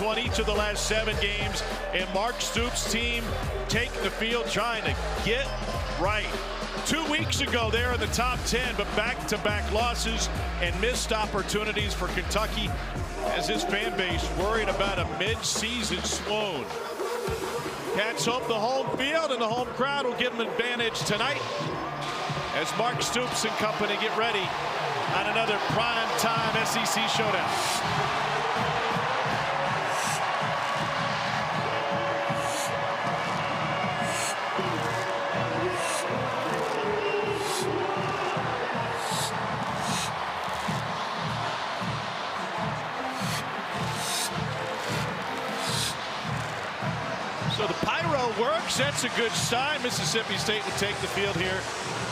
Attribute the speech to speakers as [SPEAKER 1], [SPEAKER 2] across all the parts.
[SPEAKER 1] won each of the last seven games, and Mark Stoops' team taking the field trying to get right. Two weeks ago, they're in the top 10, but back-to-back losses and missed opportunities for Kentucky as his fan base worried about a mid-season swoon. Cats hope the home field and the home crowd will give them advantage tonight as Mark Stoops and company get ready on another prime time SEC showdown. A good sign. Mississippi State will take the field here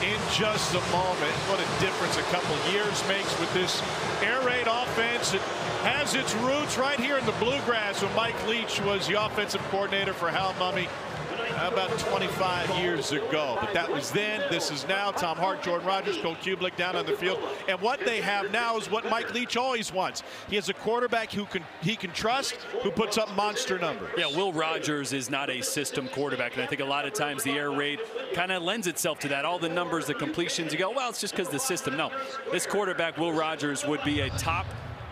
[SPEAKER 1] in just a moment. What a difference a couple years makes with this air raid offense. It has its roots right here in the bluegrass when Mike Leach was the offensive coordinator for Hal Mumme Uh, about 25 years ago. But that was then. This is now. Tom Hart, Jordan Rogers, Cole Cubelic down on the field. And what they have now is what Mike Leach always wants. He has a quarterback who can he can trust, who puts up monster numbers.
[SPEAKER 2] Yeah, Will Rogers is not a system quarterback. And I think a lot of times the air raid kind of lends itself to that. All the numbers, the completions, you go, well, it's just because the system. No, this quarterback, Will Rogers, would be a top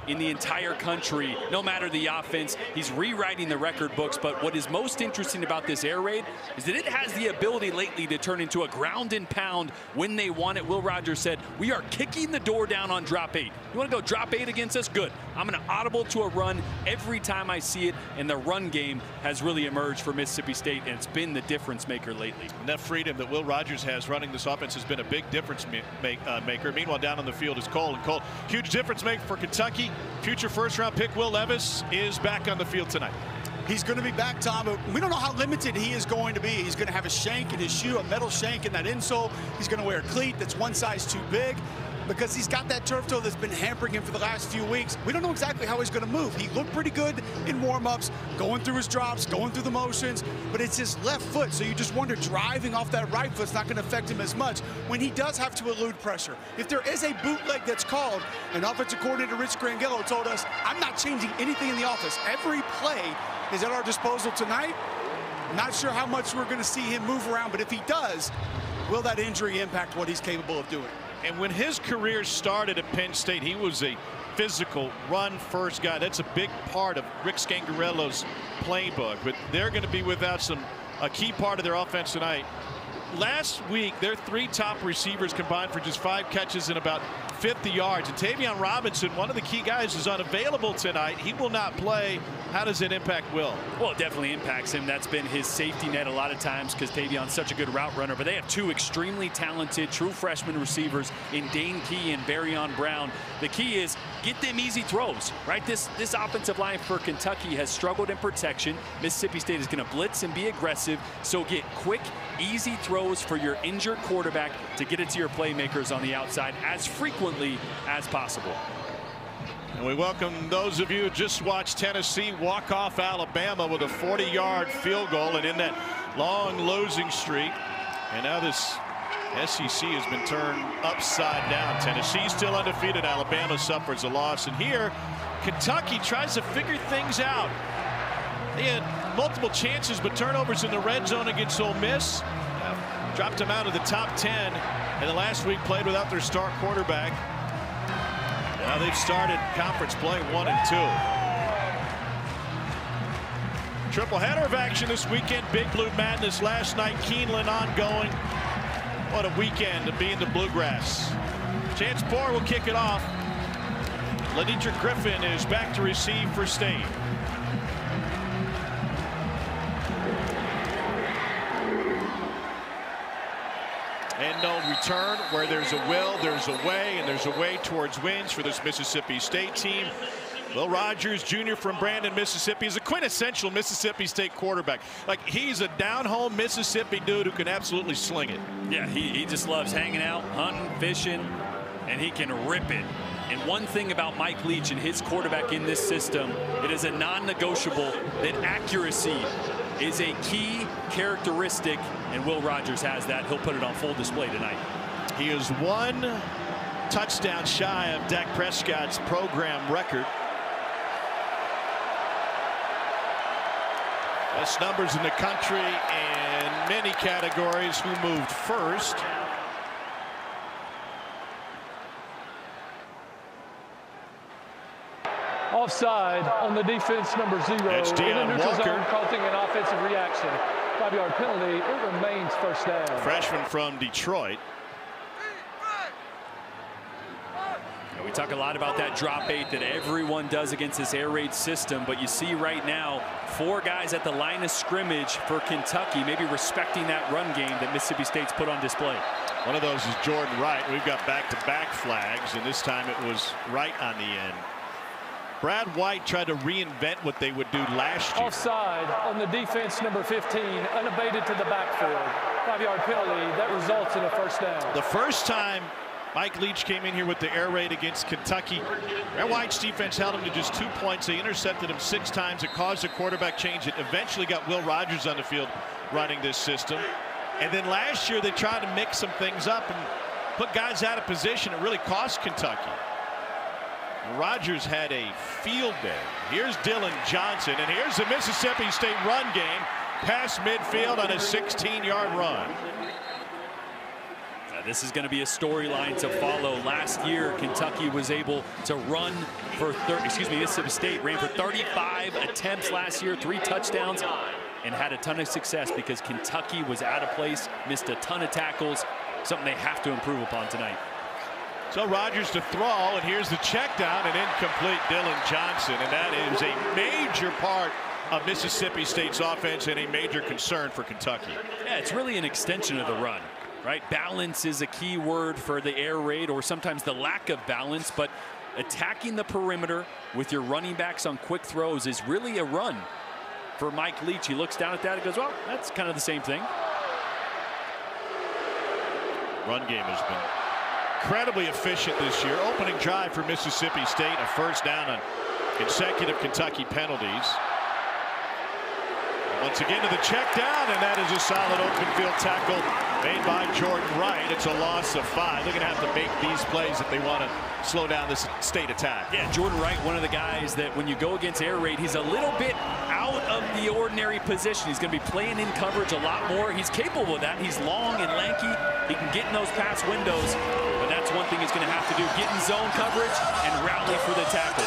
[SPEAKER 2] in the entire country, no matter the offense. He's rewriting the record books, but what is most interesting about this air raid is that it has the ability lately to turn into a ground and pound when they want it. Will Rogers said, we are kicking the door down on drop eight. You want to go drop eight against us? Good. I'm going to audible to a run every time I see it, and the run game has really emerged for Mississippi State, and it's been the difference maker lately.
[SPEAKER 1] And that freedom that Will Rogers has running this offense has been a big difference make, uh, maker. Meanwhile, down on the field is Cole, and Cole, huge difference maker for Kentucky. Future first round pick Will Levis is back on the field tonight.
[SPEAKER 3] He's going to be back, Tom, we don't know how limited he is going to be. He's going to have a shank in his shoe, a metal shank in that insole. He's going to wear a cleat that's one size too big because he's got that turf toe that's been hampering him for the last few weeks. We don't know exactly how he's going to move. He looked pretty good in warm-ups, going through his drops, going through the motions, but it's his left foot, so you just wonder driving off that right foot's not going to affect him as much when he does have to elude pressure. If there is a bootleg that's called, and offensive coordinator Rich Scangarello told us, I'm not changing anything in the office. Every play is at our disposal tonight. Not sure how much we're going to see him move around, but if he does, will that injury impact what he's capable of doing?
[SPEAKER 1] And when his career started at Penn State, he was a physical run first guy. That's a big part of Rick Scangarello's playbook. But they're going to be without some a key part of their offense tonight. Last week, their three top receivers combined for just five catches and about 50 yards. And Tayvion Robinson, one of the key guys, is unavailable tonight. He will not play. How does it impact Will?
[SPEAKER 2] Well, it definitely impacts him. That's been his safety net a lot of times because Tayvion's such a good route runner. But they have two extremely talented true freshman receivers in Dane Key and Barion Brown. The key is get them easy throws, right? This, this offensive line for Kentucky has struggled in protection. Mississippi State is going to blitz and be aggressive. So get quick, easy throws for your injured quarterback to get it to your playmakers on the outside as frequently as possible.
[SPEAKER 1] And we welcome those of you who just watched Tennessee walk off Alabama with a 40-yard field goal and in that long losing streak. And now this SEC has been turned upside down. Tennessee still undefeated. Alabama suffers a loss. And here, Kentucky tries to figure things out. They had multiple chances, but turnovers in the red zone against Ole Miss. Dropped them out of the top 10. And the last week played without their star quarterback. Now they've started conference play one and two. Triple header of action this weekend. Big Blue Madness last night. Keeneland ongoing. What a weekend to be in the Bluegrass. Chance Poore will kick it off. Lideatrick Griffin is back to receive for State. And no return. Where there's a will, there's a way, and there's a way towards wins for this Mississippi State team. Will Rogers Jr. from Brandon, Mississippi is a quintessential Mississippi State quarterback. Like he's a down home Mississippi dude who can absolutely sling it.
[SPEAKER 2] Yeah, he, he just loves hanging out, hunting, fishing, and he can rip it. And one thing about Mike Leach and his quarterback in this system, it is a non-negotiable that accuracy is a key characteristic, and Will Rogers has that. He'll put it on full display tonight.
[SPEAKER 1] He is one touchdown shy of Dak Prescott's program record. Best numbers in the country in many categories. Who moved first?
[SPEAKER 4] Offside on the defense number zero.
[SPEAKER 1] It's
[SPEAKER 4] in the neutral
[SPEAKER 1] Walker.
[SPEAKER 4] zone, causing an offensive reaction. Five-yard penalty. It remains first down.
[SPEAKER 1] Freshman from Detroit.
[SPEAKER 2] And we talk a lot about that drop eight that everyone does against this air raid system, but you see right now four guys at the line of scrimmage for Kentucky, maybe respecting that run game that Mississippi State's put on display.
[SPEAKER 1] One of those is Jordan Wright. We've got back-to-back flags, and this time it was Wright on the end. Brad White tried to reinvent what they would do last year.
[SPEAKER 4] Offside on the defense number 15, unabated to the backfield. Five-yard penalty that results in a first down.
[SPEAKER 1] The first time Mike Leach came in here with the air raid against Kentucky, Brad White's defense held him to just two points. They intercepted him six times. It caused a quarterback change. It eventually got Will Rogers on the field running this system. And then last year they tried to mix some things up and put guys out of position. It really cost Kentucky. Rogers had a field day. Here's Dylan Johnson, and here's the Mississippi State run game past midfield on a 16-yard run.
[SPEAKER 2] Uh, this is going to be a storyline to follow. Last year, Kentucky was able to run for, excuse me, Mississippi State ran for 35 attempts last year, three touchdowns, and had a ton of success because Kentucky was out of place, missed a ton of tackles, something they have to improve upon tonight.
[SPEAKER 1] So Rogers to throw, and here's the check down and incomplete Dylan Johnson. And that is a major part of Mississippi State's offense and a major concern for Kentucky.
[SPEAKER 2] Yeah, it's really an extension of the run, right? Balance is a key word for the air raid or sometimes the lack of balance, but attacking the perimeter with your running backs on quick throws is really a run for Mike Leach. He looks down at that and goes, well, that's kind of the same thing.
[SPEAKER 1] Run game has been incredibly efficient this year. Opening drive for Mississippi State, a first down on consecutive Kentucky penalties. Once again to the check down, and that is a solid open field tackle made by Jordan Wright. It's a loss of five. They're going to have to make these plays if they want to slow down this state attack.
[SPEAKER 2] Yeah, Jordan Wright, one of the guys that when you go against air raid, he's a little bit out of the ordinary position. He's going to be playing in coverage a lot more. He's capable of that. He's long and lanky. He can get in those pass windows, one thing he's going to have to do, get in zone coverage and rally for the tackle.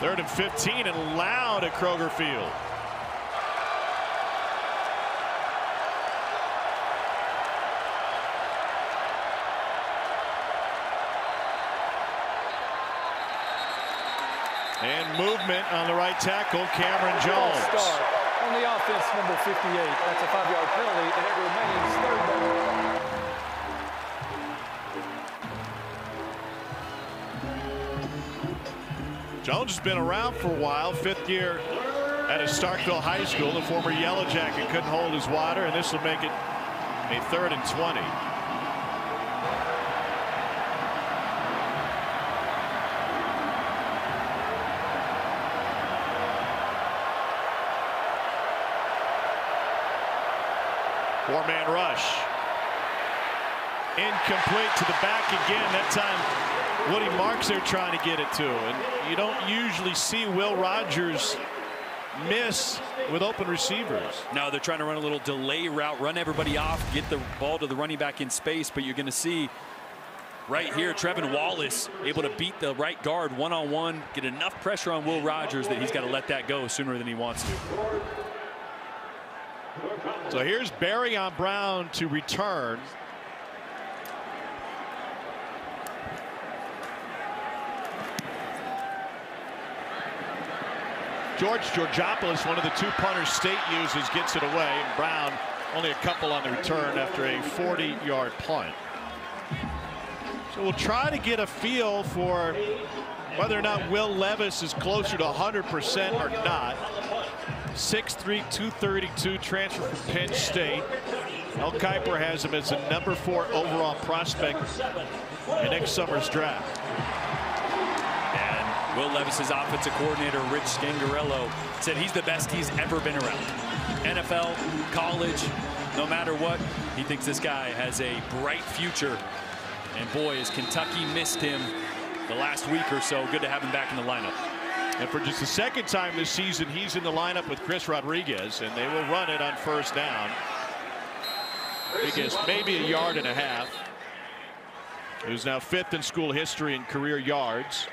[SPEAKER 1] Third and 15 and loud at Kroger Field. And movement on the right tackle, Cameron Jones.
[SPEAKER 4] Start on the offense number 58. That's a five-yard penalty, and it remains
[SPEAKER 1] Jones has been around for a while, fifth year at a Starkville High School. The former Yellow Jacket couldn't hold his water, and this will make it a third and 20. Four-man rush. Incomplete to the back again. That time Woody Marks there trying to get it to. And you don't usually see Will Rogers miss with open receivers.
[SPEAKER 2] No, they're trying to run a little delay route, run everybody off, get the ball to the running back in space, but you're going to see right here Trevin Wallace able to beat the right guard one-on-one, -on -one, get enough pressure on Will Rogers that he's got to let that go sooner than he wants to.
[SPEAKER 1] So here's Barion Brown to return. George Georgopoulos, one of the two punters state uses, gets it away. And Brown only a couple on the return after a 40-yard punt. So we'll try to get a feel for whether or not Will Levis is closer to 100% or not. 6'3", 232 transfer from Penn State. Mel Kiper has him as the number four overall prospect in next summer's draft.
[SPEAKER 2] Will Levis's offensive coordinator, Rich Scangarello, said he's the best he's ever been around. NFL, college, no matter what, he thinks this guy has a bright future. And boy, has Kentucky missed him the last week or so. Good to have him back in the lineup.
[SPEAKER 1] And for just the second time this season, he's in the lineup with Chris Rodriguez, and they will run it on first down. Rodriguez maybe a yard and a half. Who's now fifth in school history in career yards.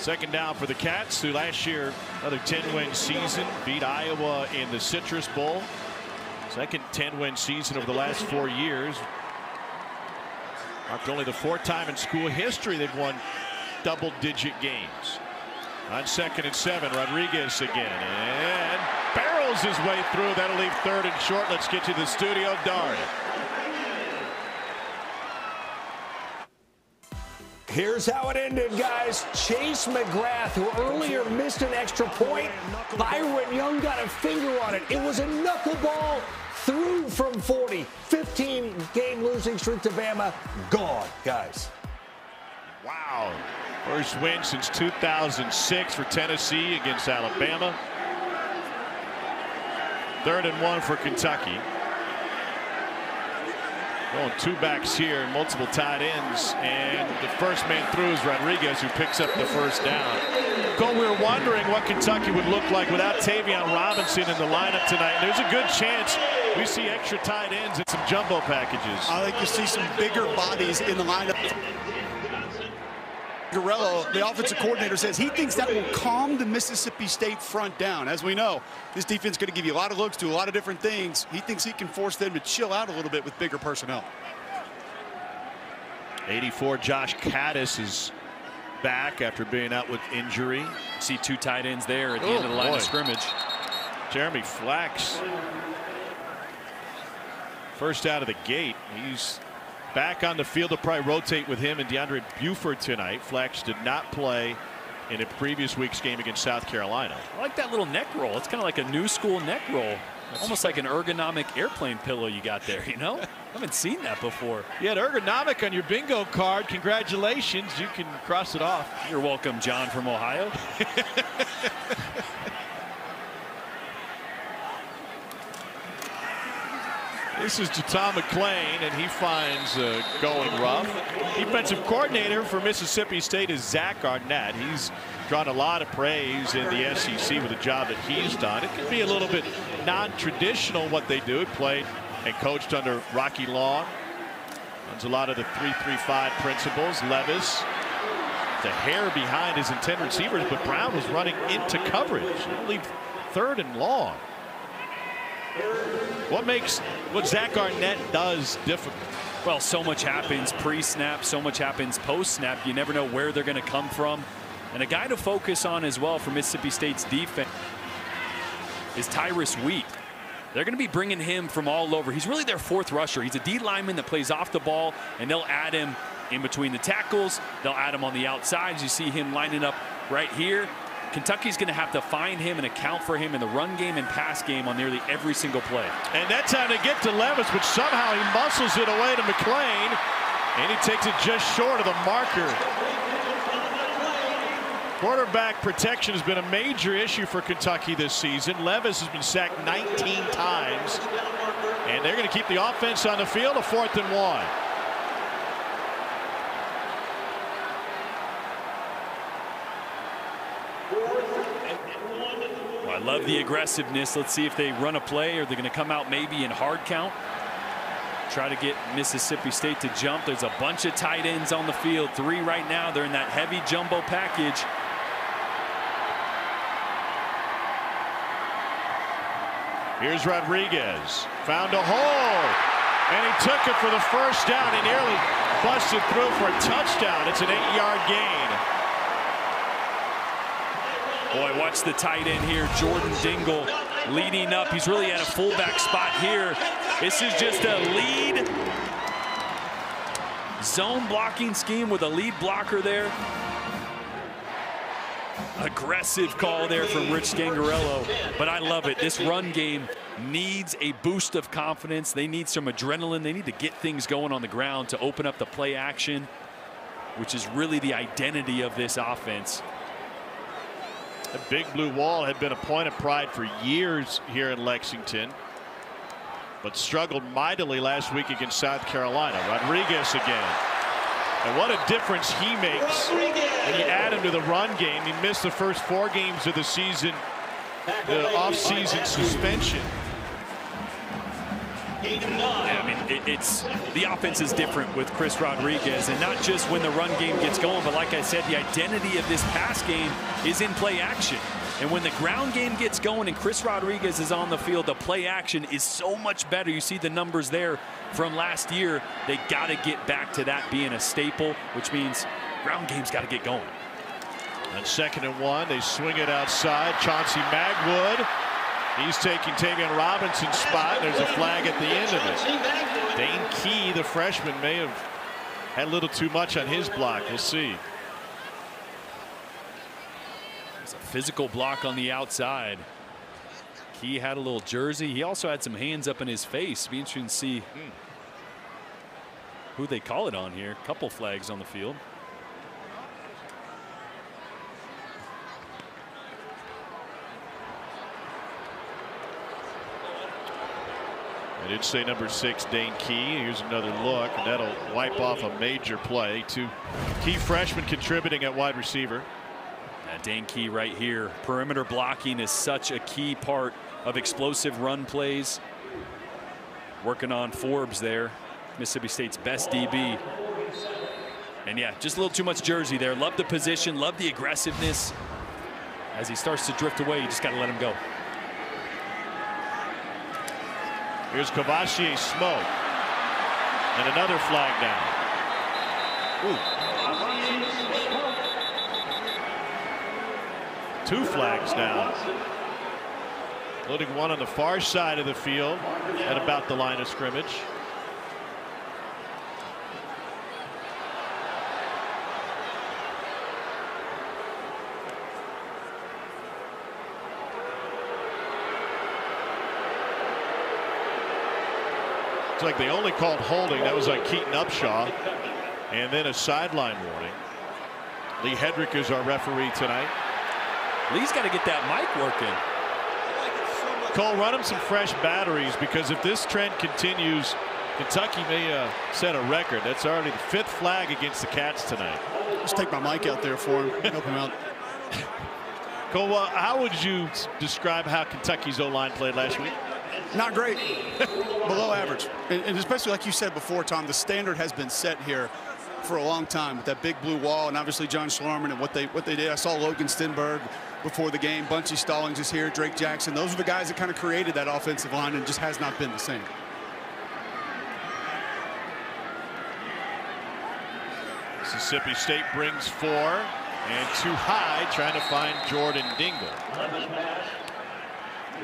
[SPEAKER 1] Second down for the Cats, who last year, another 10-win season, beat Iowa in the Citrus Bowl. Second 10-win season over the last four years. Marked only the fourth time in school history they've won double-digit games. On second and seven, Rodriguez again, and barrels his way through. That'll leave third and short. Let's get to the studio. Darn
[SPEAKER 5] Here's how it ended, guys. Chase McGrath, who earlier missed an extra point, Byron Young got a finger on it. It was a knuckleball through from 40. 15 game losing streak to Bama. Gone, guys.
[SPEAKER 1] Wow. First win since 2006 for Tennessee against Alabama. Third and one for Kentucky. Going two backs here, multiple tight ends, and the first man through is Rodriguez, who picks up the first down. Cole, we were wondering what Kentucky would look like without Tayvion Robinson in the lineup tonight. And there's a good chance we see extra tight ends and some jumbo packages.
[SPEAKER 3] I think you see some bigger bodies in the lineup. Garello, the offensive coordinator, says he thinks that will calm the Mississippi State front down. As we know, this defense is going to give you a lot of looks, do a lot of different things. He thinks he can force them to chill out a little bit with bigger personnel.
[SPEAKER 1] 84 Josh Kattus is back after being out with injury.
[SPEAKER 2] See two tight ends there at the oh, end of the line boy. of scrimmage.
[SPEAKER 1] Jeremy Flax. First out of the gate. He's back on the field to probably rotate with him and DeAndre Buford tonight. Flax did not play in a previous week's game against South Carolina.
[SPEAKER 2] I like that little neck roll. It's kind of like a new school neck roll. That's Almost like an ergonomic airplane pillow you got there, you know? I haven't seen that before.
[SPEAKER 1] You had ergonomic on your bingo card. Congratulations. You can cross it off.
[SPEAKER 2] You're welcome, John from Ohio.
[SPEAKER 1] This is to Tom McLean, and he finds uh, going rough. Defensive coordinator for Mississippi State is Zach Arnett. He's drawn a lot of praise in the SEC with the job that he's done. It can be a little bit non-traditional what they do. Played and coached under Rocky Long. Runs a lot of the 3-3-5 principles. Levis, the hair behind his intended receivers, but Brown was running into coverage. Leave third and long. What makes what Zach Arnett does difficult?
[SPEAKER 2] Well, so much happens pre-snap, so much happens post-snap. You never know where they're going to come from. And a guy to focus on as well for Mississippi State's defense is Tyrus Wheat. They're going to be bringing him from all over. He's really their fourth rusher. He's a D lineman that plays off the ball, and they'll add him in between the tackles. They'll add him on the outsides. You see him lining up right here. Kentucky's going to have to find him and account for him in the run game and pass game on nearly every single play.
[SPEAKER 1] And that's how to get to Levis, but somehow he muscles it away to McLean, and he takes it just short of the marker. Quarterback protection has been a major issue for Kentucky this season. Levis has been sacked 19 times, and they're going to keep the offense on the field, a fourth and one.
[SPEAKER 2] Love the aggressiveness. Let's see if they run a play or they're going to come out maybe in hard count. Try to get Mississippi State to jump. There's a bunch of tight ends on the field. Three right now. They're in that heavy jumbo package.
[SPEAKER 1] Here's Rodriguez. Found a hole. And he took it for the first down. He nearly busted through for a touchdown. It's an eight-yard gain.
[SPEAKER 2] Boy, watch the tight end here, Jordan Dingle leading up. He's really at a fullback spot here. This is just a lead zone blocking scheme with a lead blocker there. Aggressive call there from Rich Scangarello, but I love it. This run game needs a boost of confidence. They need some adrenaline. They need to get things going on the ground to open up the play action, which is really the identity of this offense.
[SPEAKER 1] The big blue wall had been a point of pride for years here in Lexington. but struggled mightily last week against South Carolina. Rodriguez again. And what a difference he makes when you add him to the run game. He missed the first four games of the season, the offseason suspension.
[SPEAKER 2] Yeah, I mean, it, it's the offense is different with Chris Rodriguez, and not just when the run game gets going, but like I said, the identity of this pass game is in play action. And when the ground game gets going and Chris Rodriguez is on the field, the play action is so much better. You see the numbers there from last year. They got to get back to that being a staple, which means ground game's got to get going.
[SPEAKER 1] On second and one, they swing it outside. Chauncey Magwood He's taking Tayvion Robinson's spot. There's a flag at the end of it. Dane Key, the freshman, may have had a little too much on his block. We'll see.
[SPEAKER 2] It's a physical block on the outside. Key had a little jersey. He also had some hands up in his face. Be interesting to see hmm. who they call it on here. Couple flags on the field.
[SPEAKER 1] I did say number six, Dane Key. Here's another look, and that'll wipe off a major play. Two key freshmen contributing at wide receiver.
[SPEAKER 2] Dane Key right here. Perimeter blocking is such a key part of explosive run plays. Working on Forbes there, Mississippi State's best DB. And yeah, just a little too much jersey there. Love the position, love the aggressiveness. As he starts to drift away, you just got to let him go.
[SPEAKER 1] Here's Kavosiey Smoke. And another flag down. Ooh. Two flags down. Loading one on the far side of the field at about the line of scrimmage. Looks like they only called holding. That was on Keaton Upshaw. And then a sideline warning. Lee Hedrick is our referee tonight.
[SPEAKER 2] Lee's got to get that mic working.
[SPEAKER 1] Cole, run him some fresh batteries because if this trend continues, Kentucky may uh, set a record. That's already the fifth flag against the Cats tonight.
[SPEAKER 3] Just take my mic out there for him. Help him out.
[SPEAKER 1] Cole, uh, how would you describe how Kentucky's O-line played last week?
[SPEAKER 3] Not great. Below average. And, and, especially like you said before, Tom, the standard has been set here for a long time with that big blue wall and obviously John Schlarman and what they what they did. I saw Logan Stenberg before the game. Bunchy Stallings is here. Drake Jackson. Those are the guys that kind of created that offensive line and just has not been the same.
[SPEAKER 1] Mississippi State brings four and too high trying to find Jordan Dingle.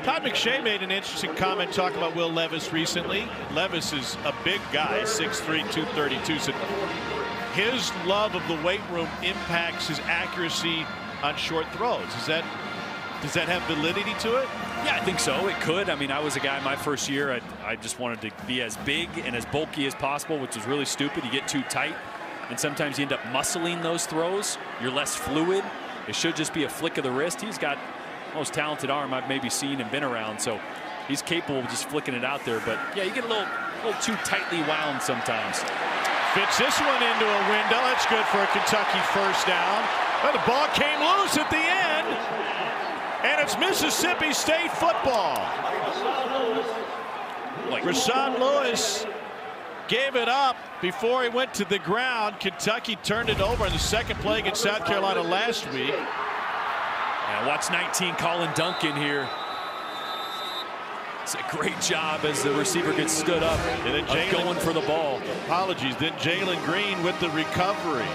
[SPEAKER 1] Todd McShay made an interesting comment talking about Will Levis recently. Levis is a big guy, 6'3", 232. So his love of the weight room impacts his accuracy on short throws. Is that does that have validity to it?
[SPEAKER 2] Yeah, I think so. It could. I mean, I was a guy my first year. I, I just wanted to be as big and as bulky as possible, which is really stupid. You get too tight, and sometimes you end up muscling those throws. You're less fluid. It should just be a flick of the wrist. He's got most talented arm I've maybe seen and been around. So he's capable of just flicking it out there. But yeah, you get a little, a little too tightly wound sometimes.
[SPEAKER 1] Fits this one into a window. That's good for a Kentucky first down. But the ball came loose at the end. And it's Mississippi State football. Like Rashaan Lewis gave it up before he went to the ground. Kentucky turned it over in the second play against South Carolina last week.
[SPEAKER 2] And watch 19 Colin Duncan here. It's a great job as the receiver gets stood up and then uh, Jalen, going for the ball.
[SPEAKER 1] Apologies. Then Jalen Green with the recovery.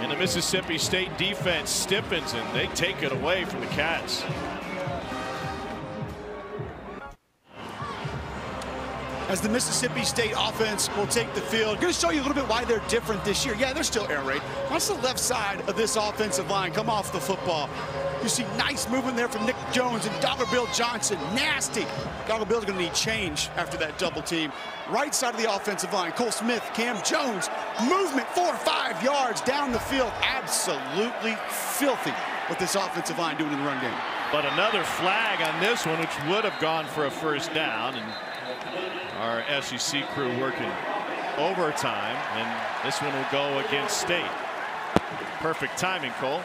[SPEAKER 1] And the Mississippi State defense stiffens and they take it away from the Cats.
[SPEAKER 3] As the Mississippi State offense will take the field. Going to show you a little bit why they're different this year. Yeah, they're still air raid. Watch the left side of this offensive line come off the football. You see nice movement there from Nick Jones and Dollar Bill Johnson. Nasty. Dollar Bill's going to need change after that double team. Right side of the offensive line, Cole Smith, Cam Jones. Movement four or five yards down the field. Absolutely filthy what this offensive line doing in the run game.
[SPEAKER 1] But another flag on this one, which would have gone for a first down. And our SEC crew working overtime, and this one will go against State. Perfect timing, Cole.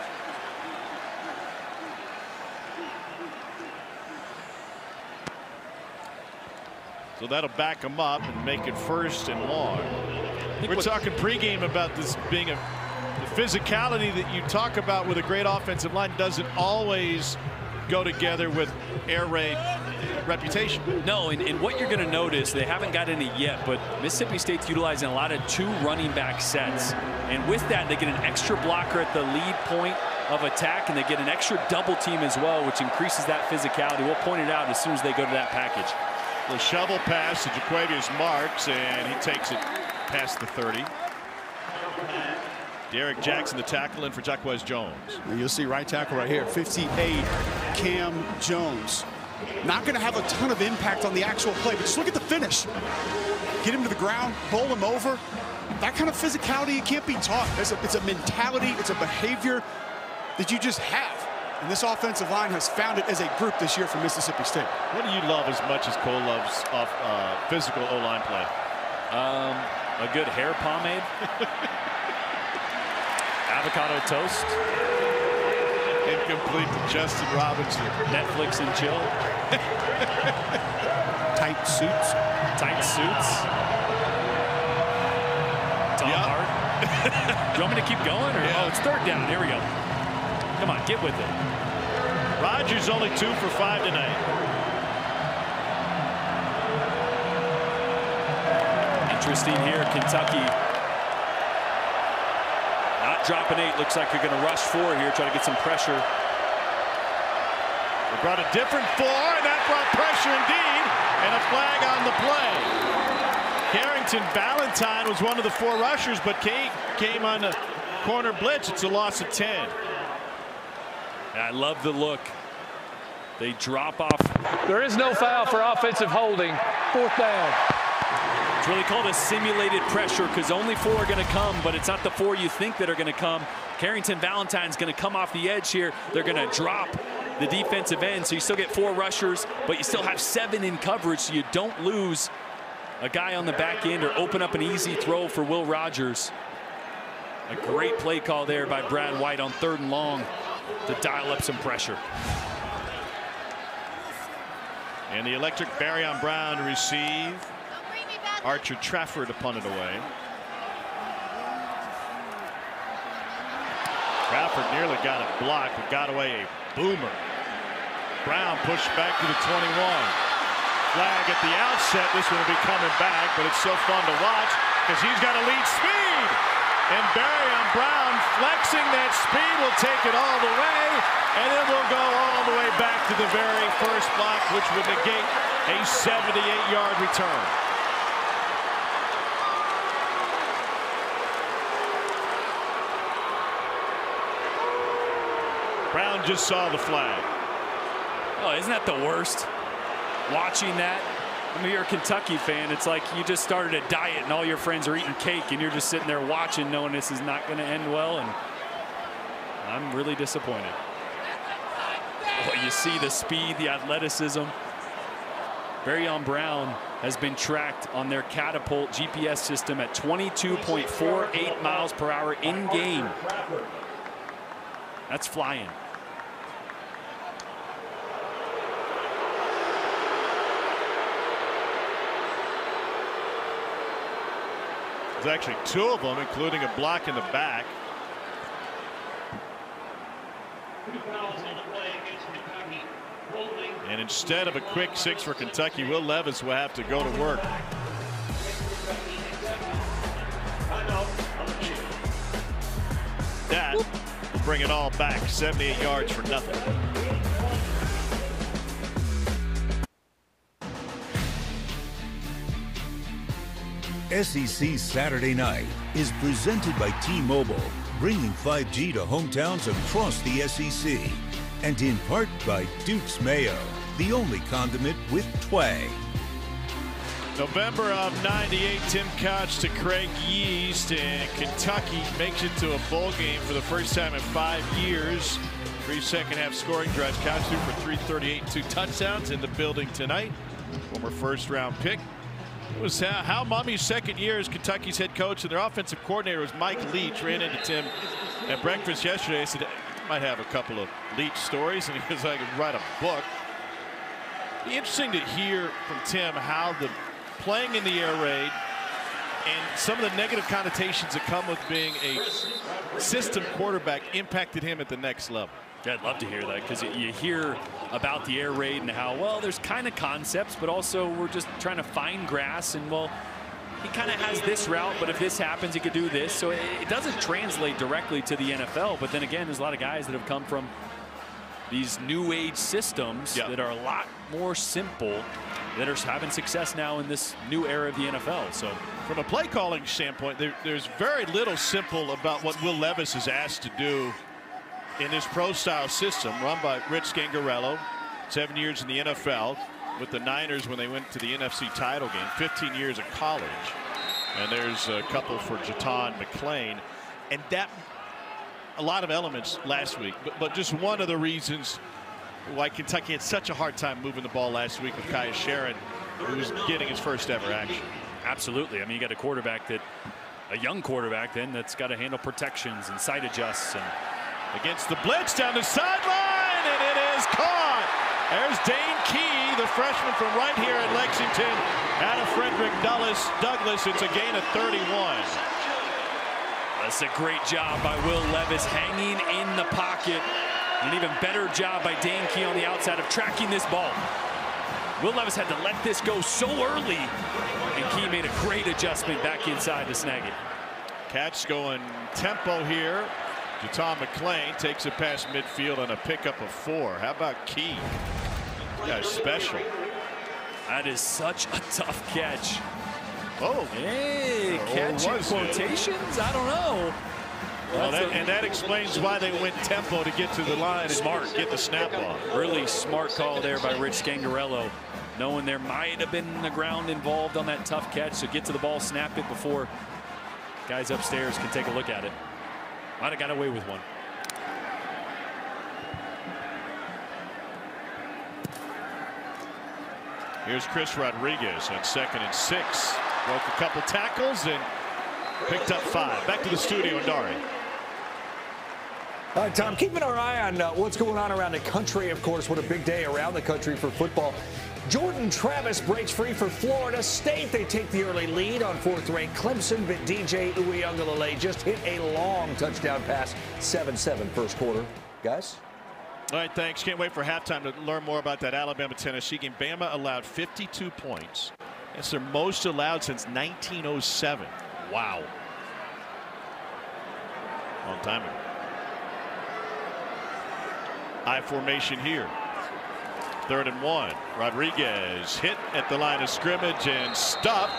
[SPEAKER 1] So that'll back them up and make it first and long. We're talking pregame about this being a the physicality that you talk about with a great offensive line doesn't always go together with air raid reputation.
[SPEAKER 2] No, and, and what you're going to notice, they haven't got any yet, but Mississippi State's utilizing a lot of two running back sets. And with that, they get an extra blocker at the lead point of attack, and they get an extra double team as well, which increases that physicality. We'll point it out as soon as they go to that package.
[SPEAKER 1] The shovel pass to Jo'quavious Marks, and he takes it past the 30. Derek Jackson, the tackle in for Jacquez Jones.
[SPEAKER 3] And you'll see right tackle right here, 58, Cam Jones. Not going to have a ton of impact on the actual play, but just look at the finish. Get him to the ground, bowl him over. That kind of physicality, it can't be taught. It's a, it's a mentality, it's a behavior that you just have. And this offensive line has found it as a group this year for Mississippi State.
[SPEAKER 1] What do you love as much as Cole loves off uh, physical O-line play?
[SPEAKER 2] Um, a good hair pomade. Avocado toast.
[SPEAKER 1] Incomplete to Justin Robinson.
[SPEAKER 2] Netflix and chill.
[SPEAKER 3] Tight suits.
[SPEAKER 2] Tight suits. Tom
[SPEAKER 1] Yep.
[SPEAKER 2] Hart. Do you want me to keep going? Or?
[SPEAKER 1] Yeah.
[SPEAKER 2] Oh, it's third down. Here we go. Come on, get with it.
[SPEAKER 1] Rogers only two for five tonight.
[SPEAKER 2] Interesting here, Kentucky. Not dropping eight. Looks like they're going to rush four here, try to get some pressure.
[SPEAKER 1] They brought a different four, and that brought pressure indeed, and a flag on the play. Carrington Valentine was one of the four rushers, but Kate came on the corner blitz. It's a loss of 10.
[SPEAKER 2] And I love the look. They drop off.
[SPEAKER 4] There is no foul for offensive holding. Fourth down.
[SPEAKER 2] It's really called a simulated pressure because only four are going to come, but it's not the four you think that are going to come. Carrington Valentine's going to come off the edge here. They're going to drop the defensive end, so you still get four rushers, but you still have seven in coverage, so you don't lose a guy on the back end or open up an easy throw for Will Rogers. A great play call there by Brad White on third and long to dial up some pressure.
[SPEAKER 1] And the electric Barion Brown to receive. Archer Trafford to punt it away. Trafford nearly got it blocked, but got away a boomer. Brown pushed back to the 21. Flag at the outset. This one will be coming back, but it's so fun to watch because he's got elite speed. And Barion Brown flexing that speed will take it all the way, and it will go all the way back to the very first block, which would negate a 78-yard return. Brown just saw the flag.
[SPEAKER 2] Oh, isn't that the worst? Watching that. I mean, you're a Kentucky fan. It's like you just started a diet and all your friends are eating cake and you're just sitting there watching knowing this is not going to end well. And I'm really disappointed. Boy, you see the speed, the athleticism. Barion Brown has been tracked on their catapult GPS system at 22.48 miles per hour in game. That's flying.
[SPEAKER 1] There's actually two of them, including a block in the back. And instead of a quick six for Kentucky, Will Levis will have to go to work. That will bring it all back 78 yards for nothing.
[SPEAKER 6] SEC Saturday Night is presented by T-Mobile, bringing 5G to hometowns across the SEC. And in part by Duke's Mayo, the only condiment with twang.
[SPEAKER 1] November of 98, Tim Couch to Craig Yeast, and Kentucky makes it to a bowl game for the first time in five years. Three second half scoring drives. Couch threw for 338 two touchdowns in the building tonight. Former first round pick. Was uh, Hal Mumme's second year as Kentucky's head coach, and their offensive coordinator was Mike Leach. Ran into Tim at breakfast yesterday. I said, I might have a couple of Leach stories, and he goes, I could write a book. Interesting to hear from Tim how the playing in the air raid and some of the negative connotations that come with being a system quarterback impacted him at the next level.
[SPEAKER 2] Yeah, I'd love to hear that because you hear about the air raid and how, well, there's kind of concepts, but also we're just trying to find grass and, well, he kind of has this route, but if this happens, he could do this. So it, it doesn't translate directly to the NFL. But then again, there's a lot of guys that have come from these new age systems that are a lot more simple that are having success now in this new era of the NFL. So
[SPEAKER 1] from a play calling standpoint, there, there's very little simple about what Will Levis is asked to do in this pro style system run by Rich Scangarello, seven years in the NFL with the Niners when they went to the NFC title game, 15 years at college. And there's a couple for JuTahn McClain. And that a lot of elements last week, but, but just one of the reasons why Kentucky had such a hard time moving the ball last week with Kaiya Sheron, who was getting his first ever action.
[SPEAKER 2] Absolutely. I mean, you got a quarterback that, a young quarterback then, that's got to handle protections and sight adjusts. And
[SPEAKER 1] against the blitz down the sideline, and it is caught. There's Dane Key, the freshman from right here at Lexington, out of Frederick Douglass. Douglass. It's a gain of 31.
[SPEAKER 2] That's a great job by Will Levis hanging in the pocket. An even better job by Dane Key on the outside of tracking this ball. Will Levis had to let this go so early, and Key made a great adjustment back inside to snag it.
[SPEAKER 1] Catch going tempo here. JuTahn McClain takes it past midfield on a pickup of four. How about Key? Yeah, special.
[SPEAKER 2] That is such a tough catch.
[SPEAKER 1] Oh.
[SPEAKER 2] Hey, catch quotations? It? I don't know.
[SPEAKER 1] Well, that, and that explains why they went tempo to get to the line smart. get the snap off.
[SPEAKER 2] Really smart call there by Rich Scangarello, knowing there might have been the ground involved on that tough catch. So get to the ball, snap it before guys upstairs can take a look at it. Might have got away with one.
[SPEAKER 1] Here's Chris Rodriguez on second and six. Broke a couple tackles and picked up five. Back to the studio, Dari.
[SPEAKER 5] All right, Tom, keeping our eye on uh, what's going on around the country. Of course, what a big day around the country for football. Jordan Travis breaks free for Florida State. They take the early lead on fourth-ranked Clemson, but DJ Uiagalelei just hit a long touchdown pass, 7-7 first quarter. Guys?
[SPEAKER 1] All right, thanks. Can't wait for halftime to learn more about that Alabama-Tennessee game. Bama allowed 52 points. It's their most allowed since 1907. Wow. Long time ago. I formation here. Third and one. Rodriguez hit at the line of scrimmage and stuffed.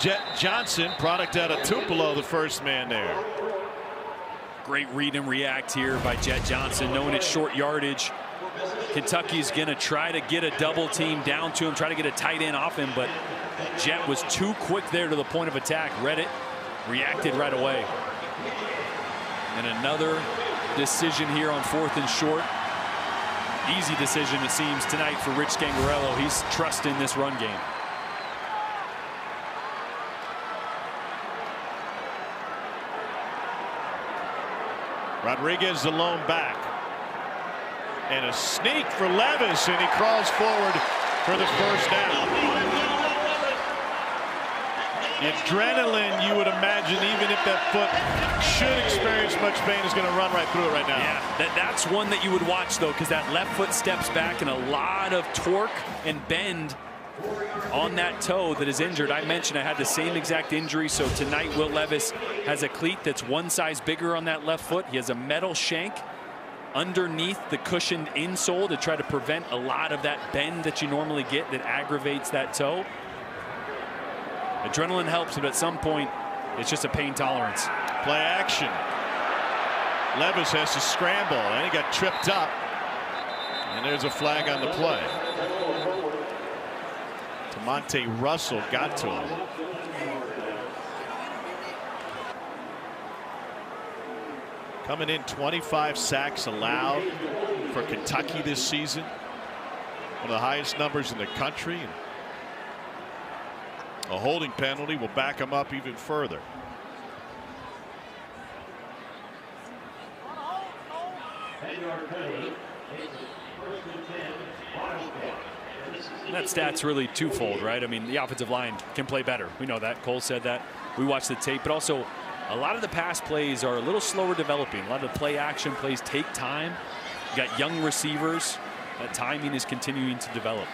[SPEAKER 1] Jet Johnson, product out of Tupelo, the first man there.
[SPEAKER 2] Great read and react here by Jet Johnson, knowing it's short yardage. Kentucky's going to try to get a double team down to him, try to get a tight end off him, but Jet was too quick there to the point of attack. Read it, reacted right away. And another decision here on fourth and short. Easy decision, it seems, tonight for Rich Scangarello. He's trusting this run game.
[SPEAKER 1] Rodriguez the lone back. And a sneak for Levis, and he crawls forward for the first down. Adrenaline, you would imagine, even if that foot should experience much pain, is going to run right through it right now.
[SPEAKER 2] Yeah, that, that's one that you would watch, though, because that left foot steps back and a lot of torque and bend on that toe that is injured. I mentioned I had the same exact injury, so tonight Will Levis has a cleat that's one size bigger on that left foot. He has a metal shank underneath the cushioned insole to try to prevent a lot of that bend that you normally get that aggravates that toe. Adrenaline helps, but at some point, it's just a pain tolerance.
[SPEAKER 1] Play action. Levis has to scramble, and he got tripped up. And there's a flag on the play. Monte Russell got to him. Coming in 25 sacks allowed for Kentucky this season. One of the highest numbers in the country. A holding penalty will back them up even further.
[SPEAKER 2] That stat's really twofold, right? I mean, the offensive line can play better. We know that. Cole said that. We watched the tape, but also a lot of the pass plays are a little slower developing. A lot of the play action plays take time. You got young receivers. That timing is continuing to develop.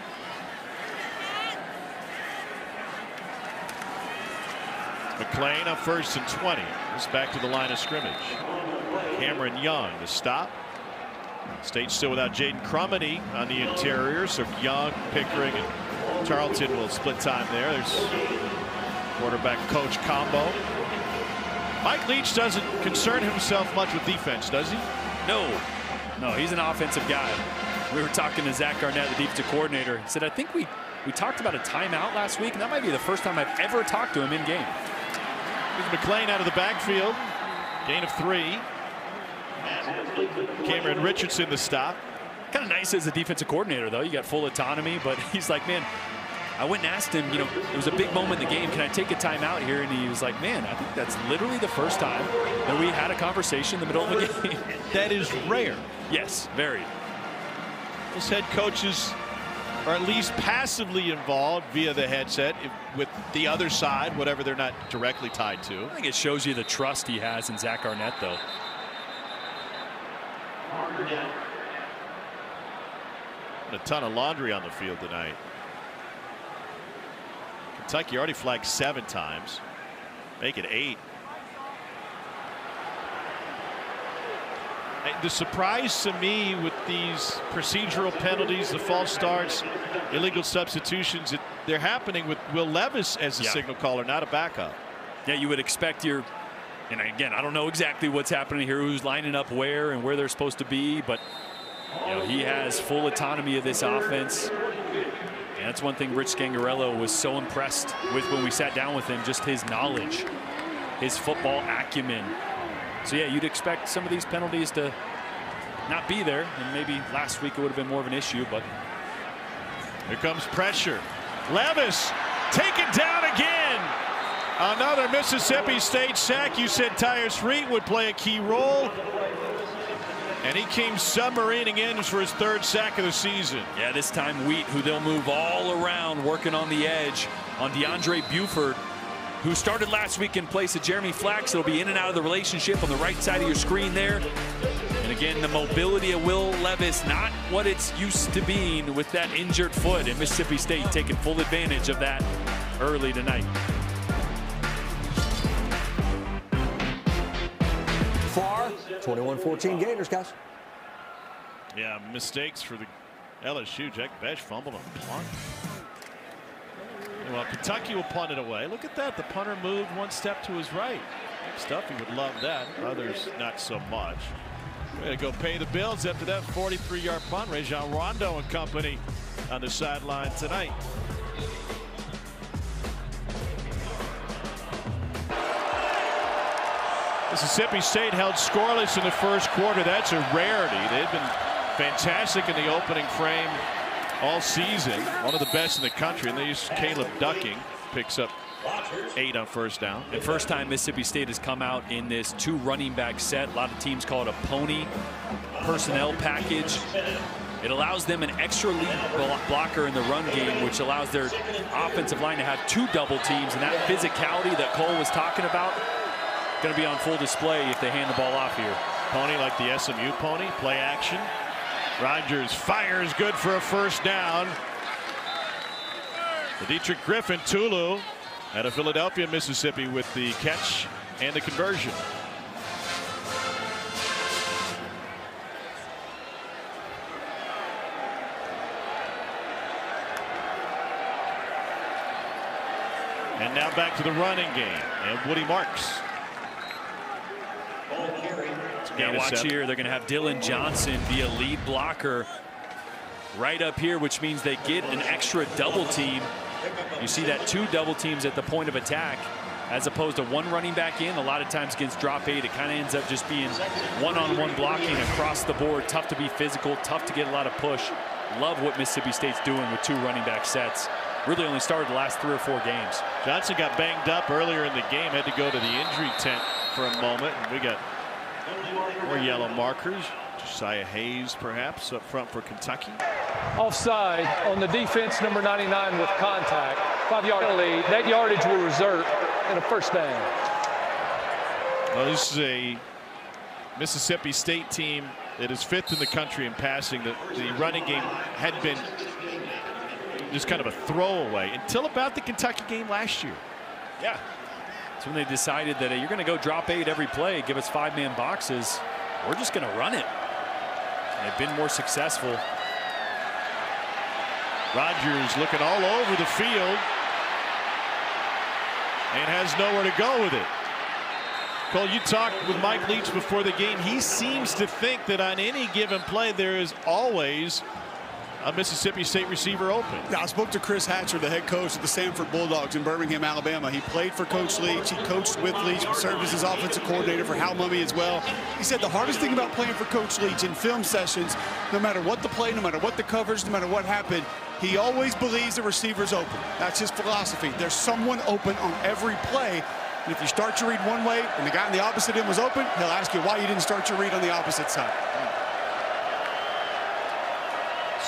[SPEAKER 1] McClain up first and 20. This back to the line of scrimmage. Cameron Young to stop. State still without Jaden Crumedy on the interior. So Young, Pickering, and Tarleton will split time there. There's quarterback coach combo. Mike Leach doesn't concern himself much with defense, does he?
[SPEAKER 2] No, no, he's an offensive guy. We were talking to Zach Arnett, the defensive coordinator. He said, I think we, we talked about a timeout last week, and that might be the first time I've ever talked to him in game.
[SPEAKER 1] Here's McClain out of the backfield. Gain of three. Cameron Richardson the stop.
[SPEAKER 2] Kind of nice as a defensive coordinator, though. You got full autonomy, but he's like, man, I went and asked him, you know, it was a big moment in the game. Can I take a timeout here? And he was like, man, I think that's literally the first time that we had a conversation in the middle of the game.
[SPEAKER 1] that is rare.
[SPEAKER 2] Yes, very.
[SPEAKER 1] Those head coaches are at least passively involved via the headset with the other side, whatever they're not directly tied to.
[SPEAKER 2] I think it shows you the trust he has in Zach Arnett, though.
[SPEAKER 1] a ton of laundry on the field tonight. Kentucky already flagged seven times. Make it eight. The surprise to me with these procedural penalties, the false starts, illegal substitutions, they're happening with Will Levis as a yeah. signal caller, not a backup.
[SPEAKER 2] Yeah, you would expect your and again, I don't know exactly what's happening here, who's lining up where and where they're supposed to be, but you know, he has full autonomy of this offense. And that's one thing Rich Scangarello was so impressed with when we sat down with him, just his knowledge, his football acumen. So yeah, you'd expect some of these penalties to not be there, and maybe last week it would have been more of an issue, but.
[SPEAKER 1] Here comes pressure. Levis taken down again. Another Mississippi State sack. You said Tyrus Wheat would play a key role. And he came submarining in for his third sack of the season.
[SPEAKER 2] Yeah, this time Wheat, who they'll move all around, working on the edge on DeAndre Buford, who started last week in place of Jeremy Flax. It'll be in and out of the relationship on the right side of your screen there. And again, the mobility of Will Levis, not what it's used to being with that injured foot. And Mississippi State taking full advantage of that early tonight.
[SPEAKER 5] far. 21-14 Gators, guys.
[SPEAKER 1] Yeah, mistakes for the LSU. Jack Bech fumbled a punt. Well, Kentucky will punt it away. Look at that. The punter moved one step to his right. Stuffy would love that. Others not so much. We're going to go pay the bills after that 43-yard punt. Rajon Rondo and company on the sideline tonight. Mississippi State held scoreless in the first quarter. That's a rarity. They've been fantastic in the opening frame all season. One of the best in the country. And they use Caleb Ducking. Picks up eight on first down.
[SPEAKER 2] And first time Mississippi State has come out in this two running back set. A lot of teams call it a pony personnel package. It allows them an extra lead blocker in the run game, which allows their offensive line to have two double teams. And that physicality that Cole was talking about going to be on full display if they hand the ball off here.
[SPEAKER 1] Pony like the SMU pony, play action. Rogers fires good for a first down. Lideatrick Griffin Tulu out of Philadelphia, Mississippi with the catch and the conversion. And now back to the running game. And Woody Marks
[SPEAKER 2] yeah, watch here. They're going to have Dillon Johnson be a lead blocker right up here, which means they get an extra double team. You see that two double teams at the point of attack as opposed to one running back in. A lot of times against drop eight, it kind of ends up just being one-on-one -on -one blocking across the board. Tough to be physical, tough to get a lot of push. Love what Mississippi State's doing with two running back sets. really only started the last three or four games.
[SPEAKER 1] Johnson got banged up earlier in the game, had to go to the injury tent for a moment, and we got more yellow markers. Josiah Hayes, perhaps, up front for Kentucky.
[SPEAKER 4] Offside on the defense, number 99 with contact. Five-yard lead. That yardage will result in a first down.
[SPEAKER 1] Well, this is a Mississippi State team that is fifth in the country in passing. The, the running game had been just kind of a throwaway until about the Kentucky game last year.
[SPEAKER 2] Yeah. It's when they decided that hey, you're going to go drop eight every play, give us five-man boxes. We're just going to run it. And they've been more successful.
[SPEAKER 1] Rogers looking all over the field and has nowhere to go with it. Cole, you talked with Mike Leach before the game. He seems to think that on any given play, there is always a Mississippi State receiver open.
[SPEAKER 3] I spoke to Chris Hatcher, the head coach of the Samford Bulldogs in Birmingham, Alabama. He played for Coach Leach. He coached with Leach, served as his offensive coordinator for Hal Mumme as well. He said the hardest thing about playing for Coach Leach in film sessions, no matter what the play, no matter what the coverage, no matter what happened, he always believes the receiver's open. That's his philosophy. There's someone open on every play. And if you start to read one way and the guy on the opposite end was open, he'll ask you why you didn't start your read on the opposite side.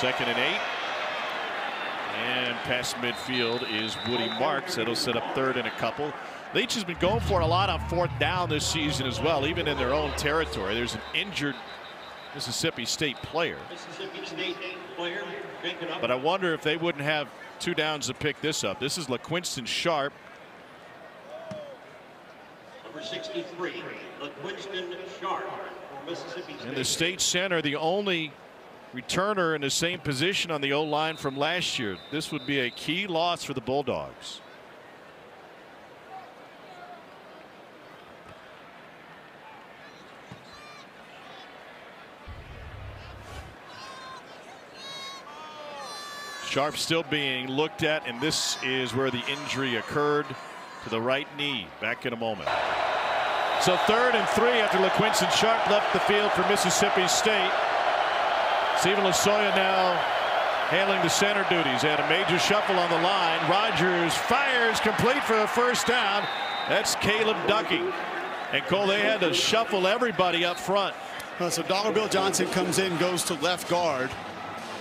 [SPEAKER 1] Second and eight. And past midfield is Woody Marks. That'll set up third and a couple. Leach has been going for it a lot on fourth down this season as well, even in their own territory. There's an injured Mississippi State player. Mississippi State player but I wonder if they wouldn't have two downs to pick this up. This is LaQuinston Sharp. Number 63, LaQuinston Sharp for Mississippi State. And the state center, the only returner in the same position on the O-line from last year. This would be a key loss for the Bulldogs. Sharp still being looked at, and this is where the injury occurred to the right knee. Back in a moment. So third and three after LaQuinston Sharp left the field for Mississippi State. Steven Losoya now handling the center duties. Had a major shuffle on the line. Rogers fires complete for the first down. That's Caleb Ducking. And Cole, they had to shuffle everybody up front.
[SPEAKER 3] Uh, so Dollar Bill Johnson comes in, goes to left guard.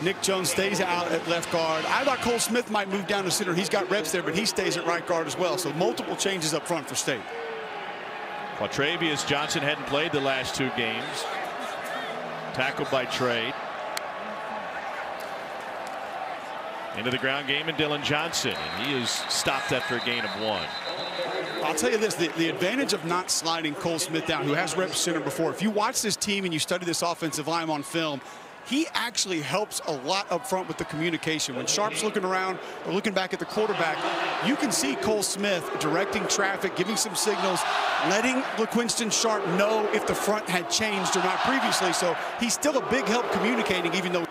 [SPEAKER 3] Nick Jones stays out at left guard. I thought Cole Smith might move down to center. He's got reps there, but he stays at right guard as well. So multiple changes up front for State.
[SPEAKER 1] Kwatrivous Johnson hadn't played the last two games. Tackled by Trey. Into the ground game and Dillon Johnson. And he is stopped after a gain of one.
[SPEAKER 3] I'll tell you this, the, the, advantage of not sliding Cole Smith down, who has rep center before, if you watch this team and you study this offensive line on film, he actually helps a lot up front with the communication. When Sharp's looking around or looking back at the quarterback, you can see Cole Smith directing traffic, giving some signals, letting LaQuinston Sharp know if the front had changed or not previously. So he's still a big help communicating, even though.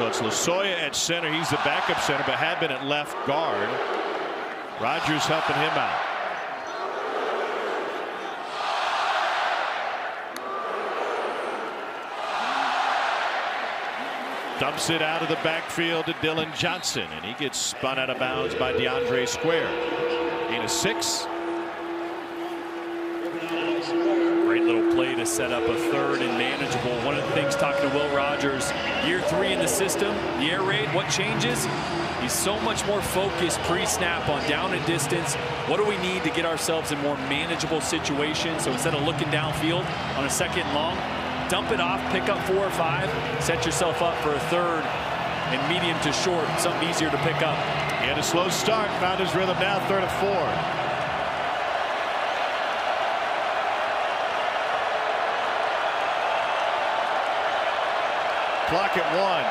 [SPEAKER 1] So it's Losoya at center. He's the backup center, but had been at left guard. Rogers helping him out. dumps it out of the backfield to Dillon Johnson, and he gets spun out of bounds by DeAndre Square. Gain a six.
[SPEAKER 2] Play to set up a third and manageable. One of the things talking to Will Rogers, year three in the system, the air raid, what changes? He's so much more focused pre-snap on down and distance. What do we need to get ourselves in more manageable situations? So instead of looking downfield on a second long, dump it off, pick up four or five, set yourself up for a third and medium to short, something easier to pick up.
[SPEAKER 1] He had a slow start, found his rhythm now, third and four. Clock at one.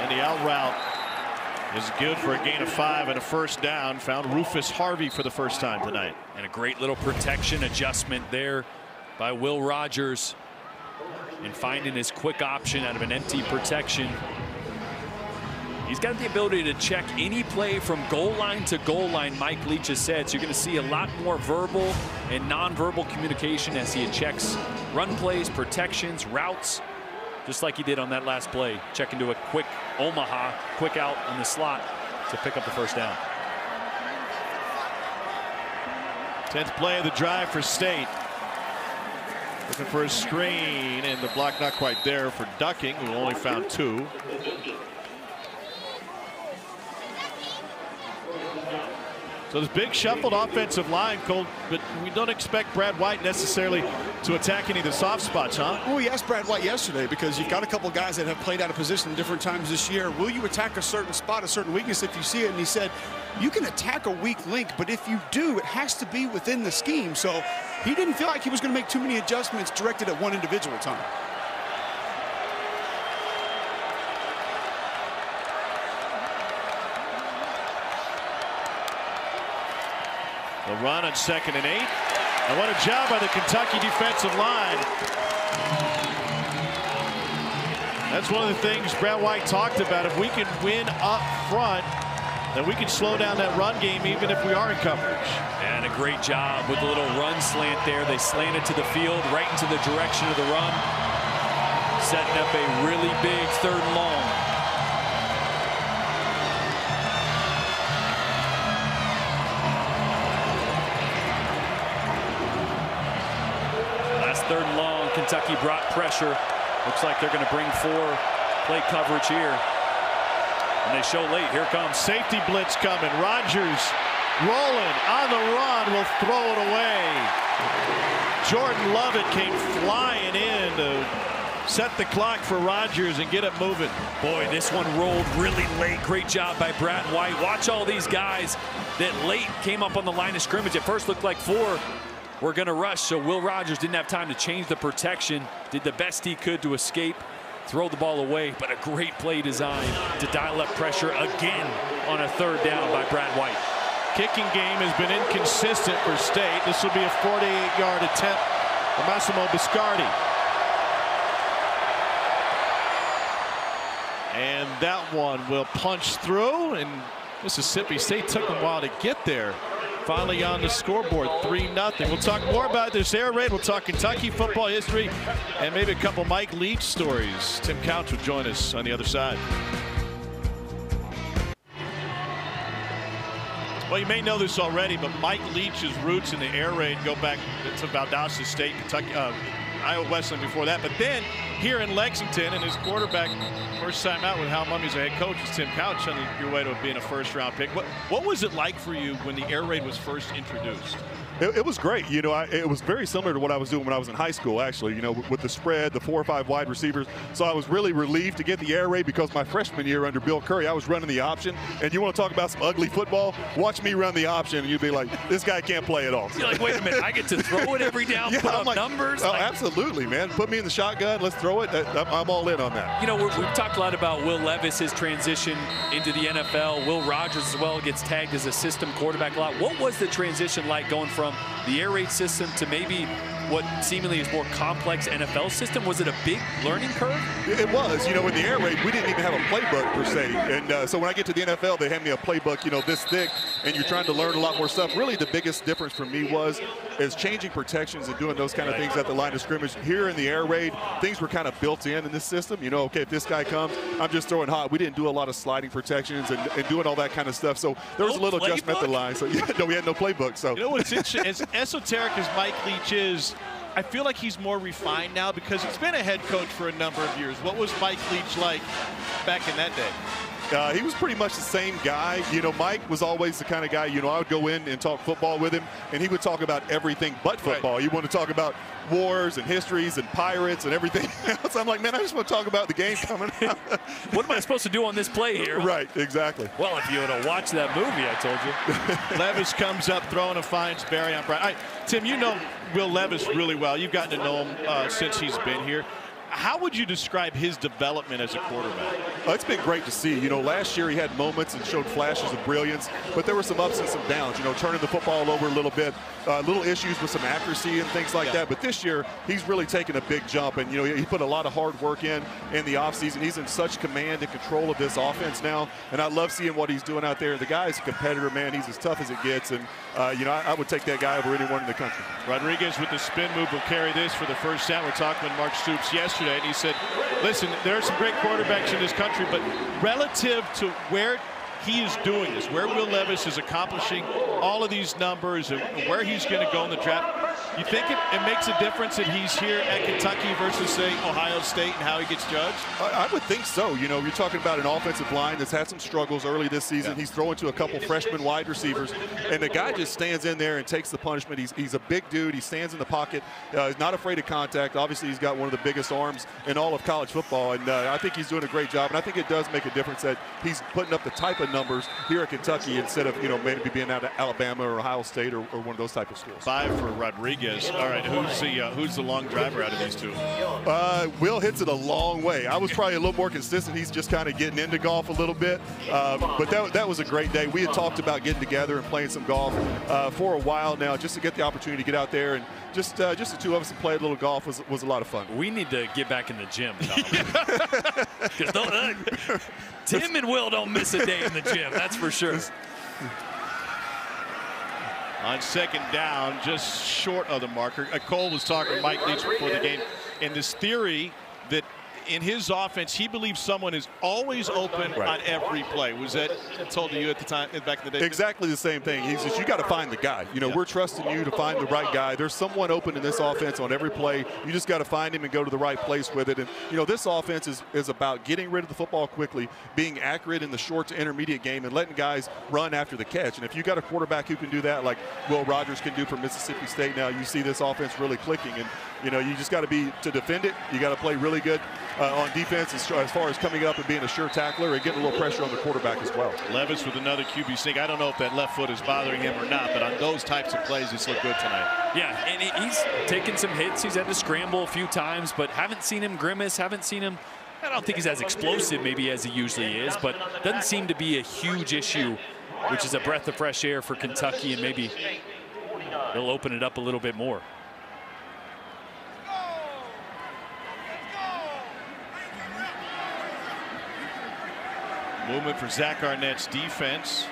[SPEAKER 1] And the out route is good for a gain of five and a first down. Found Rufus Harvey for the first time tonight.
[SPEAKER 2] And a great little protection adjustment there by Will Rogers and finding his quick option out of an empty protection. He's got the ability to check any play from goal line to goal line, Mike Leach has said. So you're going to see a lot more verbal and nonverbal communication as he checks run plays, protections, routes. just like he did on that last play. Check into a quick Omaha, quick out on the slot to pick up the first down.
[SPEAKER 1] 10th play of the drive for State. Looking for a screen, and the block not quite there for ducking, who only found two. So this big shuffled offensive line, Cole, but we don't expect Brad White necessarily to attack any of the soft spots, huh?
[SPEAKER 3] Well, we asked Brad White yesterday because you've got a couple guys that have played out of position different times this year. Will you attack a certain spot, a certain weakness if you see it? And he said, you can attack a weak link, but if you do, it has to be within the scheme. So he didn't feel like he was going to make too many adjustments directed at one individual time.
[SPEAKER 1] The run on second and eight. And what a job by the Kentucky defensive line. That's one of the things Brad White talked about. If we can win up front, then we can slow down that run game even if we are in coverage.
[SPEAKER 2] And a great job with a little run slant there. They slanted to the field right into the direction of the run. Setting up a really big third and long. Kentucky brought pressure. Looks like they're going to bring four play coverage here. And they show late. Here comes
[SPEAKER 1] safety blitz coming. Rogers rolling on the run will throw it away. Jordan Lovett came flying in to set the clock for Rogers and get it moving.
[SPEAKER 2] Boy, this one rolled really late. Great job by Brad White. Watch all these guys that late came up on the line of scrimmage. At first looked like four were going to rush, so Will Rogers didn't have time to change the protection. Did the best he could to escape throw the ball away, but a great play design to dial up pressure again on a third down by Brad White.
[SPEAKER 1] Kicking game has been inconsistent for State. This will be a 48-yard attempt for Massimo Biscardi. And that one will punch through, and Mississippi State took a while to get there finally on the scoreboard 3 nothing. We'll talk more about this air raid. We'll talk Kentucky football history and maybe a couple Mike Leach stories. Tim Couch will join us on the other side. Well, you may know this already, but Mike Leach's roots in the air raid go back to Valdosta State, Kentucky, uh, Iowa Wesleyan before that. But then here in Lexington, and his quarterback, first time out with Hal a head coach, is Tim Couch on your way to being a first round pick. What, what was it like for you when the air raid was first introduced?
[SPEAKER 7] It, it was great. You know, I, it was very similar to what I was doing when I was in high school, actually, you know, with, with the spread, the four or five wide receivers. So I was really relieved to get the air raid because my freshman year under Bill Curry, I was running the option. And you want to talk about some ugly football? Watch me run the option, and you'd be like, this guy can't play at all.
[SPEAKER 2] You're like, wait a minute, I get to throw it every down, yeah, put I'm up like, numbers?
[SPEAKER 7] Oh,
[SPEAKER 2] like,
[SPEAKER 7] absolutely, man. Put me in the shotgun, let's throw it. I'm, I'm all in on that.
[SPEAKER 2] You know, we've talked a lot about Will Levis, his transition into the NFL. Will Rogers as well gets tagged as a system quarterback a lot. What was the transition like going from the air raid system to maybe what seemingly is more complex NFL system? Was it a big learning curve?
[SPEAKER 7] It was. You know, in the air raid, we didn't even have a playbook per se. And uh, so when I get to the NFL, they hand me a playbook, you know, this thick, and you're trying to learn a lot more stuff. Really, the biggest difference for me was is changing protections and doing those kind of things at the line of scrimmage. Here in the air raid, things were kind of built in in this system. You know, okay, if this guy comes, I'm just throwing hot. We didn't do a lot of sliding protections and, and doing all that kind of stuff. So there was
[SPEAKER 2] no
[SPEAKER 7] a little
[SPEAKER 2] playbook?
[SPEAKER 7] adjustment at the line. So yeah, no, we had no playbook. So
[SPEAKER 1] you know what's interesting? as esoteric as Mike Leach is, I feel like he's more refined now because he's been a head coach for a number of years. What was Mike Leach like back in that day?
[SPEAKER 7] Uh, he was pretty much the same guy. You know, Mike was always the kind of guy, you know, I would go in and talk football with him, and he would talk about everything but football. Right. You want to talk about wars and histories and pirates and everything else. I'm like, man, I just want to talk about the game coming up.
[SPEAKER 2] what am I supposed to do on this play here?
[SPEAKER 7] Right, exactly.
[SPEAKER 2] Well, if you would have watched that movie, I told you.
[SPEAKER 1] Levis comes up throwing and finds Barry on Brown. Right, Tim, you know Will Levis really well. You've gotten to know him uh, since he's been here. How would you describe his development as a quarterback?
[SPEAKER 7] Uh, it's been great to see. You know, last year he had moments and showed flashes of brilliance, but there were some ups and some downs. You know, turning the football over a little bit, uh, little issues with some accuracy and things like yeah. that. But this year he's really taken a big jump, and you know he put a lot of hard work in in the offseason. He's in such command and control of this offense now, and I love seeing what he's doing out there. The guy's a competitor, man. He's as tough as it gets, and uh, you know I, I, would take that guy over anyone in the country.
[SPEAKER 1] Rodriguez with the spin move will carry this for the first down. We're talking with Mark Stoops yesterday, and he said, "Listen, there are some great quarterbacks in this country, but relative to where he is doing this, where Will Levis is accomplishing all of these numbers and where he's going to go in the draft. You think it, it, makes a difference that he's here at Kentucky versus, say, Ohio State and how he gets judged?
[SPEAKER 7] I, I would think so. You know, you're talking about an offensive line that's had some struggles early this season. Yeah. He's throwing to a couple freshman wide receivers, and the guy just stands in there and takes the punishment. He's, he's a big dude. He stands in the pocket. Uh, he's not afraid of contact. Obviously, he's got one of the biggest arms in all of college football, and uh, I think he's doing a great job. And I think it does make a difference that he's putting up the type of numbers here at Kentucky instead of, you know, maybe being out of Alabama or Ohio State or, or one of those type of schools.
[SPEAKER 1] Five for Rodriguez. All right, who's the uh, who's the long driver out of these two?
[SPEAKER 7] Uh, Will hits it a long way. I was probably a little more consistent. He's just kind of getting into golf a little bit. Uh, but that, that was a great day. We had talked about getting together and playing some golf uh, for a while now just to get the opportunity to get out there and just uh, just the two of us and play a little golf was, was a lot of fun.
[SPEAKER 2] We need to get back in the gym, Tom. uh, Tim and Will don't miss a day in the that's for sure.
[SPEAKER 1] On second down, just short of the marker. Uh, Cole was talking to Mike Leach before the game, and this theory that in his offense, he believes someone is always open right. on every play. Was that told to you at the time, back in the day?
[SPEAKER 7] Exactly the same thing. He says, you got to find the guy. You know, yeah. we're trusting you to find the right guy. There's someone open in this offense on every play. You just got to find him and go to the right place with it. And, you know, this offense is, is about getting rid of the football quickly, being accurate in the short to intermediate game, and letting guys run after the catch. And if you got a quarterback who can do that, like Will Rogers can do for Mississippi State now, you see this offense really clicking. And, you know, you just got to be to defend it. You got to play really good uh, on defense as, as, far as coming up and being a sure tackler and getting a little pressure on the quarterback as well.
[SPEAKER 1] Levis with another QB sneak. I don't know if that left foot is bothering him or not, but on those types of plays, he's looked good tonight.
[SPEAKER 2] Yeah, and he's taken some hits. He's had to scramble a few times, but haven't seen him grimace, haven't seen him. I don't think he's as explosive maybe as he usually is, but doesn't seem to be a huge issue, which is a breath of fresh air for Kentucky, and maybe they'll open it up a little bit more.
[SPEAKER 1] Movement for Zach Arnett's defense.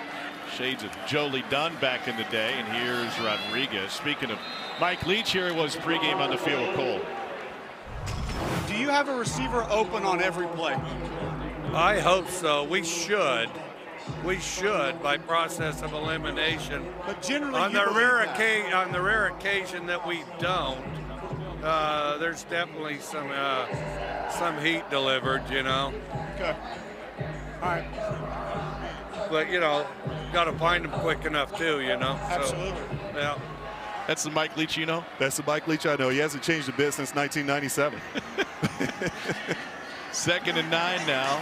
[SPEAKER 1] Shades of Joe Lee Dunn back in the day. And here's Rodriguez. Speaking of Mike Leach, here was pregame on the field with Cole.
[SPEAKER 3] Do you have a receiver open on every play?
[SPEAKER 8] I hope so. We should. We should by process of elimination.
[SPEAKER 3] But generally,
[SPEAKER 8] on the rare occasion, on the rare occasion that we don't, uh, there's definitely some uh, some heat delivered. You know.
[SPEAKER 3] Okay. All right.
[SPEAKER 8] But, you know, got to find them quick enough, too, you know.
[SPEAKER 3] Absolutely. So,
[SPEAKER 8] yeah.
[SPEAKER 1] That's the Mike Leach you know?
[SPEAKER 7] That's the Mike Leach I know. He hasn't changed a bit since 1997.
[SPEAKER 1] Second and nine now.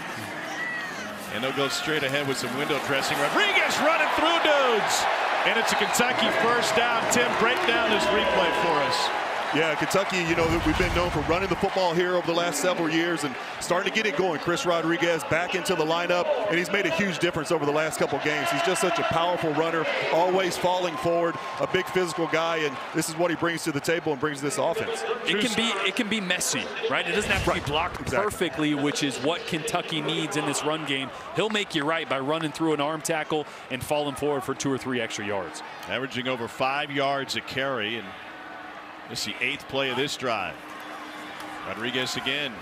[SPEAKER 1] And they'll go straight ahead with some window dressing. Rodriguez running through dudes. And it's a Kentucky first down. Tim, break down this replay for us.
[SPEAKER 7] Yeah, Kentucky, you know, we've been known for running the football here over the last several years and starting to get it going. Chris Rodriguez back into the lineup, and he's made a huge difference over the last couple games. He's just such a powerful runner, always falling forward, a big physical guy, and this is what he brings to the table and brings this offense.
[SPEAKER 2] It can be it can be messy, right? It doesn't have to right. be blocked exactly. perfectly, which is what Kentucky needs in this run game. He'll make you right by running through an arm tackle and falling forward for two or three extra yards.
[SPEAKER 1] Averaging over five yards a carry, and this is the eighth play of this drive. Rodriguez again.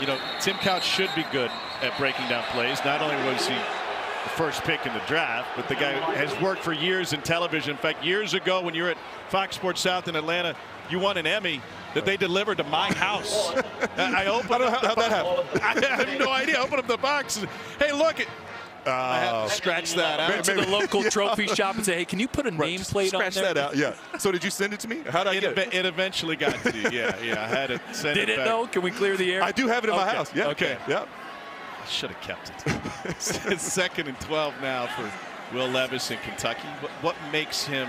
[SPEAKER 1] You know, Tim Couch should be good at breaking down plays. Not only was he the first pick in the draft, but the guy has worked for years in television. In fact, years ago when you were at Fox Sports South in Atlanta, you won an Emmy that they delivered to my house. I opened
[SPEAKER 7] how, how that happen?
[SPEAKER 1] I have no idea. I opened up the box. And, hey, look, uh, I have to scratch that out.
[SPEAKER 2] to the local yeah. trophy shop and say, hey, can you put a right. nameplate
[SPEAKER 7] on there? Scratch that out, yeah. So did you send it to me? How did I
[SPEAKER 1] it
[SPEAKER 7] get it?
[SPEAKER 1] It eventually got to you, yeah. Yeah, I had it sent
[SPEAKER 2] Did
[SPEAKER 1] it,
[SPEAKER 2] it though? Can we clear the air?
[SPEAKER 7] I do have it in
[SPEAKER 2] okay.
[SPEAKER 7] my house, yeah.
[SPEAKER 1] Okay.
[SPEAKER 7] Yeah.
[SPEAKER 1] I should have kept it. it's second and 12 now for Will Levis in Kentucky. What, what makes him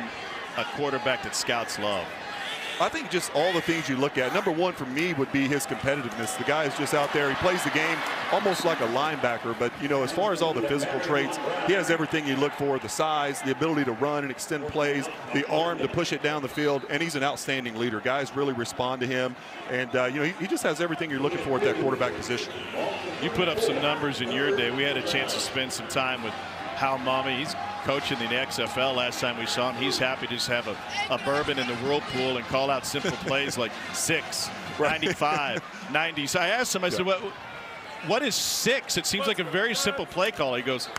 [SPEAKER 1] a quarterback that scouts love?
[SPEAKER 7] I think just all the things you look at. Number one for me would be his competitiveness. The guy is just out there. He plays the game almost like a linebacker. But, you know, as far as all the physical traits, he has everything you look for the size, the ability to run and extend plays, the arm to push it down the field. And he's an outstanding leader. Guys really respond to him. And, uh, you know, he, he just has everything you're looking for at that quarterback position.
[SPEAKER 1] You put up some numbers in your day. We had a chance to spend some time with Hal Mumme, He's coaching in the XFL last time we saw him. He's happy to just have a, a bourbon in the whirlpool and call out simple plays like six, right. 95, 90. So I asked him, I yeah. said, what, what is six? It seems like a very simple play call. He goes,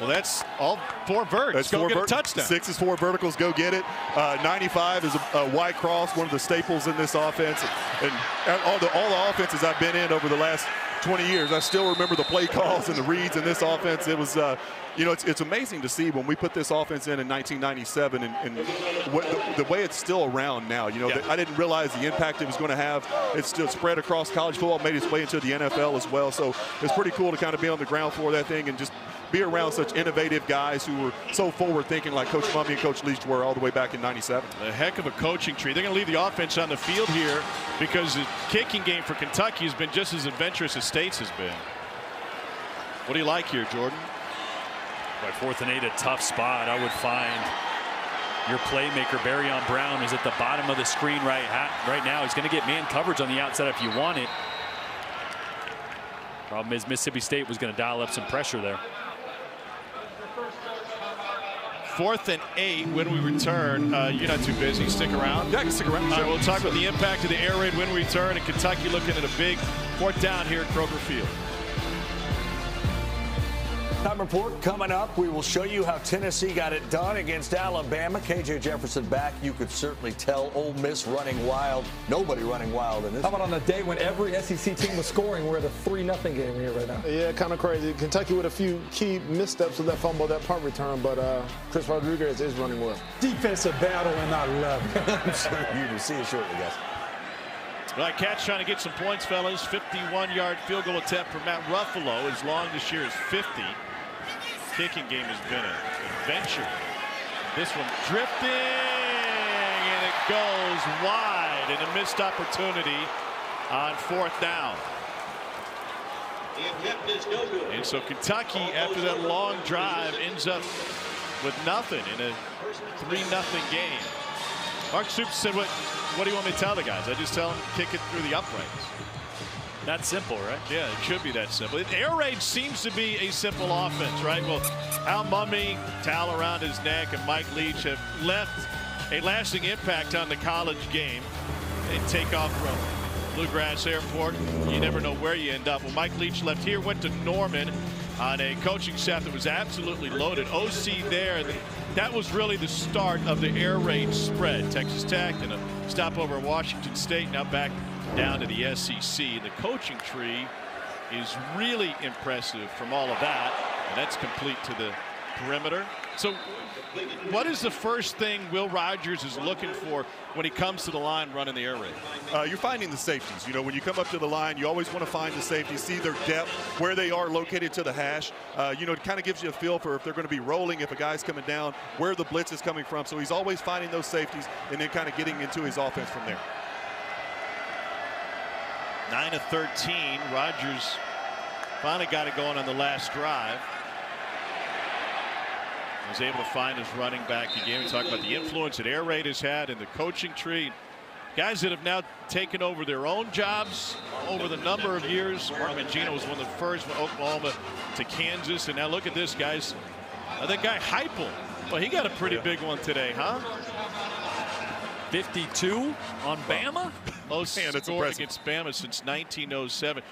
[SPEAKER 1] well, that's all four verts. That's go four get a touchdown.
[SPEAKER 7] Six is four verticals. Go get it. Uh, 95 is a, a white cross, one of the staples in this offense. And, and all the all the offenses I've been in over the last 20 years, I still remember the play calls and the reads in this offense. It was uh, you know, it's, it's amazing to see when we put this offense in in 1997 and, and what, the, the, way it's still around now. You know, yeah. the, I didn't realize the impact it was going to have. It's still spread across college football, made its way into the NFL as well. So it's pretty cool to kind of be on the ground floor of that thing and just be around such innovative guys who were so forward thinking like Coach Mumme and Coach Leach were all the way back in 97.
[SPEAKER 1] A heck of a coaching tree. They're going to leave the offense on the field here because the kicking game for Kentucky has been just as adventurous as State's has been. What do you like here, Jordan?
[SPEAKER 2] By fourth and eight, a tough spot. I would find your playmaker, Barion Brown, is at the bottom of the screen right, right now. He's going to get man coverage on the outside if you want it. Problem is Mississippi State was going to dial up some pressure there.
[SPEAKER 1] Fourth and eight when we return. Uh, you're not too busy. Stick around.
[SPEAKER 7] Yeah, stick around.
[SPEAKER 1] All right, we'll talk about the impact of the air raid when we return. And Kentucky looking at a big fourth down here at Kroger Field.
[SPEAKER 5] Time report coming up. We will show you how Tennessee got it done against Alabama. KJ Jefferson back. You could certainly tell Ole Miss running wild. Nobody running wild in this.
[SPEAKER 9] How about on a day when every SEC team was scoring? We're at a 3 0 game here right now.
[SPEAKER 10] Yeah, kind of crazy. Kentucky with a few key missteps with that fumble, that punt return, but uh, Chris Rodriguez is running well.
[SPEAKER 9] Defensive battle, and I love it.
[SPEAKER 5] I'm sure you can see it shortly, guys.
[SPEAKER 1] Right, Cats trying to get some points, fellas. 51-yard field goal attempt for Matt Ruffolo. As long this year is 50 kicking game has been an adventure. This one drifting, and it goes wide, and a missed opportunity on fourth down. And so Kentucky, after that long drive, ends up with nothing in a 3 nothing game. Mark Stoops said, what, what do you want me to tell the guys? I just tell them kick it through the uprights.
[SPEAKER 2] That simple, right?
[SPEAKER 1] Yeah, it should be that simple. Air raid seems to be a simple offense, right? Well, Hal Mumme, towel around his neck, and Mike Leach have left a lasting impact on the college game. And take off from Bluegrass Airport. You never know where you end up. Well, Mike Leach left here, went to Norman on a coaching staff that was absolutely loaded. OC there. That was really the start of the air raid spread. Texas Tech and a stopover at Washington State. Now back down to the SEC. The coaching tree is really impressive from all of that. And that's complete to the perimeter. So what is the first thing Will Rogers is looking for when he comes to the line running the air raid?
[SPEAKER 7] Uh, you're finding the safeties. You know, when you come up to the line, you always want to find the safeties, see their depth, where they are located to the hash. Uh, you know, it kind of gives you a feel for if they're going to be rolling, if a guy's coming down, where the blitz is coming from. So he's always finding those safeties and then kind of getting into his offense from there.
[SPEAKER 1] 9 of 13. Rogers finally got it going on the last drive. Was able to find his running back again. We talk about the influence that air raid has had in the coaching tree. Guys that have now taken over their own jobs over the number of years. Mark Mangino was one of the first from Oklahoma to Kansas. And now look at this, guys. Uh, that guy Heupel. Well, he got a pretty big one today, huh?
[SPEAKER 2] 52 on Bama?
[SPEAKER 1] Most Man, scored against Bama since 1907.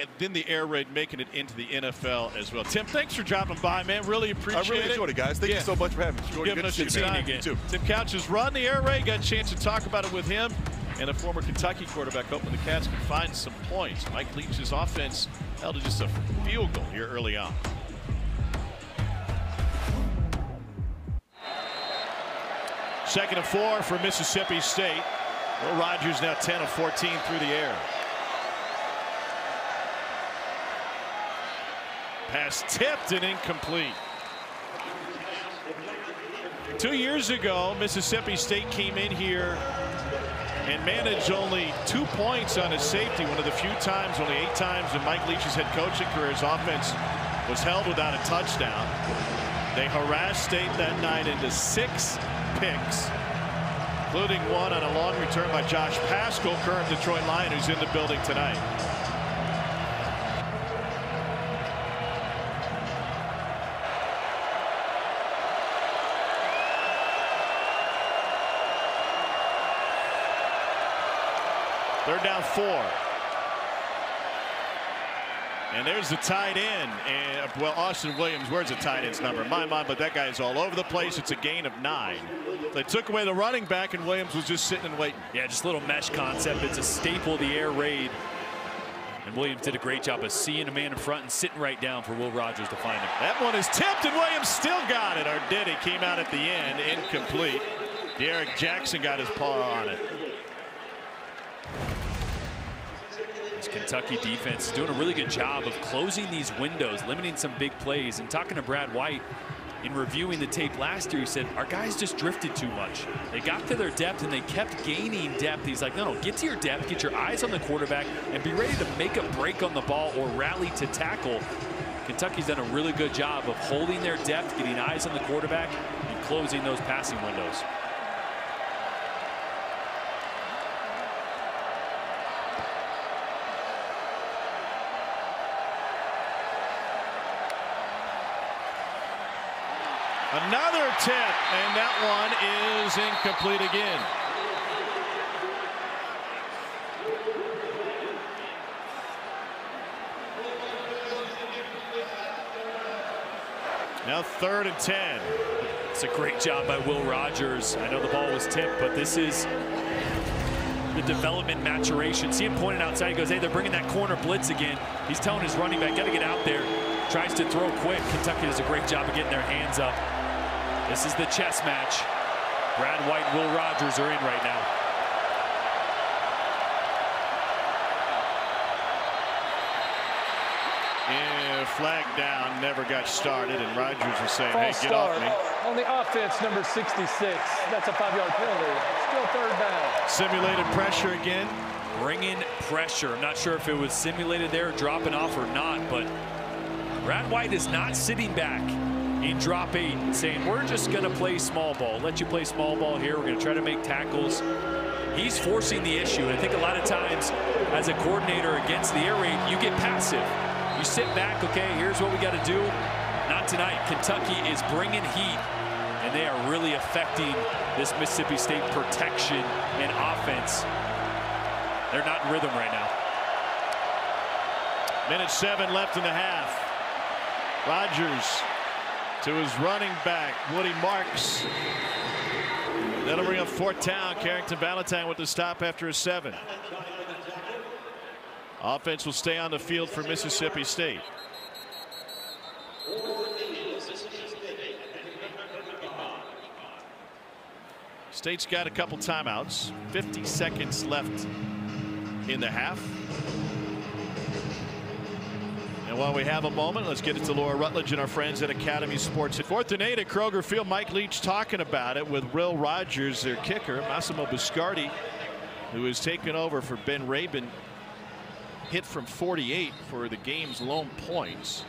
[SPEAKER 1] And then the air raid making it into the NFL as well. Tim, thanks for dropping by, man. Really appreciate
[SPEAKER 7] it. I really
[SPEAKER 1] it.
[SPEAKER 7] enjoyed it, guys. Thank yeah. you so much for having me.
[SPEAKER 1] Jordan, Giving us your time again. Too. Tim Couch has run the air raid. Got a chance to talk about it with him and a former Kentucky quarterback hoping the Cats can find some points. Mike Leach's offense held to just a field goal here early on. Second and four for Mississippi State. Will Rogers now 10 of 14 through the air. Pass tipped and incomplete. Two years ago, Mississippi State came in here and managed only two points on his safety. One of the few times, only eight times in Mike Leach's head coaching career, his offense was held without a touchdown. They harassed State that night into six picks, including one on a long return by Josh Paschal, current Detroit Lion, who's in the building tonight. Third down four. And there's the tight end. And well, Austin Williams, where's the tight end's number? In my mind, but that guy's all over the place. It's a gain of nine. They took away the running back, and Williams was just sitting and waiting.
[SPEAKER 2] Yeah, just a little mesh concept. It's a staple of the air raid. And Williams did a great job of seeing a man in front and sitting right down for Will Rogers to find him.
[SPEAKER 1] That one is tipped, and Williams still got it. Or did he? Came out at the end, incomplete. D'Eryk Jackson got his paw on it.
[SPEAKER 2] This Kentucky defense is doing a really good job of closing these windows, limiting some big plays. And talking to Brad White in reviewing the tape last year, he said, our guys just drifted too much. They got to their depth and they kept gaining depth. He's like, no, no, get to your depth, get your eyes on the quarterback, and be ready to make a break on the ball or rally to tackle. Kentucky's done a really good job of holding their depth, getting eyes on the quarterback, and closing those passing windows.
[SPEAKER 1] Another tip, and that one is incomplete again. Now third and 10.
[SPEAKER 2] It's a great job by Will Rogers. I know the ball was tipped, but this is the development maturation. See him pointing outside. He goes, hey, they're bringing that corner blitz again. He's telling his running back, got to get out there. Tries to throw quick. Kentucky does a great job of getting their hands up. This is the chess match. Brad White and Will Rogers are in right now.
[SPEAKER 1] Yeah, flag down, never got started, and Rogers was saying,
[SPEAKER 4] False
[SPEAKER 1] hey, get
[SPEAKER 4] start
[SPEAKER 1] off me.
[SPEAKER 4] on the offense, number 66. That's a five-yard penalty. Still third down.
[SPEAKER 1] Simulated pressure again.
[SPEAKER 2] Bringing pressure. I'm not sure if it was simulated there, dropping off or not, but Brad White is not sitting back in drop eight saying, we're just going to play small ball. Let you play small ball here. We're going to try to make tackles. He's forcing the issue. And I think a lot of times as a coordinator against the air raid, you get passive. You sit back, okay, here's what we got to do. Not tonight. Kentucky is bringing heat, and they are really affecting this Mississippi State protection and offense. They're not in rhythm right now.
[SPEAKER 1] Minute seven left in the half. Rogers to his running back, Woody Marks. That'll bring up fourth down. Carrington Valentine with the stop after a seven. Offense will stay on the field for Mississippi State. State's got a couple timeouts. 50 seconds left in the half. And while we have a moment, let's get it to Laura Rutledge and our friends at Academy Sports. Fourth and eight at Kroger Field. Mike Leach talking about it with Will Rogers, their kicker. Massimo Biscardi, who is taking over for Ben Rabin, hit from 48 for the game's lone points.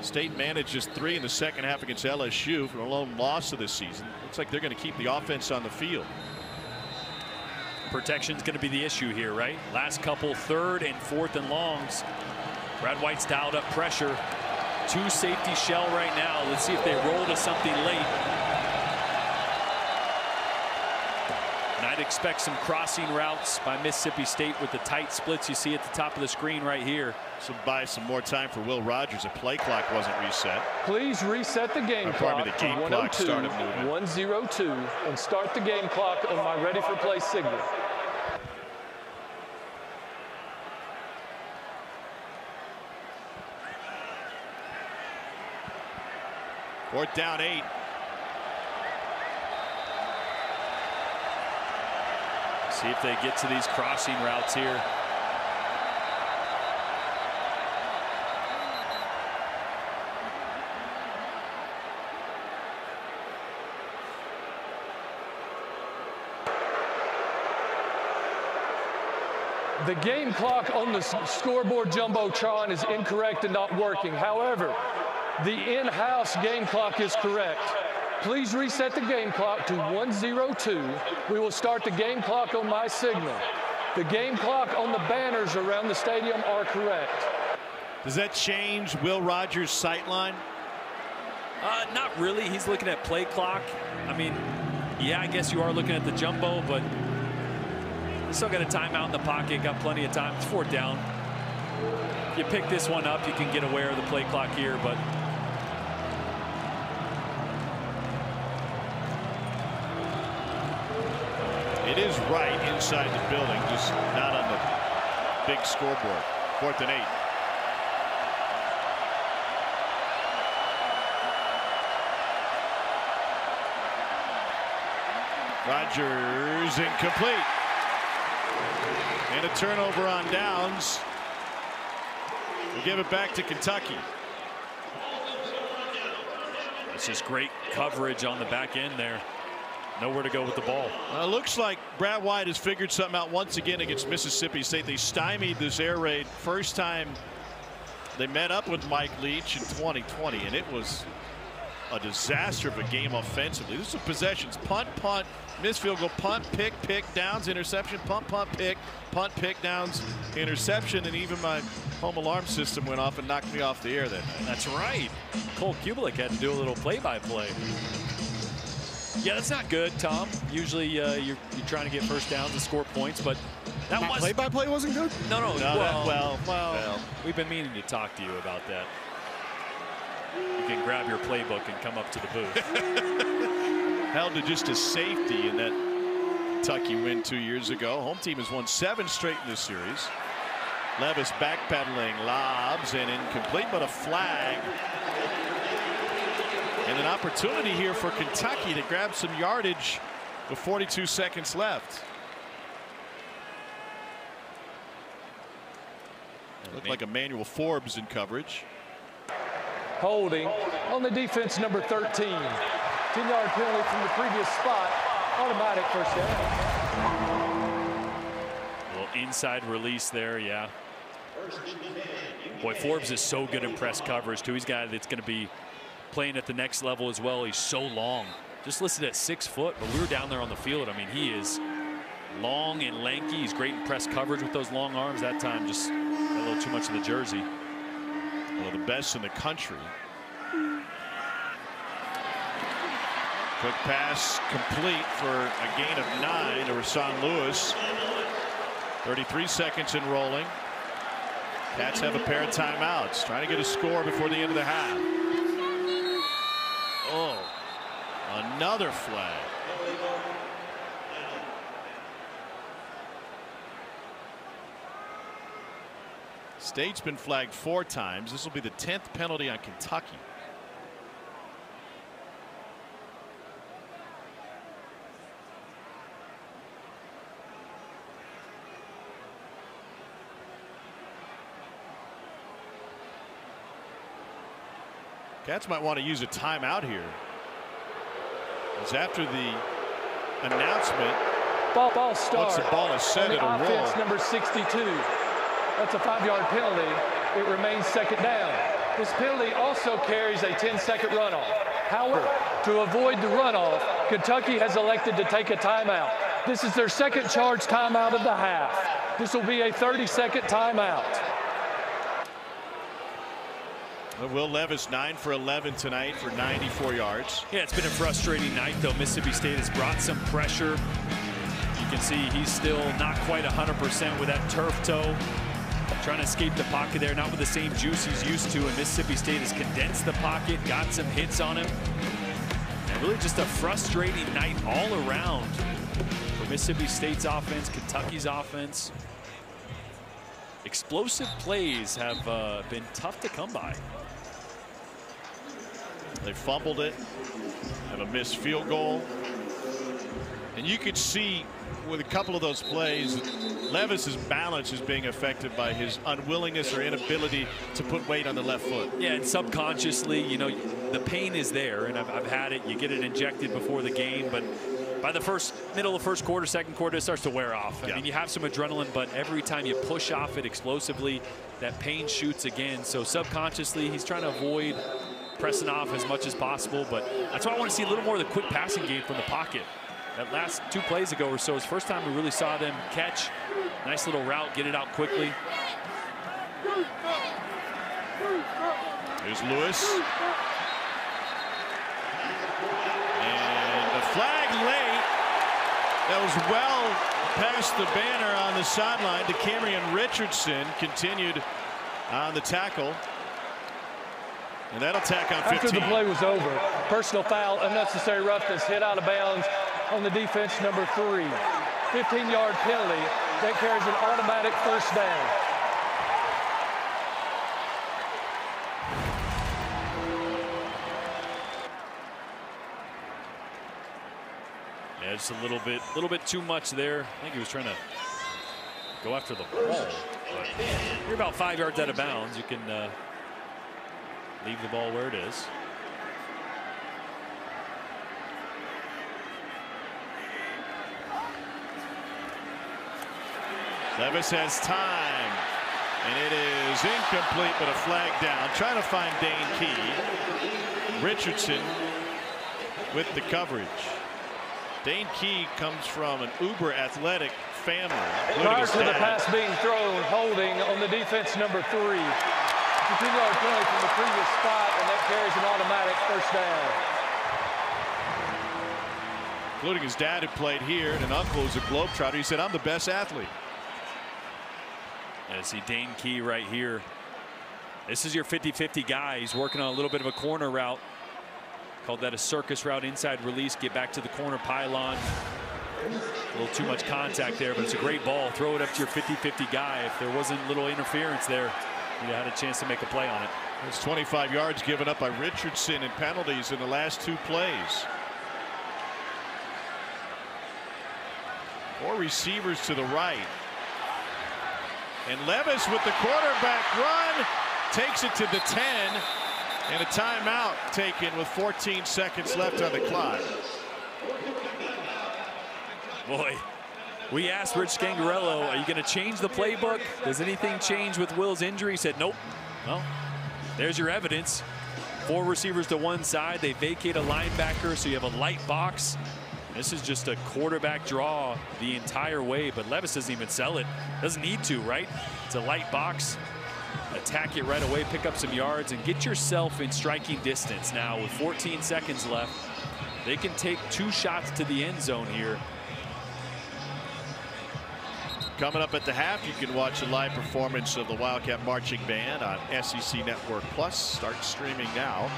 [SPEAKER 1] State manages three in the second half against LSU for the lone loss of the season. Looks like they're going to keep the offense on the field.
[SPEAKER 2] Protection's going to be the issue here, right? Last couple third and fourth and longs. Brad White's dialed up pressure. Two safety shell right now. Let's see if they roll to something late. And I'd expect some crossing routes by Mississippi State with the tight splits you see at the top of the screen right here.
[SPEAKER 1] So buy some more time for Will Rogers. The play clock wasn't reset.
[SPEAKER 4] Please reset the game
[SPEAKER 1] Or
[SPEAKER 4] clock
[SPEAKER 1] me, the game
[SPEAKER 4] oh
[SPEAKER 1] clock
[SPEAKER 4] 102,
[SPEAKER 1] started moving.
[SPEAKER 4] 102, and start the game clock on my ready for play signal.
[SPEAKER 1] Fourth down eight.
[SPEAKER 2] See if they get to these crossing routes here.
[SPEAKER 4] The game clock on the scoreboard Jumbotron is incorrect and not working. However, the in-house game clock is correct. Please reset the game clock to 102. We will start the game clock on my signal. The game clock on the banners around the stadium are correct.
[SPEAKER 1] Does that change Will Rogers' sight line?
[SPEAKER 2] Uh, not really. He's looking at play clock. I mean, yeah, I guess you are looking at the jumbo, but still got a timeout in the pocket, got plenty of time. It's fourth down. If you pick this one up, you can get aware of the play clock here, but
[SPEAKER 1] It is right inside the building, just not on the big scoreboard. Fourth and eight. Rogers incomplete. And a turnover on downs. We give it back to Kentucky.
[SPEAKER 2] It's just great coverage on the back end there. Nowhere to go with the ball.
[SPEAKER 1] It looks like Brad White has figured something out once again against Mississippi State. They stymied this air raid first time they met up with Mike Leach in 2020, and it was a disaster of a game offensively. This is a possessions punt, punt, miss field goal, punt, pick, pick, downs, interception, punt, punt, pick, punt, pick, downs, interception, and even my home alarm system went off and knocked me off the air that night.
[SPEAKER 2] That's right. Cole Cubelic had to do a little play-by-play. -play. Yeah, that's not good, Tom. Usually uh, you're, you're trying to get first downs and score points, but that
[SPEAKER 3] My
[SPEAKER 2] was
[SPEAKER 3] play-by-play wasn't good.
[SPEAKER 2] No, no,
[SPEAKER 1] No,
[SPEAKER 2] well,
[SPEAKER 1] well,
[SPEAKER 2] well,
[SPEAKER 1] well.
[SPEAKER 2] we've been meaning to talk to you about that. You can grab your playbook and come up to the booth.
[SPEAKER 1] Held to just a safety in that Kentucky win two years ago. Home team has won seven straight in this series. Levis backpedaling, lobs and incomplete, but a flag. And an opportunity here for Kentucky to grab some yardage with 42 seconds left. Looked like Emmanuel Forbes in coverage.
[SPEAKER 4] Holding on the defense number 13. 10-yard penalty from the previous spot. Automatic first down.
[SPEAKER 2] little inside release there, yeah. Boy, Forbes is so good in press coverage, too. He's a guy that's going to be playing at the next level as well. He's so long. Just listed at six foot, but we were down there on the field. I mean, he is long and lanky. He's great in press coverage with those long arms. That time just a little too much of the jersey.
[SPEAKER 1] One of the best in the country. Quick pass complete for a gain of nine to Rashaan Lewis. 33 seconds in rolling. Cats have a pair of timeouts. Trying to get a score before the end of the half. Oh, another flag. State's been flagged four times. This will be the 10th penalty on Kentucky. Cats might want to use a timeout here. It's after the announcement.
[SPEAKER 4] Ball, ball start.
[SPEAKER 1] Once the ball is set, it'll
[SPEAKER 4] offense
[SPEAKER 1] roll.
[SPEAKER 4] number 62. That's a five-yard penalty. It remains second down. This penalty also carries a 10-second runoff. However, to avoid the runoff, Kentucky has elected to take a timeout. This is their second charge timeout of the half. This will be a 30-second timeout.
[SPEAKER 1] Will Levis 9 for 11 tonight for 94 yards.
[SPEAKER 2] Yeah, it's been a frustrating night, though. Mississippi State has brought some pressure. You can see he's still not quite 100% with that turf toe. Trying to escape the pocket there, not with the same juice he's used to. And Mississippi State has condensed the pocket, got some hits on him. And really just a frustrating night all around for Mississippi State's offense, Kentucky's offense. Explosive plays have uh, been tough to come by.
[SPEAKER 1] They fumbled it, have a missed field goal. And you could see with a couple of those plays, Levis's balance is being affected by his unwillingness or inability to put weight on the left foot.
[SPEAKER 2] Yeah, and subconsciously, you know, the pain is there, and I've, I've had it. You get it injected before the game, but by the first middle of first quarter, second quarter, it starts to wear off. I
[SPEAKER 1] Yeah.
[SPEAKER 2] mean, you have some adrenaline, but every time you push off it explosively, that pain shoots again. So subconsciously, he's trying to avoid pressing off as much as possible. But that's why I want to see a little more of the quick passing game from the pocket. That last two plays ago or so is first time we really saw them catch. Nice little route, get it out quickly.
[SPEAKER 1] Here's Lewis. And the flag late. That was well past the banner on the sideline. DeCamerion Richardson continued on the tackle. And that'll tack on 15.
[SPEAKER 4] After the play was over, personal foul, unnecessary roughness, hit out of bounds on the defense number three. 15-yard penalty that carries an automatic first down.
[SPEAKER 2] Yeah, just a little bit, little bit too much there. I think he was trying to go after the ball. But you're about five yards out of bounds. You can uh, leave the ball where it is.
[SPEAKER 1] Levis has time. And it is incomplete, but a flag down. Trying to find Dane Key. Richardson with the coverage. Dane Key comes from an uber athletic family. including
[SPEAKER 4] Prior
[SPEAKER 1] his
[SPEAKER 4] to the pass being thrown, holding on the defense number three. 15-yard penalty from the previous spot, and that carries an automatic first down.
[SPEAKER 1] including his dad who played here and an uncle who's a Globetrotter. He said, I'm the best athlete.
[SPEAKER 2] And see Dane Key right here. This is your 50-50 guy. He's working on a little bit of a corner route. Called that a circus route inside release. Get back to the corner pylon. A little too much contact there, but it's a great ball. Throw it up to your 50-50 guy. If there wasn't a little interference there, you'd had a chance to make a play on it.
[SPEAKER 1] It's 25 yards given up by Richardson in penalties in the last two plays. Four receivers to the right. And Levis with the quarterback run takes it to the 10 and a timeout taken with 14 seconds left on the clock.
[SPEAKER 2] Boy, we asked Rich Scangarello, are you going to change the playbook? Does anything change with Will's injury? He said, nope. Well, there's your evidence. Four receivers to one side. They vacate a linebacker, so you have a light box. This is just a quarterback draw the entire way, but Levis doesn't even sell it. Doesn't need to, right? It's a light box. Attack it right away, pick up some yards, and get yourself in striking distance. Now, with 14 seconds left, they can take two shots to the end zone here.
[SPEAKER 1] Coming up at the half, you can watch a live performance of the Wildcat Marching Band on SEC Network Plus. Start streaming now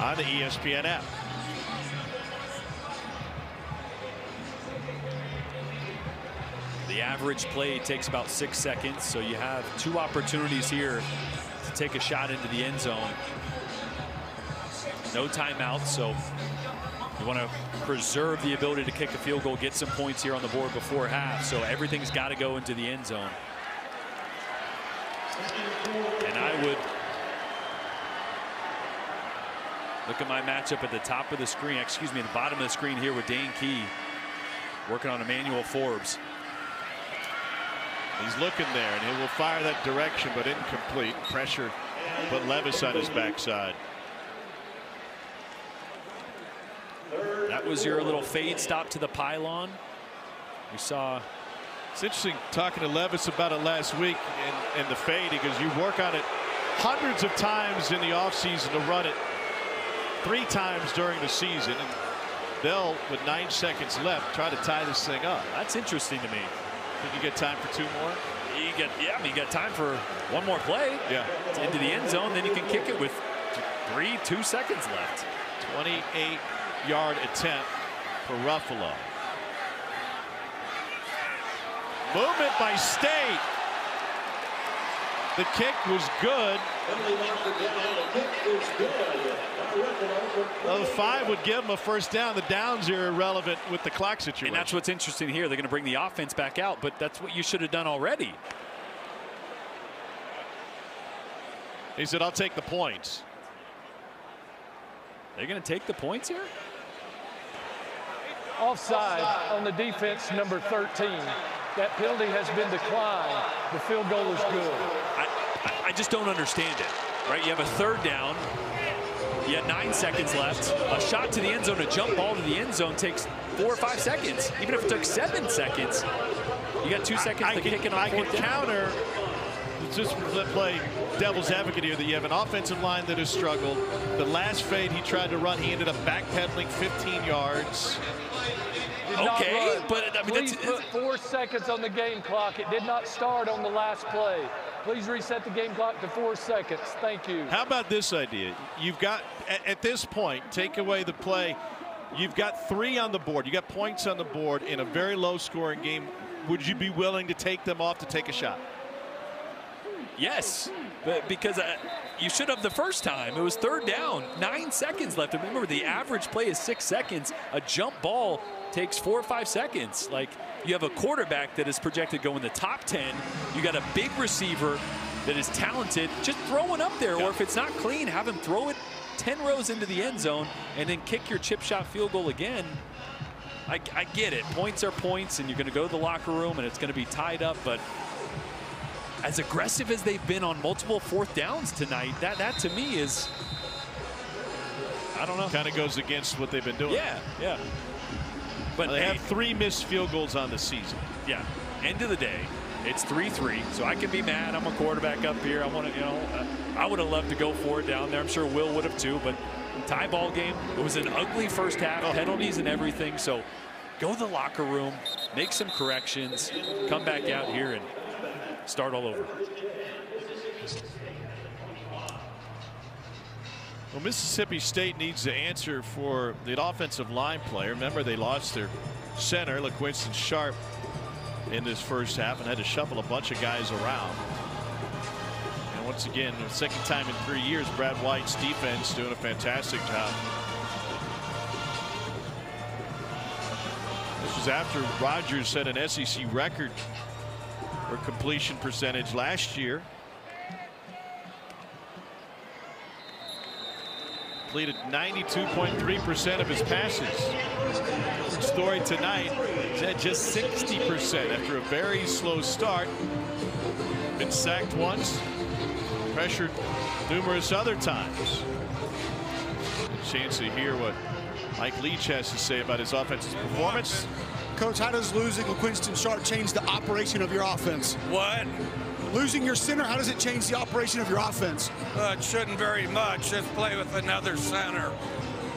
[SPEAKER 1] on the ESPN app.
[SPEAKER 2] The average play takes about six seconds, so you have two opportunities here to take a shot into the end zone. No timeout, so you want to preserve the ability to kick a field goal, get some points here on the board before half. So everything's got to go into the end zone. And I would look at my matchup at the top of the screen, excuse me, at the bottom of the screen here with Dane Key working on Emmanuel Forbes.
[SPEAKER 1] He's looking there, and he will fire that direction, but incomplete. Pressure put Levis on his backside.
[SPEAKER 2] That was your little fade stop to the pylon. We saw.
[SPEAKER 1] It's interesting talking to Levis about it last week and, in the fade because you work on it hundreds of times in the offseason to run it three times during the season. And they'll, with nine seconds left, try to tie this thing up.
[SPEAKER 2] That's interesting to me.
[SPEAKER 1] Think you get time for two more?
[SPEAKER 2] You get, yeah, I mean, you got time for one more play.
[SPEAKER 1] Yeah.
[SPEAKER 2] It's into the end zone, then you can kick it with three, two seconds left.
[SPEAKER 1] 28 yard attempt for Ruffolo. Movement by State. The kick was good. Well, the five would give them a first down. The downs are irrelevant with the clock situation.
[SPEAKER 2] And that's what's interesting here. They're going to bring the offense back out, but that's what you should have done already.
[SPEAKER 1] He said, I'll take the points.
[SPEAKER 2] They're going to take the points here?
[SPEAKER 4] Offside on the defense number 13. That penalty has been declined. The field goal is good.
[SPEAKER 2] I, I just don't understand it, right? You have a third down. You had nine seconds left. A shot to the end zone, a jump ball to the end zone takes four or five seconds. Even if it took seven seconds, you got two seconds
[SPEAKER 1] I,
[SPEAKER 2] to
[SPEAKER 1] I
[SPEAKER 2] kick
[SPEAKER 1] can,
[SPEAKER 2] it on
[SPEAKER 1] I can
[SPEAKER 2] fourth down.
[SPEAKER 1] counter. Just play devil's advocate here that you have an offensive line that has struggled. The last fade he tried to run, he ended up backpedaling 15 yards.
[SPEAKER 2] Okay, but, I mean,
[SPEAKER 4] Please
[SPEAKER 2] that's-
[SPEAKER 4] put four seconds on the game clock. It did not start on the last play. Please reset the game clock to four seconds. Thank you.
[SPEAKER 1] How about this idea? You've got, at, at this point, take away the play. You've got three on the board. You got points on the board in a very low scoring game. Would you be willing to take them off to take a shot?
[SPEAKER 2] Yes, but because uh, you should have the first time. It was third down, nine seconds left. And remember, the average play is six seconds. A jump ball takes four or five seconds. Like you have a quarterback that is projected to go in the top 10. You got a big receiver that is talented. Just throw it up there, or if it's not clean, have him throw it 10 rows into the end zone and then kick your chip shot field goal again. I, I get it. Points are points, and you're going to go to the locker room, and it's going to be tied up, but as aggressive as they've been on multiple fourth downs tonight, that that to me is, I don't know.
[SPEAKER 1] Kind of goes against what they've been doing.
[SPEAKER 2] Yeah, yeah. But
[SPEAKER 1] Well, they
[SPEAKER 2] hey,
[SPEAKER 1] have three missed field goals on the season.
[SPEAKER 2] yeah. End of the day, it's three-three. So I can be mad. I'm a quarterback up here. I want to, you know, uh, I would have loved to go for it down there. I'm sure Will would have too. But tie ball game. It was an ugly first half, penalties and everything. So go to the locker room, make some corrections, come back out here and start all over.
[SPEAKER 1] Well, Mississippi State needs to answer for the offensive line play. Remember, they lost their center, LaQuinston Sharp, in this first half and had to shuffle a bunch of guys around. And once again, the second time in three years, Brad White's defense doing a fantastic job. This was after Rogers set an SEC record completion percentage last year. completed 92.3% of his passes. Story tonight is at just 60% after a very slow start. Been sacked once, pressured numerous other times. A chance to hear what Mike Leach has to say about his offensive performance.
[SPEAKER 3] Coach, how does losing LaQuinston Sharp change the operation of your offense?
[SPEAKER 8] What?
[SPEAKER 3] Losing your center, how does it change the operation of your offense?
[SPEAKER 8] Uh, it shouldn't very much. Just play with another center.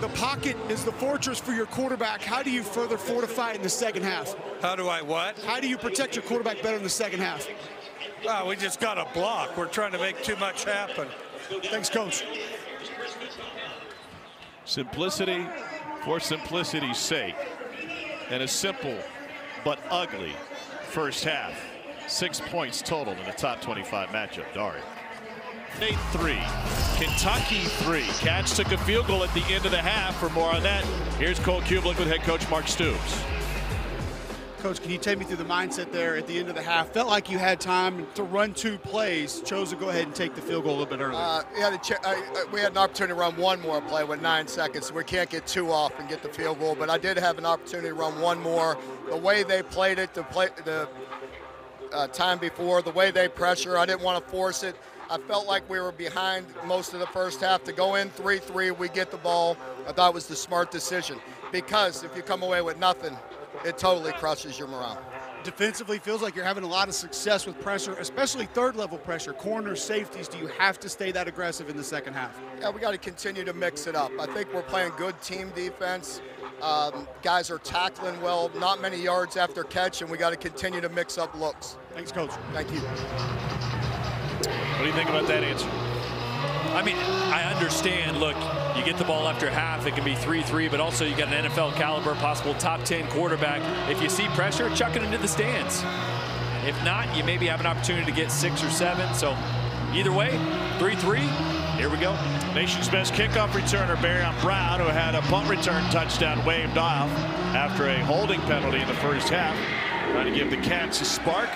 [SPEAKER 3] The pocket is the fortress for your quarterback. How do you further fortify it in the second half?
[SPEAKER 8] How do I what?
[SPEAKER 3] How do you protect your quarterback better in the second half?
[SPEAKER 8] Well, we just got a block. We're trying to make too much happen.
[SPEAKER 3] Thanks, Coach.
[SPEAKER 1] Simplicity for simplicity's sake. And a simple but ugly first half. Six points total in the top 25 matchup. Dari. State three, Kentucky three. Cats took a field goal at the end of the half. For more on that, here's Cole Cubelic with head coach Mark Stoops.
[SPEAKER 3] Coach, can you take me through the mindset there at the end of the half? Felt like you had time to run two plays, chose to go ahead and take the field goal a little bit early.
[SPEAKER 11] Uh, we, had ch- uh, we had an opportunity to run one more play with nine seconds. We can't get two off and get the field goal, but I did have an opportunity to run one more. The way they played it, the play, the uh, time before, the way they pressure, I didn't want to force it. I felt like we were behind most of the first half. To go in 3-3, we get the ball. I thought it was the smart decision because if you come away with nothing, it totally crushes your morale.
[SPEAKER 3] Defensively, feels like you're having a lot of success with pressure, especially third level pressure. corner safeties, do you have to stay that aggressive in the second half?
[SPEAKER 11] Yeah, we got to continue to mix it up. I think we're playing good team defense. Um, guys are tackling well, not many yards after catch, and we got to continue to mix up looks.
[SPEAKER 3] Thanks, Coach.
[SPEAKER 11] Thank you.
[SPEAKER 1] What do you think about that answer?
[SPEAKER 2] I mean, I understand. Look, you get the ball after half, it can be 3-3, but also you got an NFL caliber, possible top 10 quarterback. If you see pressure, chuck it into the stands. If not, you maybe have an opportunity to get six or seven. So either way, 3-3, here we go.
[SPEAKER 1] Nation's best kickoff returner, Barion Brown, who had a punt return touchdown waved off after a holding penalty in the first half. Trying to give the Cats a spark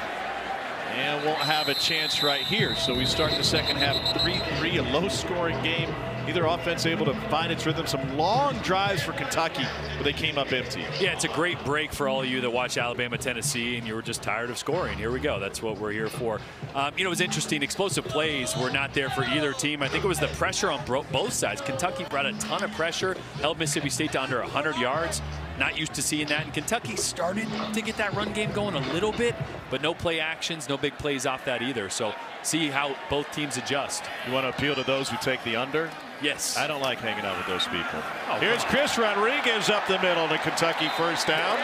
[SPEAKER 1] and won't have a chance right here. So we start the second half 3-3, a low-scoring game Either offense able to find its rhythm. Some long drives for Kentucky, but they came up empty.
[SPEAKER 2] Yeah, it's a great break for all of you that watch Alabama, Tennessee, and you were just tired of scoring. Here we go. That's what we're here for. Um, you know, it was interesting. Explosive plays were not there for either team. I think it was the pressure on both sides. Kentucky brought a ton of pressure, held Mississippi State to under 100 yards. Not used to seeing that. And Kentucky started to get that run game going a little bit, but no play actions, no big plays off that either. So see how both teams adjust.
[SPEAKER 1] You want to appeal to those who take the under?
[SPEAKER 2] Yes.
[SPEAKER 1] I don't like hanging out with those people. Oh, Here's Chris Rodriguez up the middle to Kentucky first down.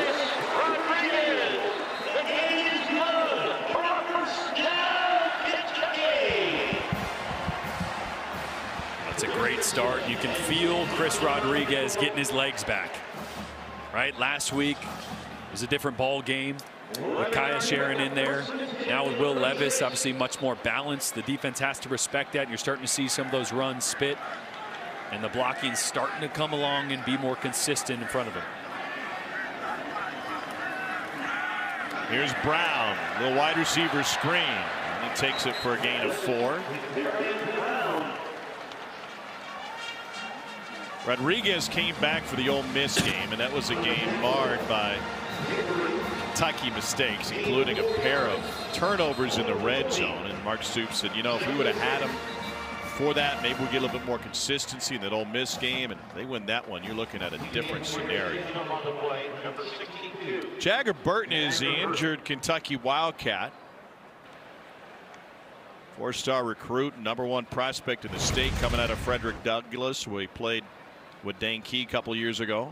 [SPEAKER 2] That's a great start. You can feel Chris Rodriguez getting his legs back. Right? Last week was a different ball game with Kaiya Sheron in there. Now with Will Levis, obviously much more balanced. The defense has to respect that. You're starting to see some of those runs spit. And the blocking starting to come along and be more consistent in front of him.
[SPEAKER 1] Here's Brown, the wide receiver screen. He takes it for a gain of four. Rodriguez came back for the Ole Miss game, and that was a game marred by Kentucky mistakes, including a pair of turnovers in the red zone. And Mark Stoops said, you know, if we would have had him for that, maybe we get a little bit more consistency in that Ole Miss game, and they win that one. You're looking at a different scenario. Jagger Burton is the injured Kentucky Wildcat. Four-star recruit, number one prospect in the state, coming out of Frederick Douglass, where he played with Dane Key a couple years ago.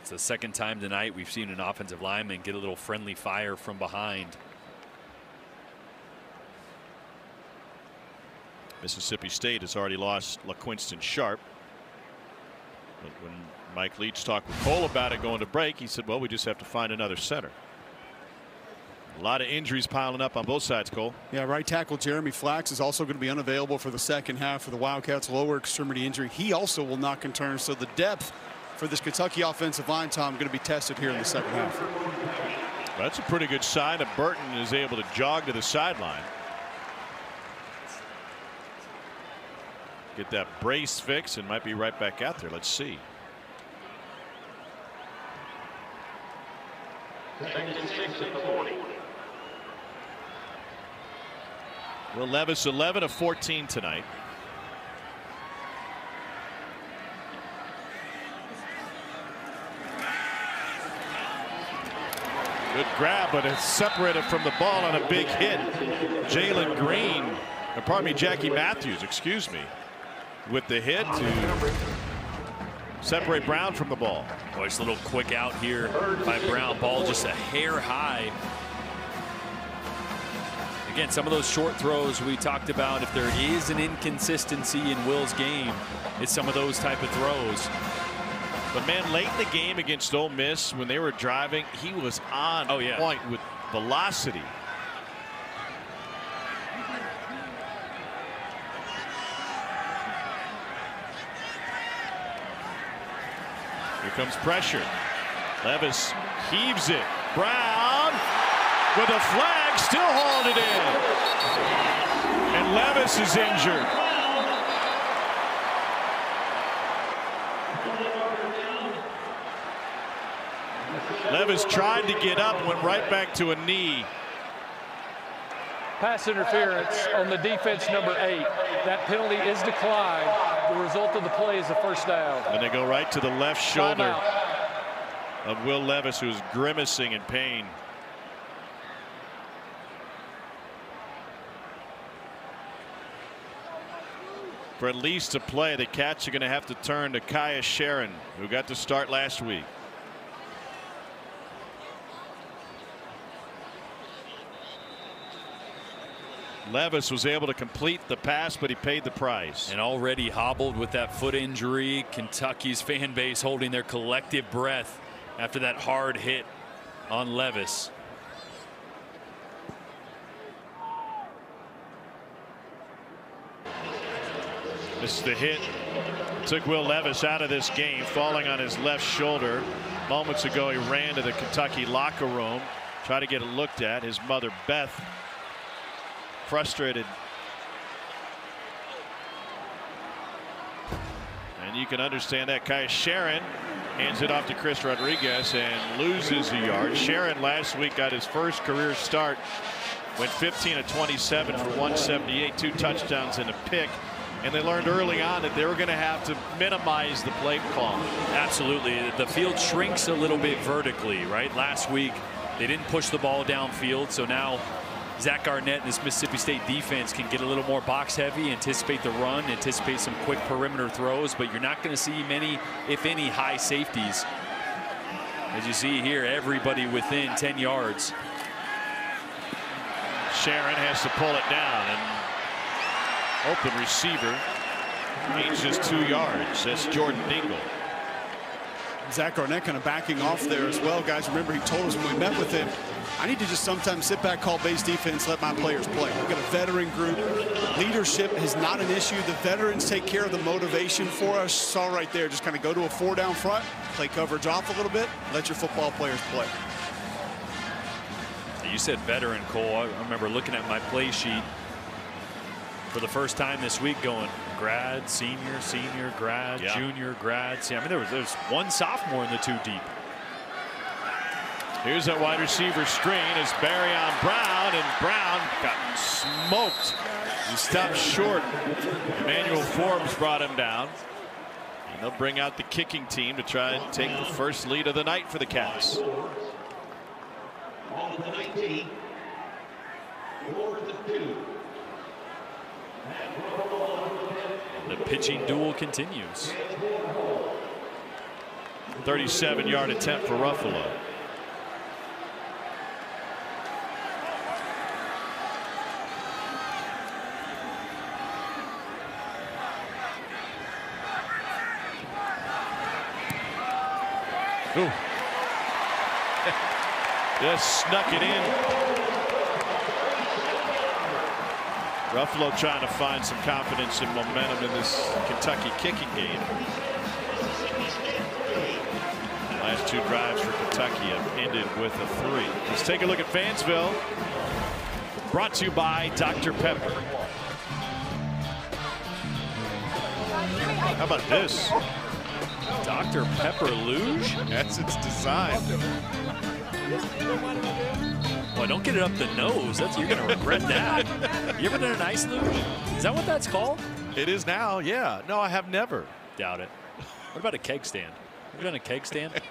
[SPEAKER 2] It's the second time tonight we've seen an offensive lineman get a little friendly fire from behind.
[SPEAKER 1] Mississippi State has already lost LaQuinston Sharp. But when Mike Leach talked with Cole about it going to break, he said, well, we just have to find another center. A lot of injuries piling up on both sides, Cole.
[SPEAKER 3] Yeah, right tackle Jeremy Flax is also going to be unavailable for the second half for the Wildcats lower extremity injury. He also will not return. So the depth for this Kentucky offensive line, Tom, is going to be tested here in the second half.
[SPEAKER 1] That's a pretty good sign that Burton is able to jog to the sideline. Get that brace fixed and might be right back out there. Let's see. Will Levis 11 of 14 tonight. Good grab, but it's separated from the ball on a big hit. Jalen Green, or pardon me, Jackie Matthews, excuse me, with the hit to separate Brown from the ball.
[SPEAKER 2] Nice little quick out here by Brown. Ball just a hair high again, some of those short throws we talked about, if there is an inconsistency in Will's game, it's some of those type of throws.
[SPEAKER 1] But man, late in the game against Ole Miss, when they were driving, he was on oh, yeah. point with velocity. Here comes pressure. Levis heaves it. Brown with a flag, still hauled it in. And Levis is injured. Levis tried to get up, went right back to a knee.
[SPEAKER 4] Pass interference on the defense number eight. That penalty is declined. The result of the play is a first down.
[SPEAKER 1] And they go right to the left shoulder of Will Levis, who's grimacing in pain. For at least a play. The Cats are going to have to turn to Kaiya Sheron, who got to start last week. Levis was able to complete the pass, but he paid the price.
[SPEAKER 2] And already hobbled with that foot injury. Kentucky's fan base holding their collective breath after that hard hit on Levis.
[SPEAKER 1] This is the hit. Took Will Levis out of this game, falling on his left shoulder. Moments ago, he ran to the Kentucky locker room, tried to get it looked at. His mother, Beth, frustrated. And you can understand that. Kai Sheron hands it off to Chris Rodriguez and loses a yard. Sheron last week got his first career start. Went 15 of 27 for 178, two touchdowns and a pick. And they learned early on that they were going to have to minimize the play call.
[SPEAKER 2] Absolutely. The field shrinks a little bit vertically, right? Last week, they didn't push the ball downfield. So now Zach Arnett and this Mississippi State defense can get a little more box heavy, anticipate the run, anticipate some quick perimeter throws, but you're not going to see many, if any, high safeties. As you see here, everybody within 10 yards.
[SPEAKER 1] Sheron has to pull it down and open receiver gains just two yards. That's Jordan Dingle.
[SPEAKER 3] Zach Arnett kind of backing off there as well, guys. Remember, he told us when we met with him, I need to just sometimes sit back, call base defense, let my players play. We've got a veteran group. Leadership is not an issue. The veterans take care of the motivation for us. Saw right there, just kind of go to a four down front, play coverage off a little bit, let your football players play.
[SPEAKER 2] You said veteran, Cole. I remember looking at my play sheet for the first time this week going grad, senior, senior, grad,
[SPEAKER 1] Yeah.
[SPEAKER 2] junior, grad. See, I mean, there was there's one sophomore in the two deep.
[SPEAKER 1] Here's that wide receiver screen as Barion Brown, and Brown got smoked. He stopped short. Emmanuel Forbes brought him down. And they'll bring out the kicking team to try and take the first lead of the night for the Cats.
[SPEAKER 2] The pitching duel continues.
[SPEAKER 1] 37 yard attempt for Ruffolo. Ooh. Just snuck it in. Ruffolo trying to find some confidence and momentum in this Kentucky kicking game. Last two drives for Kentucky have ended with a three. Let's take a look at Fansville. Brought to you by Dr. Pepper. How about this?
[SPEAKER 2] Dr. Pepper Luge?
[SPEAKER 1] That's its design.
[SPEAKER 2] Boy, don't get it up the nose. That's you're gonna regret that. you ever done an ice luge? Is that what that's called?
[SPEAKER 1] It is now, yeah. No, I have never.
[SPEAKER 2] Doubt it. What about a keg stand? Have you done a keg stand?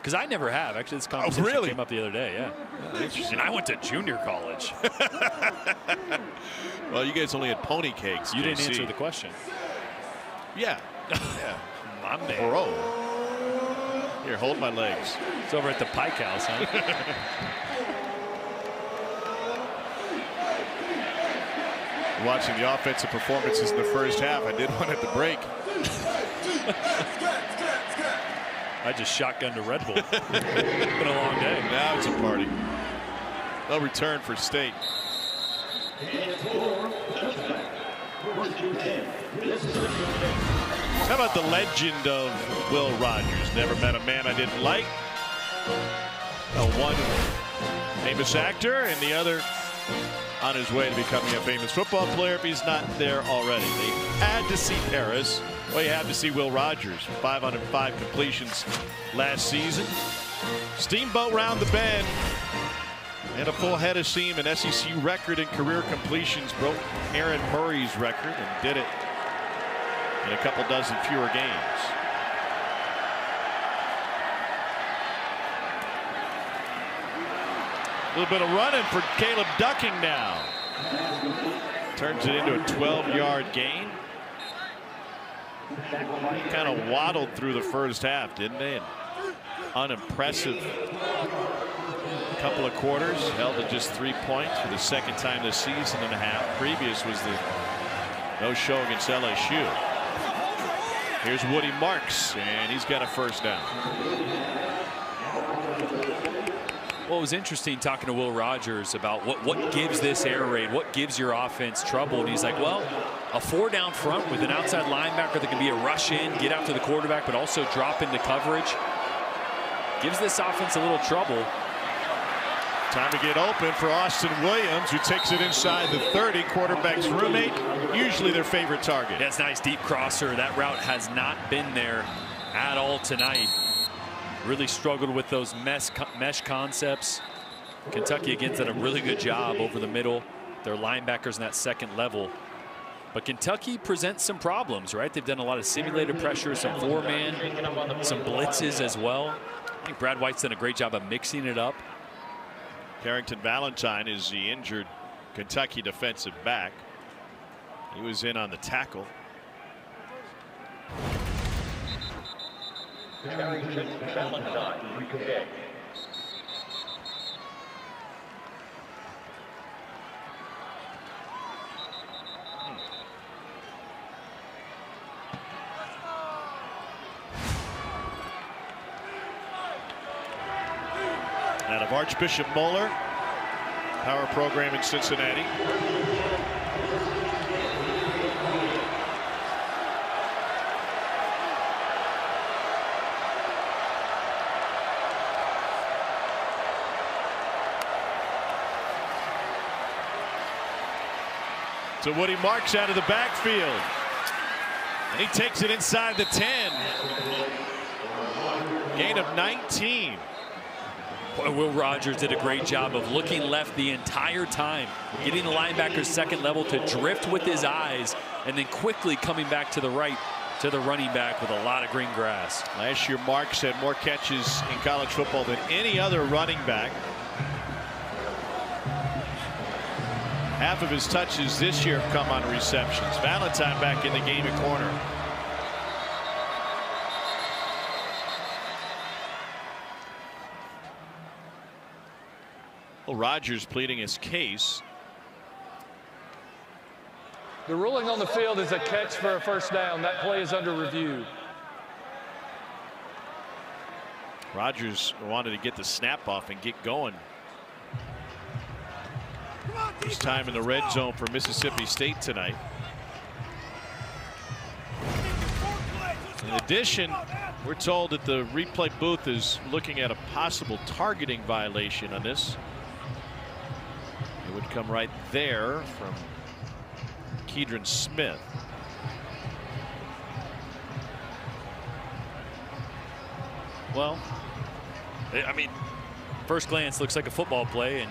[SPEAKER 2] Because I never have. Actually, this oh, conversation
[SPEAKER 1] really?
[SPEAKER 2] came up the other day. Yeah. and I went to junior college.
[SPEAKER 1] Well, you guys only had pony cakes.
[SPEAKER 2] You didn't answer the question.
[SPEAKER 1] Yeah. Yeah.
[SPEAKER 2] My man.
[SPEAKER 1] Bro. Here, hold my legs.
[SPEAKER 2] It's over at the Pike House, huh?
[SPEAKER 1] Watching the offensive performances in the first half, I did one at the break.
[SPEAKER 2] I just shotgunned a Red Bull. it's Been a long day.
[SPEAKER 1] Now it's a party. They'll return for state. How about the legend of Will Rogers? Never met a man I didn't like. A one famous actor and the other on his way to becoming a famous football player if he's not there already. They had to see Paris. Well, you have to see Will Rogers. 505 completions last season. Steamboat round the bend. And a full head of steam, an SEC record in career completions broke Aaron Murray's record and did it in a couple dozen fewer games. A little bit of running for Caleb Ducking now. Turns it into a 12-yard gain. Kind of waddled through the first half, didn't they? Unimpressive couple of quarters. Held to just three points for the second time this season and a half. Previous was the no show against LSU. Here's Woody Marks, and he's got a first down.
[SPEAKER 2] Well, it was interesting talking to Will Rogers about what, what gives this air raid, what gives your offense trouble. And he's like, well, a four down front with an outside linebacker that can be a rush in, get out to the quarterback, but also drop into coverage. Gives this offense a little trouble.
[SPEAKER 1] Time to get open for Austin Williams, who takes it inside the 30. Quarterback's roommate, usually their favorite target.
[SPEAKER 2] That's nice deep crosser. That route has not been there at all tonight. Really struggled with those mesh, mesh concepts. Kentucky again did a really good job over the middle. Their linebackers in that second level. But Kentucky presents some problems, right? They've done a lot of simulated pressure, some four-man, some blitzes as well. I think Brad White's done a great job of mixing it up.
[SPEAKER 1] Carrington Valentine is the injured Kentucky defensive back. He was in on the tackle. Out of Archbishop Moeller, power program in Cincinnati. So Woody Marks out of the backfield. And he takes it inside the 10. Gain of 19.
[SPEAKER 2] Will Rogers did a great job of looking left the entire time, getting the linebacker's second level to drift with his eyes, and then quickly coming back to the right to the running back with a lot of green grass.
[SPEAKER 1] Last year, Marks had more catches in college football than any other running back. Half of his touches this year have come on receptions. Valentine back in the game at corner. Well, Rogers pleading his case.
[SPEAKER 4] The ruling on the field is a catch for a first down. That play is under review.
[SPEAKER 1] Rogers wanted to get the snap off and get going. This time in the red zone for Mississippi State tonight. In addition, we're told that the replay booth is looking at a possible targeting violation on this. It would come right there from Keidron Smith.
[SPEAKER 2] Well, I mean, first glance looks like a football play, and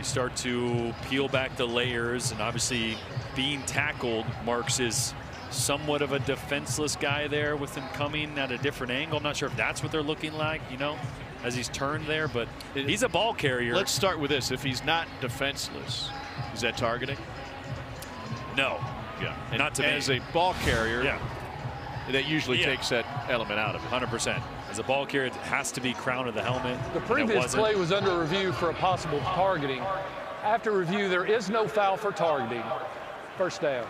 [SPEAKER 2] you start to peel back the layers, and obviously being tackled marks is somewhat of a defenseless guy there with him coming at a different angle. I'm not sure if that's what they're looking like, you know as he's turned there, but he's a ball carrier.
[SPEAKER 1] Let's start with this. If he's not defenseless, is that targeting?
[SPEAKER 2] No.
[SPEAKER 1] Yeah. And
[SPEAKER 2] not to
[SPEAKER 1] as
[SPEAKER 2] me.
[SPEAKER 1] a ball carrier,
[SPEAKER 2] yeah.
[SPEAKER 1] that usually
[SPEAKER 2] yeah.
[SPEAKER 1] takes that element out of it.
[SPEAKER 2] 100%. As a ball carrier, it has to be crown of the helmet.
[SPEAKER 4] The previous play was under review for a possible targeting. After review, there is no foul for targeting. First down.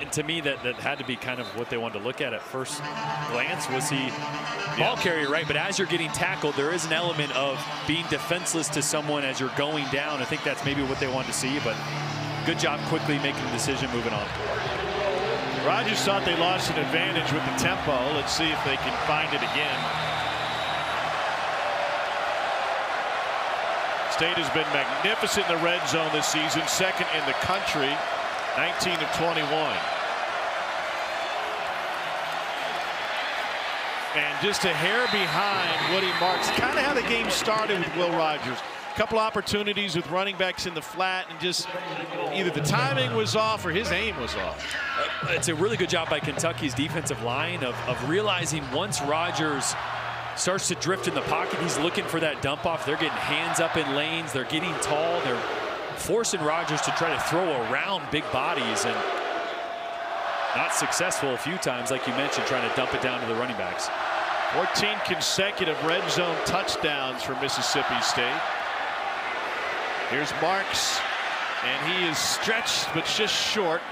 [SPEAKER 2] and to me, that, that had to be kind of what they wanted to look at at first glance. Was he ball carrier, right? But as you're getting tackled, there is an element of being defenseless to someone as you're going down. I think that's maybe what they wanted to see, but good job quickly making the decision, moving on.
[SPEAKER 1] Rogers thought they lost an advantage with the tempo. Let's see if they can find it again. State has been magnificent in the red zone this season, second in the country, 19 of 21. And just a hair behind Woody Marks. Kind of how the game started with Will Rogers. A couple opportunities with running backs in the flat and just either the timing was off or his aim was off.
[SPEAKER 2] Uh, it's a really good job by Kentucky's defensive line of, of realizing once Rogers starts to drift in the pocket, he's looking for that dump off. They're getting hands up in lanes. They're getting tall. They're forcing Rogers to try to throw around big bodies and not successful a few times, like you mentioned, trying to dump it down to the running backs.
[SPEAKER 1] 14 consecutive red zone touchdowns for Mississippi State. Here's Marks, and he is stretched, but just short.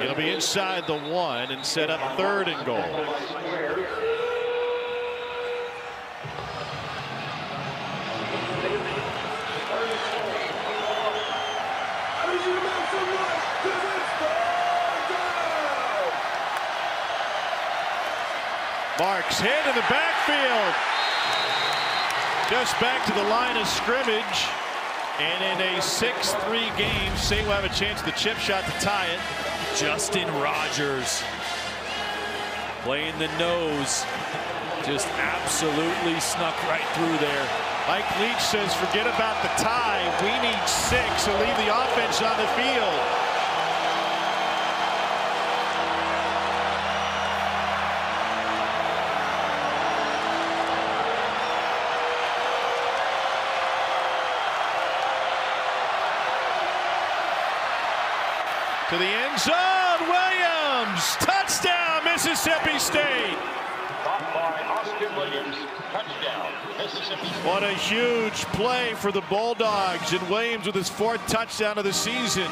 [SPEAKER 1] He'll be inside the one and set up third and goal. Marks hit in the backfield. Just back to the line of scrimmage. And in a 6-3 game, St. will have a chance to chip shot to tie it.
[SPEAKER 2] Justin Rogers playing the nose. Just absolutely snuck right through there.
[SPEAKER 1] Mike Leach says, forget about the tie. We need six to leave the offense on the field. Williams, touchdown, Mississippi State. What a huge play for the Bulldogs. And Williams with his fourth touchdown of the season.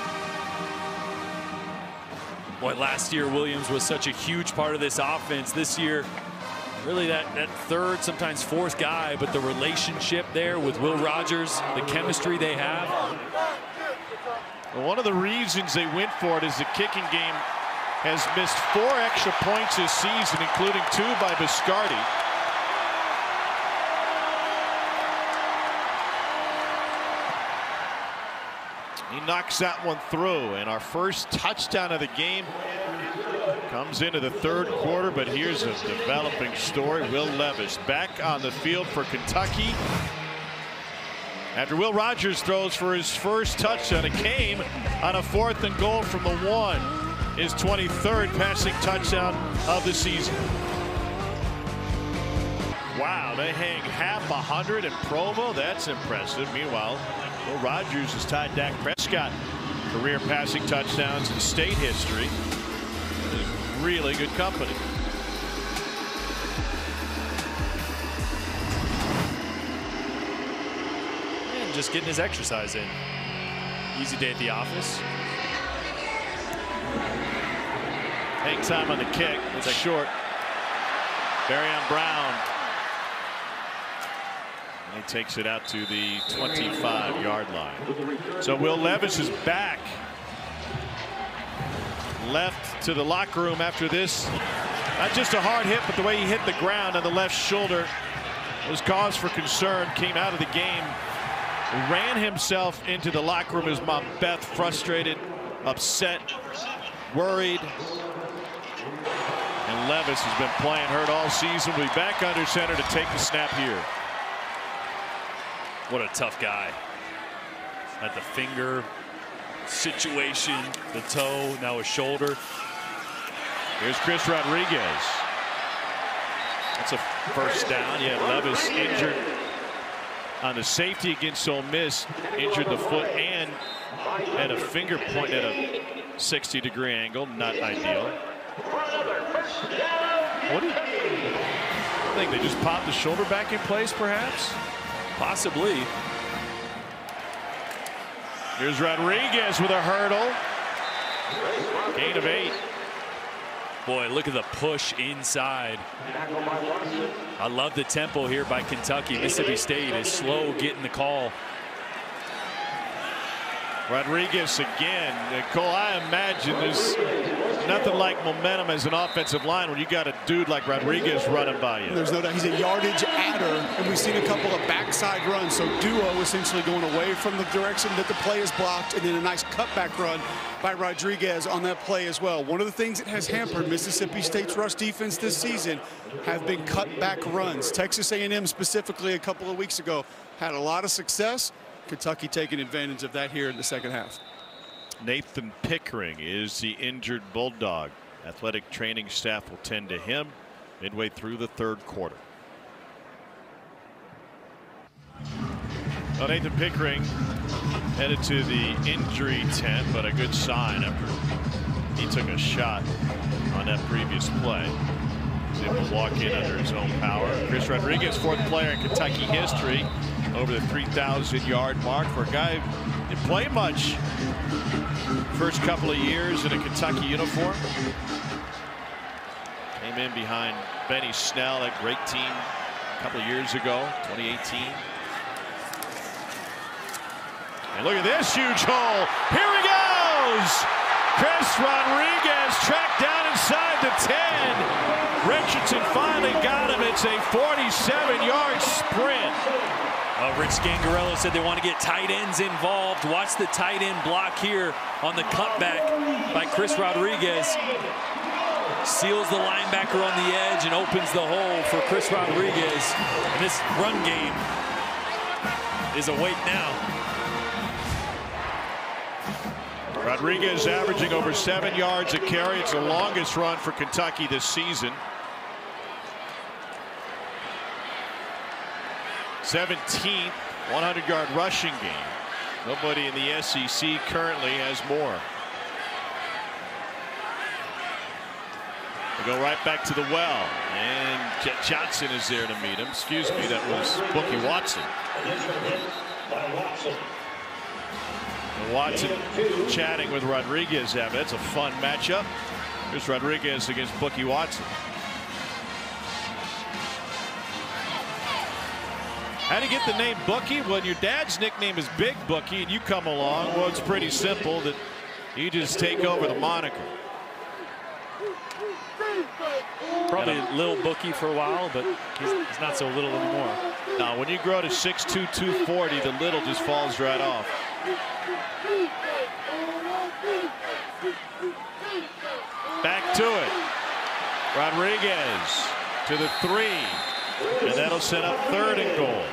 [SPEAKER 2] Boy, last year Williams was such a huge part of this offense. This year, really that, that third, sometimes fourth guy, but the relationship there with Will Rogers, the chemistry they have.
[SPEAKER 1] Well, one of the reasons they went for it is the kicking game has missed four extra points this season, including two by Biscardi. He knocks that one through, and our first touchdown of the game comes into the third quarter, but here's a developing story. Will Levis back on the field for Kentucky. After Will Rogers throws for his first touchdown, it came on a fourth and goal from the one. His 23rd passing touchdown of the season. Wow, they hang half a hundred in Provo. That's impressive. Meanwhile, Will Rogers has tied Dak Prescott career passing touchdowns in state history. Really good company.
[SPEAKER 2] And just getting his exercise in. Easy day at the office.
[SPEAKER 1] Hang time on the kick. It's a short. Barion Brown. And he takes it out to the 25 yard line. So Will Levis is back. Left to the locker room after this. Not just a hard hit, but the way he hit the ground on the left shoulder was cause for concern. Came out of the game ran himself into the locker room. His mom Beth frustrated, upset, worried. And Levis has been playing hurt all season. Will be back under center to take the snap here.
[SPEAKER 2] What a tough guy. At the finger situation, the toe, now a shoulder.
[SPEAKER 1] Here's Chris Rodriguez. That's a first down. Yeah, Levis injured on the safety against Ole Miss, injured the foot and had a finger point at a 60 degree angle. Not ideal. What do you think? They just popped the shoulder back in place, perhaps?
[SPEAKER 2] Possibly.
[SPEAKER 1] Here's Rodriguez with a hurdle. Gain of eight.
[SPEAKER 2] Boy, look at the push inside. I love the tempo here by Kentucky. Mississippi State is slow getting the call.
[SPEAKER 1] Rodriguez again. Cole, I imagine there's nothing like momentum as an offensive line when you got a dude like Rodriguez running by you.
[SPEAKER 3] There's no doubt he's a yardage adder, and we've seen a couple of backside runs. So duo essentially going away from the direction that the play is blocked, and then a nice cutback run by Rodriguez on that play as well. One of the things that has hampered Mississippi State's rush defense this season have been cutback runs. Texas A&M specifically a couple of weeks ago had a lot of success. Kentucky taking advantage of that here in the second half.
[SPEAKER 1] Nathan Pickering is the injured Bulldog. Athletic training staff will tend to him midway through the third quarter. Well, Nathan Pickering headed to the injury tent, but a good sign after he took a shot on that previous play. He's able to walk in under his own power. Chris Rodriguez, fourth player in Kentucky history, over the 3,000 yard mark for a guy who didn't play much first couple of years in a Kentucky uniform. Came in behind Benny Snell, a great team a couple of years ago, 2018. And look at this huge hole. Here he goes. Chris Rodriguez tracked down inside the 10. Richardson finally got him. It's a 47-yard sprint.
[SPEAKER 2] Uh, Rich Scangarello said they want to get tight ends involved. Watch the tight end block here on the cutback by Chris Rodriguez. Seals the linebacker on the edge and opens the hole for Chris Rodriguez. And this run game is awake now.
[SPEAKER 1] Rodriguez averaging over seven yards a carry. It's the longest run for Kentucky this season. 17th 100-yard rushing game. Nobody in the SEC currently has more. Go right back to the well, and Jett Johnson is there to meet him. Excuse me, that was Bookie Watson. Watson chatting with Rodriguez. That's a fun matchup. Here's Rodriguez against Bookie Watson. How do you get the name Bookie? Well, your dad's nickname is Big Bookie, and you come along. Well, it's pretty simple that you just take over the moniker.
[SPEAKER 2] Probably a little bookie for a while, but he's, he's not so little anymore.
[SPEAKER 1] Now, when you grow to 6'2", 240, the little just falls right off. Back to it. Rodriguez to the three. And that'll set up third and goal.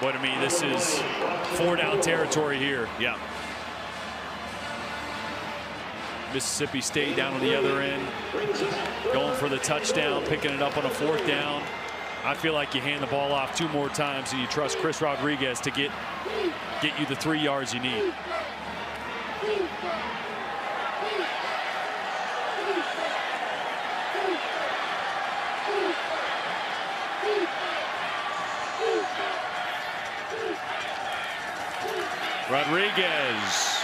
[SPEAKER 2] What I mean, this is four down territory here.
[SPEAKER 1] Yeah.
[SPEAKER 2] Mississippi State down on the other end, going for the touchdown, picking it up on a fourth down. I feel like you hand the ball off two more times and you trust Chris Rodriguez to get get you the three yards you need.
[SPEAKER 1] Rodriguez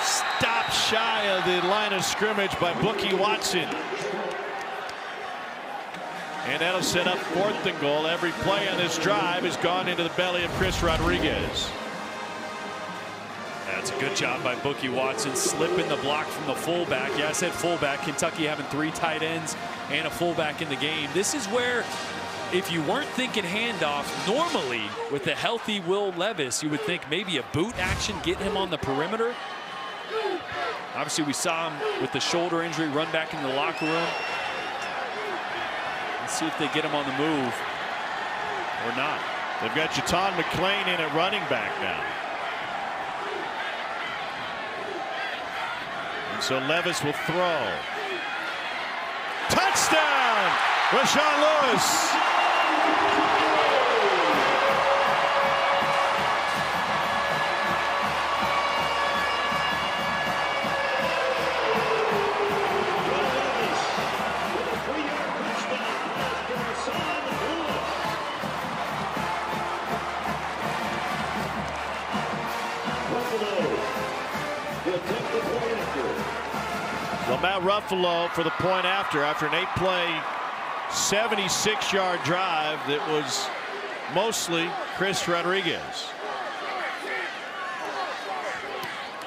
[SPEAKER 1] stopped shy of the line of scrimmage by Bookie Watson. And that'll set up fourth and goal. Every play on this drive has gone into the belly of Chris Rodriguez.
[SPEAKER 2] That's a good job by Bookie Watson, slipping the block from the fullback. Yeah, I said fullback. Kentucky having three tight ends and a fullback in the game. This is where if you weren't thinking handoff, normally with the healthy Will Levis, you would think maybe a boot action, get him on the perimeter. Obviously, we saw him with the shoulder injury run back in the locker room. Let's see if they get him on the move or not.
[SPEAKER 1] They've got JuTahn McClain in at running back now. And so Levis will throw. Touchdown! Rashaan Lewis. Ruffolo for the point after, after an eight-play, 76-yard drive that was mostly Chris Rodriguez.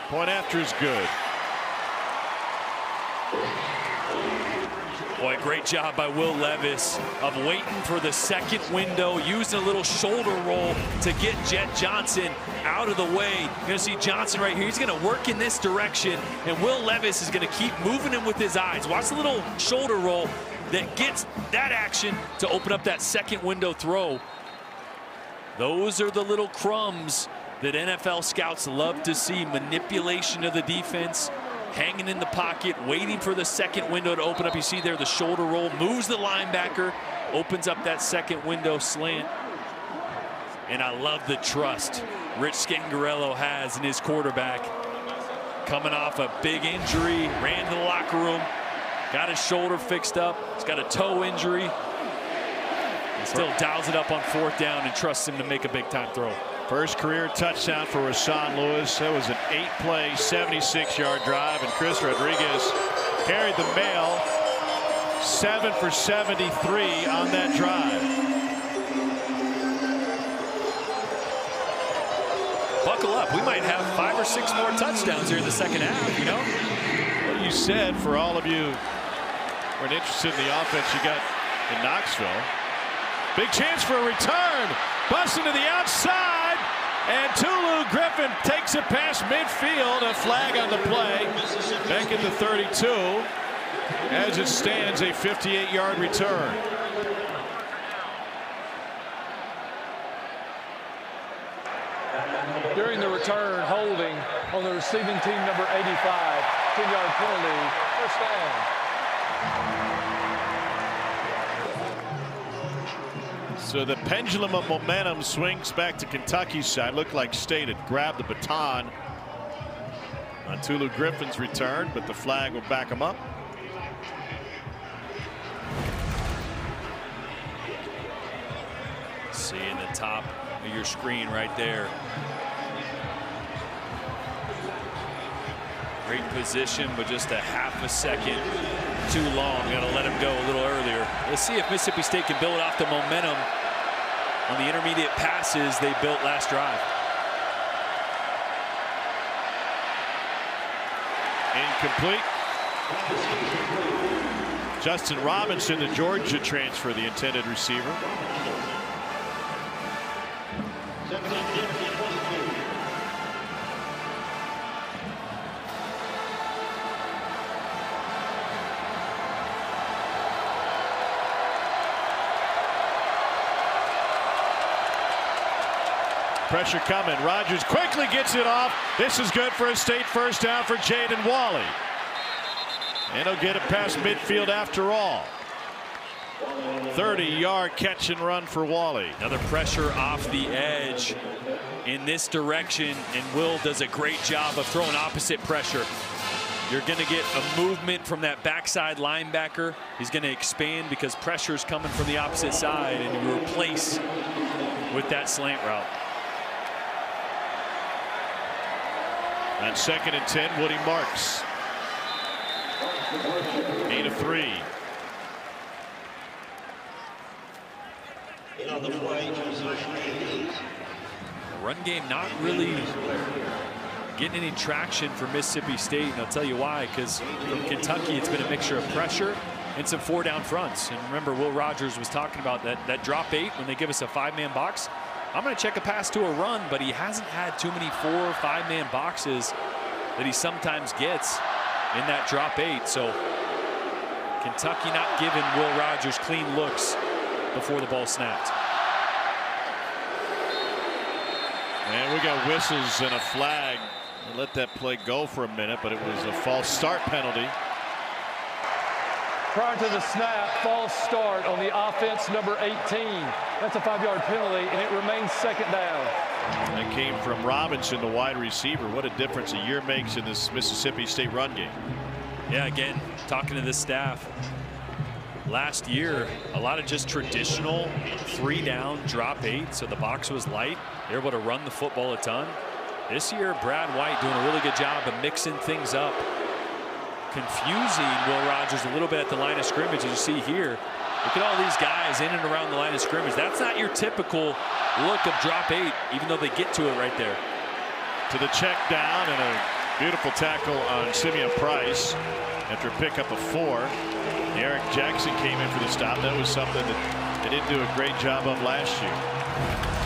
[SPEAKER 1] Point after is good.
[SPEAKER 2] Great job by Will Levis of waiting for the second window, using a little shoulder roll to get Jett Johnson out of the way. You're going to see Johnson right here. He's going to work in this direction, and Will Levis is going to keep moving him with his eyes. Watch the little shoulder roll that gets that action to open up that second window throw. Those are the little crumbs that NFL scouts love to see. Manipulation of the defense, hanging in the pocket, waiting for the second window to open up. You see there the shoulder roll, moves the linebacker, opens up that second window slant. And I love the trust Rich Scangarello has in his quarterback. Coming off a big injury, ran to the locker room, got his shoulder fixed up. He's got a toe injury. He still dials it up on fourth down and trusts him to make a big time throw.
[SPEAKER 1] First career touchdown for Rashaan Lewis. That was an eight-play, 76-yard drive, and Chris Rodriguez carried the mail. Seven for 73 on that drive.
[SPEAKER 2] Buckle up. We might have five or six more touchdowns here in the second half, you know?
[SPEAKER 1] What you said for all of you weren't interested in the offense you got in Knoxville. Big chance for a return. Busting to the outside. And Tulu Griffin takes it past midfield. A flag on the play. Back at the 32. As it stands, a 58-yard return.
[SPEAKER 4] During the return, holding on the receiving team number 85. 10-yard penalty, first down.
[SPEAKER 1] So the pendulum of momentum swings back to Kentucky's side. Looked like State had grabbed the baton on Tulu Griffin's return, but the flag will back him up.
[SPEAKER 2] See in the top of your screen right there. Great position, but just a half a second too long. Got to let him go a little earlier. Let's see if Mississippi State can build off the momentum on the intermediate passes they built last drive.
[SPEAKER 1] Incomplete. Justin Robinson, the Georgia transfer, the intended receiver. Pressure coming. Rogers quickly gets it off. This is good for a state first down for Jaden Walley. And he'll get it past midfield after all. 30 yard catch and run for Walley.
[SPEAKER 2] Another pressure off the edge in this direction. And Will does a great job of throwing opposite pressure. You're going to get a movement from that backside linebacker. He's going to expand because pressure is coming from the opposite side and you replace with that slant route.
[SPEAKER 1] On second and 10, Woody Marks. Eight of three.
[SPEAKER 2] The run game not really getting any traction for Mississippi State, and I'll tell you why, because from Kentucky, it's been a mixture of pressure and some four down fronts. And remember, Will Rogers was talking about that, that drop eight when they give us a five man box. I'm going to check a pass to a run, but he hasn't had too many four or five man boxes that he sometimes gets in that drop eight. So Kentucky not giving Will Rogers clean looks before the ball snapped.
[SPEAKER 1] And we got whistles and a flag. Let that play go for a minute, but it was a false start penalty.
[SPEAKER 4] Prior to the snap, false start on the offense, number 18. That's a five-yard penalty, and it remains second down.
[SPEAKER 1] That came from Robinson, the wide receiver. What a difference a year makes in this Mississippi State run game.
[SPEAKER 2] Yeah, again, talking to the staff. Last year, a lot of just traditional three down, drop eight, so the box was light. They're able to run the football a ton. This year, Brad White doing a really good job of mixing things up confusing Will Rogers a little bit at the line of scrimmage as you see here. Look at all these guys in and around the line of scrimmage. That's not your typical look of drop eight, even though they get to it right there.
[SPEAKER 1] To the check down and a beautiful tackle on Simeon Price after a pickup of four. Eric Jackson came in for the stop. That was something that they didn't do a great job of last year.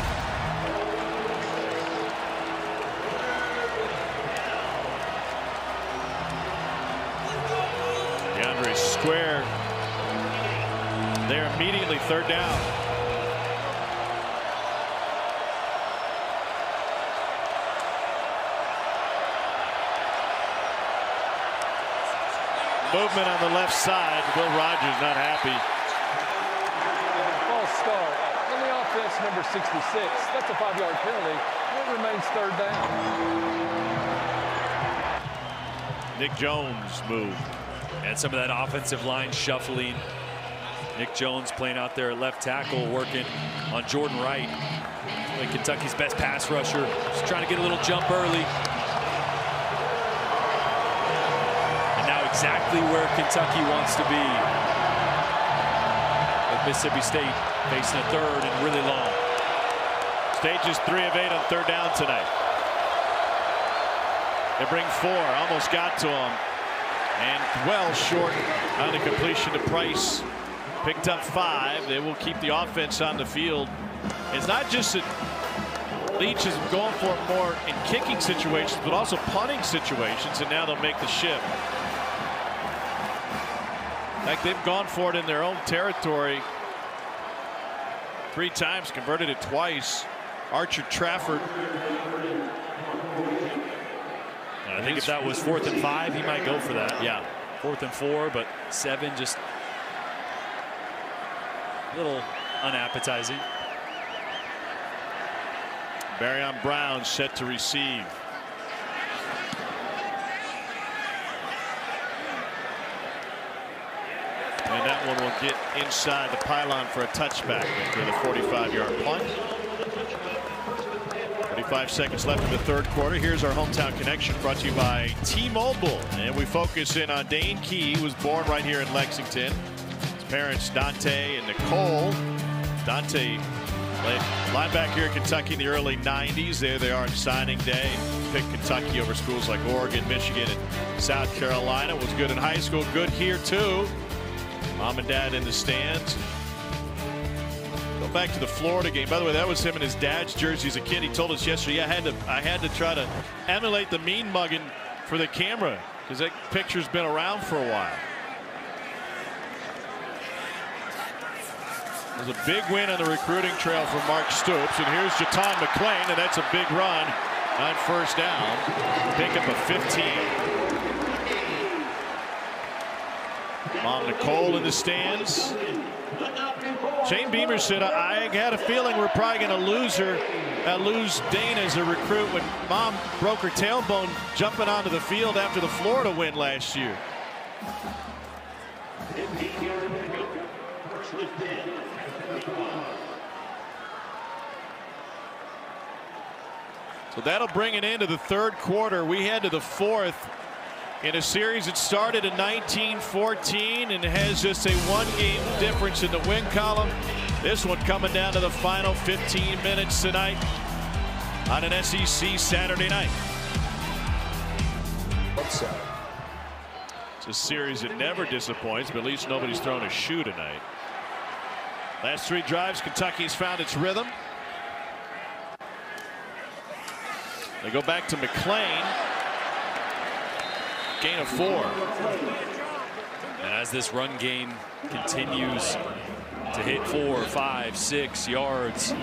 [SPEAKER 1] Square there immediately third down. Movement on the left side. Will Rogers not happy.
[SPEAKER 4] False start on the offense, number 66. That's a five-yard penalty. It remains third down.
[SPEAKER 1] Nick Jones moved.
[SPEAKER 2] And some of that offensive line shuffling. Nick Jones playing out there at left tackle, working on Jordan Wright. Kentucky's best pass rusher. Just trying to get a little jump early. And now exactly where Kentucky wants to be. With Mississippi State facing a third and really long.
[SPEAKER 1] State just three of eight on third down tonight. They bring four, almost got to him. And well short on the completion to Price. Picked up five. They will keep the offense on the field. It's not just that Leach is going for it more in kicking situations, but also punting situations, and now they'll make the shift. Like they've gone for it in their own territory three times, converted it twice. Archer Trafford.
[SPEAKER 2] I think if that was fourth and five, he might go for that.
[SPEAKER 1] Yeah.
[SPEAKER 2] Fourth and four, but seven just a little unappetizing.
[SPEAKER 1] Barion Brown set to receive. And that one will get inside the pylon for a touchback after the 45-yard punt. 35 seconds left in the third quarter. Here's our hometown connection brought to you by T-Mobile. And we focus in on Dane Key, who was born right here in Lexington. His parents, Dante and Nicole. Dante played linebacker here in Kentucky in the early 90s. There they are on signing day. Picked Kentucky over schools like Oregon, Michigan, and South Carolina. Was good in high school, good here too. Mom and dad in the stands. Go back to the Florida game. By the way, that was him in his dad's jersey as a kid. He told us yesterday, I had to, I had to try to emulate the mean mugging for the camera because that picture's been around for a while. There's a big win on the recruiting trail for Mark Stoops, and here's JuTahn McClain, and that's a big run on first down. Pick up a 15. Mom Nicole in the stands. Shane Beamer said, I had a feeling we're probably going to lose her, uh, lose Dana as a recruit when mom broke her tailbone jumping onto the field after the Florida win last year. So that'll bring it into the third quarter. We head to the fourth in a series that started in 1914 and has just a one game difference in the win column. This one coming down to the final 15 minutes tonight on an SEC Saturday night. It's a series that never disappoints, but at least nobody's thrown a shoe tonight. Last three drives, Kentucky's found its rhythm. They go back to McClain. Gain of four.
[SPEAKER 2] And as this run game continues to hit four, five, six yards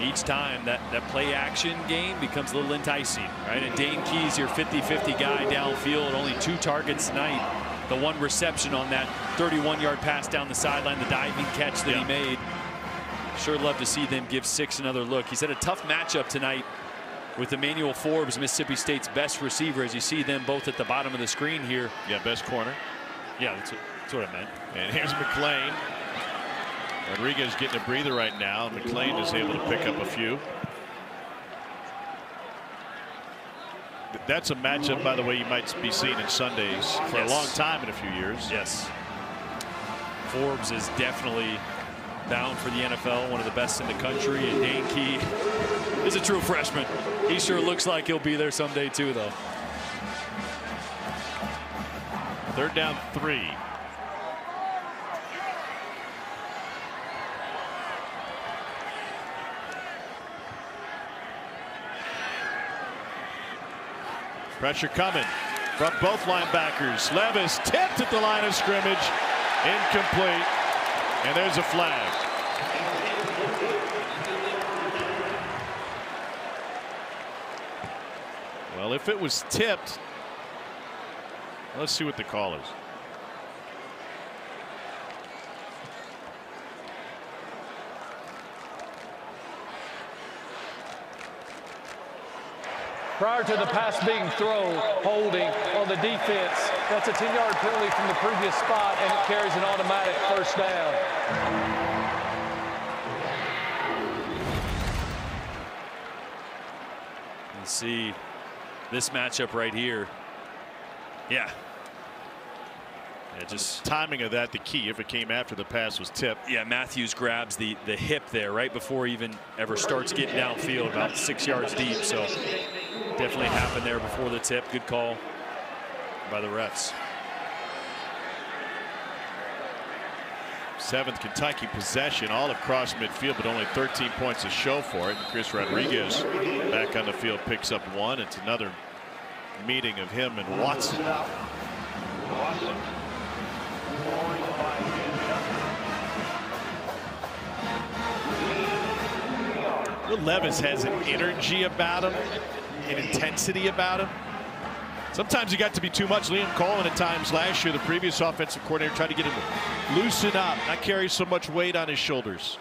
[SPEAKER 2] each time, that, that play action game becomes a little enticing, right? And Dane Key's your 50-50 guy downfield, only two targets tonight. The one reception on that 31-yard pass down the sideline, the diving catch that yeah. he made. Sure love to see them give six another look. He's had a tough matchup tonight with Emmanuel Forbes, Mississippi State's best receiver, as you see them both at the bottom of the screen here.
[SPEAKER 1] Yeah, best corner.
[SPEAKER 2] Yeah, that's, that's what I meant.
[SPEAKER 1] And here's McClain. Rodriguez getting a breather right now. McClain is able to pick up a few. That's a matchup, by the way, you might be seeing in Sundays for yes. a long time in a few years.
[SPEAKER 2] Yes. Forbes is definitely bound for the NFL, one of the best in the country, and Dane Key is a true freshman. He sure looks like he'll be there someday too, though.
[SPEAKER 1] Third down three. Pressure coming from both linebackers. Levis tipped at the line of scrimmage. Incomplete. And there's a flag. Well, if it was tipped, let's see what the call is.
[SPEAKER 4] Prior to the pass being thrown, holding on the defense, that's a 10-yard penalty from the previous spot, and it carries an automatic first down.
[SPEAKER 2] Let's see this matchup right here. Yeah.
[SPEAKER 1] Yeah, just timing of that the key if it came after the pass was tipped.
[SPEAKER 2] Yeah, Matthews grabs the the hip there right before even ever starts getting downfield about six yards deep. So definitely happened there before the tip. Good call by the refs.
[SPEAKER 1] Seventh Kentucky possession all across midfield, but only 13 points to show for it. And Chris Rodriguez back on the field picks up one. It's another meeting of him and Watson. Will Levis has an energy about him, an intensity about him. Sometimes he got to be too much. Liam Coen at times last year, the previous offensive coordinator, tried to get him to loosen up, not carry so much weight on his shoulders.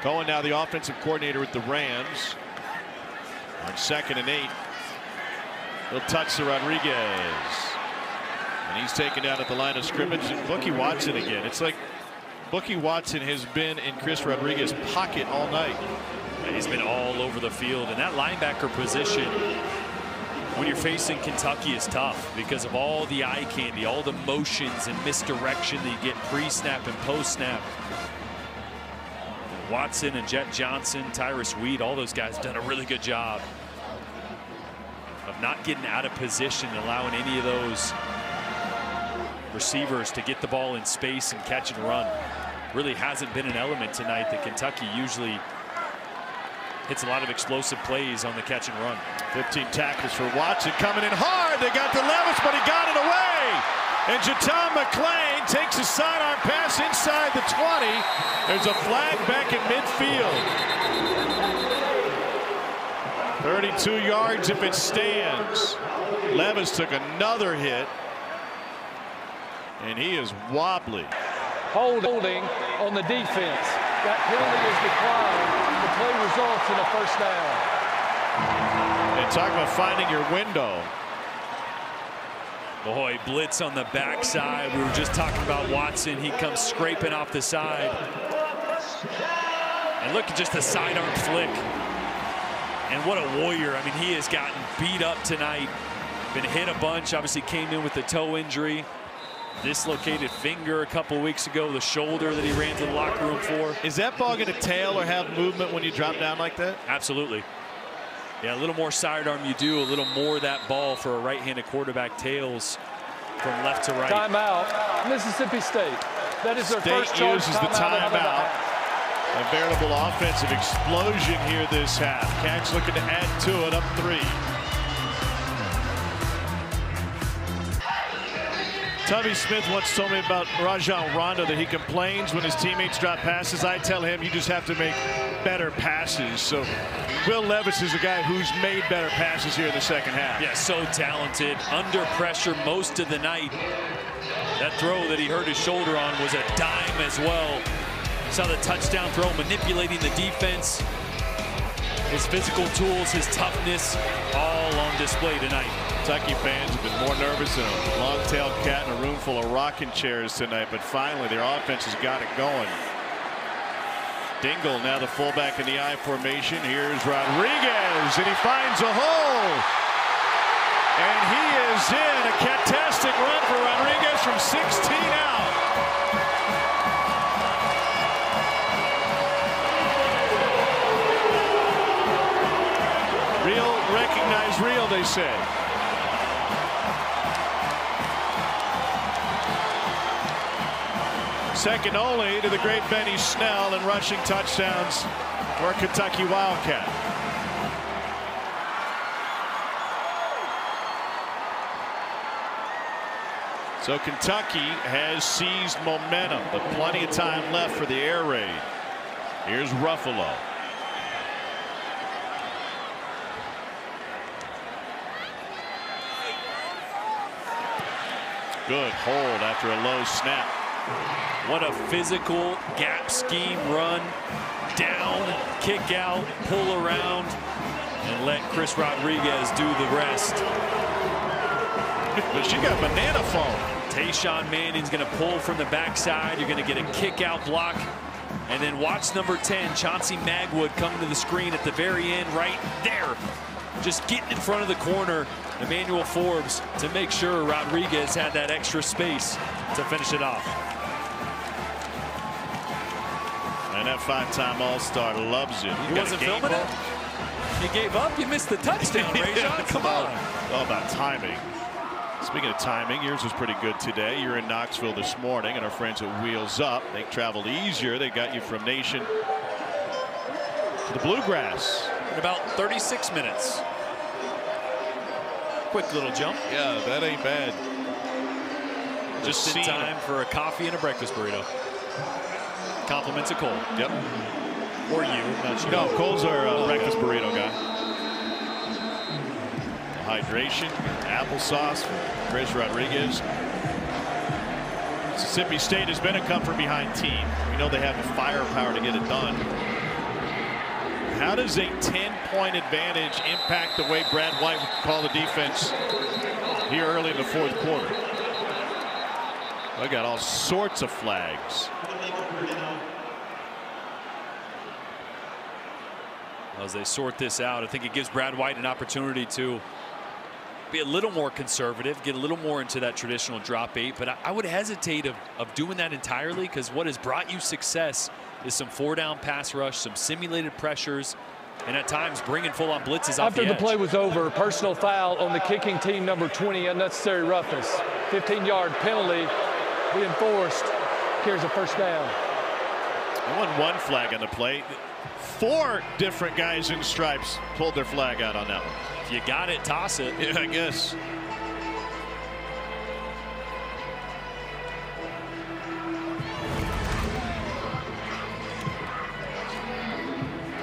[SPEAKER 1] Coen now the offensive coordinator with the Rams. On second and eight. He'll touch to Rodriguez. And he's taken down at the line of scrimmage. And Bookie Watson again. It's like Bookie Watson has been in Chris Rodriguez's pocket all night.
[SPEAKER 2] He's been all over the field. And that linebacker position, when you're facing Kentucky, is tough because of all the eye candy, all the motions and misdirection that you get pre-snap and post-snap. Watson and Jett Johnson, Tyrus Wheat all those guys done a really good job of not getting out of position, and allowing any of those receivers to get the ball in space and catch and run. Really hasn't been an element tonight that Kentucky usually hits a lot of explosive plays on the catch and run.
[SPEAKER 1] 15 tackles for Watson coming in hard. They got to Levis, but he got it away. And JuTahn McClain takes a sidearm pass inside the 20. There's a flag back in midfield. 32 yards if it stands. Levis took another hit. And he is wobbly.
[SPEAKER 4] Holding on the defense. That penalty is declined. The play results in a first down.
[SPEAKER 1] And talk about finding your window.
[SPEAKER 2] Boy, blitz on the backside. We were just talking about Watson. He comes scraping off the side. And look at just the sidearm flick. And what a warrior. I mean, he has gotten beat up tonight. Been hit a bunch. Obviously came in with the toe injury. Dislocated finger a couple weeks ago. The shoulder that he ran to the locker room for.
[SPEAKER 1] Is that ball going to tail or have movement when you drop down like that?
[SPEAKER 2] Absolutely. Yeah, a little more sidearm you do, a little more that ball for a right-handed quarterback tails from left to right.
[SPEAKER 4] Timeout, Mississippi State. That is their
[SPEAKER 1] State
[SPEAKER 4] first charge
[SPEAKER 1] uses the timeout. A veritable offensive explosion here this half. Cats looking to add to it, up three. Tubby Smith once told me about Rajon Rondo that he complains when his teammates drop passes. I tell him you just have to make better passes. So Will Levis is a guy who's made better passes here in the second half.
[SPEAKER 2] Yeah, so talented. Under pressure most of the night. That throw that he hurt his shoulder on was a dime as well. Saw the touchdown throw manipulating the defense. His physical tools, his toughness, all on display tonight.
[SPEAKER 1] Kentucky fans have been more nervous than a long-tailed cat in a room full of rocking chairs tonight, but finally their offense has got it going. Dingle now the fullback in the I formation. Here's Rodriguez, and he finds a hole. And he is in. A fantastic run for Rodriguez from 16 out. Real recognize real, they say. Second only to the great Benny Snell in rushing touchdowns for Kentucky Wildcat. So Kentucky has seized momentum, but plenty of time left for the air raid. Here's Ruffolo. Good hold after a low snap.
[SPEAKER 2] What a physical gap scheme run. Down, kick out, pull around, and let Chris Rodriguez do the rest.
[SPEAKER 1] But she got banana phone.
[SPEAKER 2] Tashawn Manning's going to pull from the backside. You're going to get a kick out block. And then watch number 10, Chauncey Magwood, come to the screen at the very end right there. Just getting in front of the corner, Emmanuel Forbes, to make sure Rodriguez had that extra space to finish it off.
[SPEAKER 1] And that five-time All-Star loves you.
[SPEAKER 2] He wasn't filming it? You gave up? You missed the touchdown, Rajon. Come on.
[SPEAKER 1] All about timing. Speaking of timing, yours was pretty good today. You're in Knoxville this morning, and our friends at Wheels Up, they traveled easier. They got you from Nation to the Bluegrass.
[SPEAKER 2] In about 36 minutes. Quick little jump.
[SPEAKER 1] Yeah, that ain't bad.
[SPEAKER 2] Just in
[SPEAKER 1] Just
[SPEAKER 2] time for a coffee and a breakfast burrito. Compliments of Cole.
[SPEAKER 1] Yep.
[SPEAKER 2] Or you, not sure.
[SPEAKER 1] No, Cole's our uh, breakfast burrito guy. Hydration, applesauce for Chris Rodriguez. Mississippi State has been a come from behind team. We know they have the firepower to get it done. How does a 10-point advantage impact the way Brad White would call the defense here early in the fourth quarter? I got all sorts of flags.
[SPEAKER 2] As they sort this out, I think it gives Brad White an opportunity to be a little more conservative, get a little more into that traditional drop eight. But I, I would hesitate of, of doing that entirely because what has brought you success is some four down pass rush, some simulated pressures, and at times bringing full on blitzes off
[SPEAKER 4] After
[SPEAKER 2] the,
[SPEAKER 4] the play was over, personal foul on the kicking team number 20, unnecessary roughness. 15-yard penalty being forced. Carries a first down.
[SPEAKER 1] I won one flag on the play. Four different guys in stripes pulled their flag out on that one.
[SPEAKER 2] If you got it, toss it.
[SPEAKER 1] Yeah, I guess.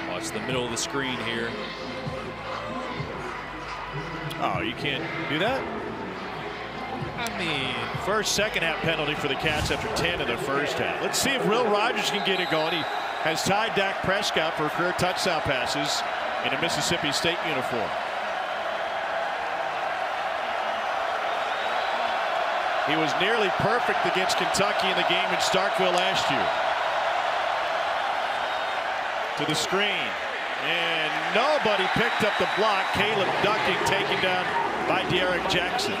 [SPEAKER 2] Watch the middle of the screen here.
[SPEAKER 1] Oh, you can't do that? I mean, first, second half penalty for the Cats after 10 in the first half. Let's see if Will Rogers can get it going. He has tied Dak Prescott for career touchdown passes in a Mississippi State uniform. He was nearly perfect against Kentucky in the game in Starkville last year. To the screen. And nobody picked up the block. Caleb ducking, taken down by D'Eryk Jackson.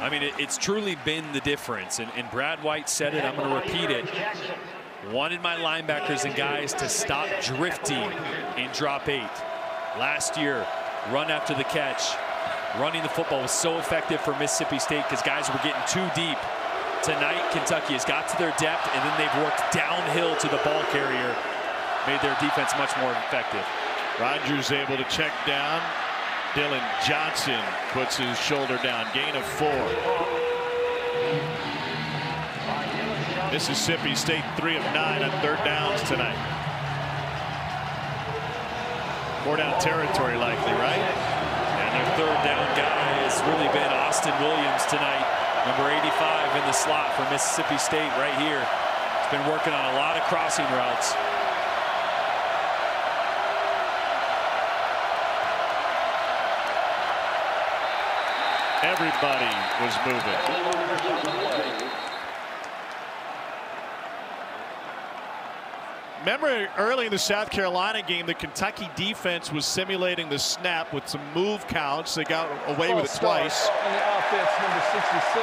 [SPEAKER 2] I mean, it, it's truly been the difference. And, and Brad White said it. I'm going to repeat it. Wanted my linebackers and guys to stop drifting in drop eight. Last year, run after the catch. Running the football was so effective for Mississippi State because guys were getting too deep. Tonight, Kentucky has got to their depth, and then they've worked downhill to the ball carrier. Made their defense much more effective.
[SPEAKER 1] Rogers able to check down. Dillon Johnson puts his shoulder down. Gain of four. Mississippi State three of nine on third downs tonight. Four down territory likely, right?
[SPEAKER 2] And their third down guy has really been Austin Williams tonight. Number 85 in the slot for Mississippi State right here. He's been working on a lot of crossing routes.
[SPEAKER 1] Everybody was moving. Remember early in the South Carolina game, the Kentucky defense was simulating the snap with some move counts. They got away with it twice.
[SPEAKER 4] On the offense, number 66.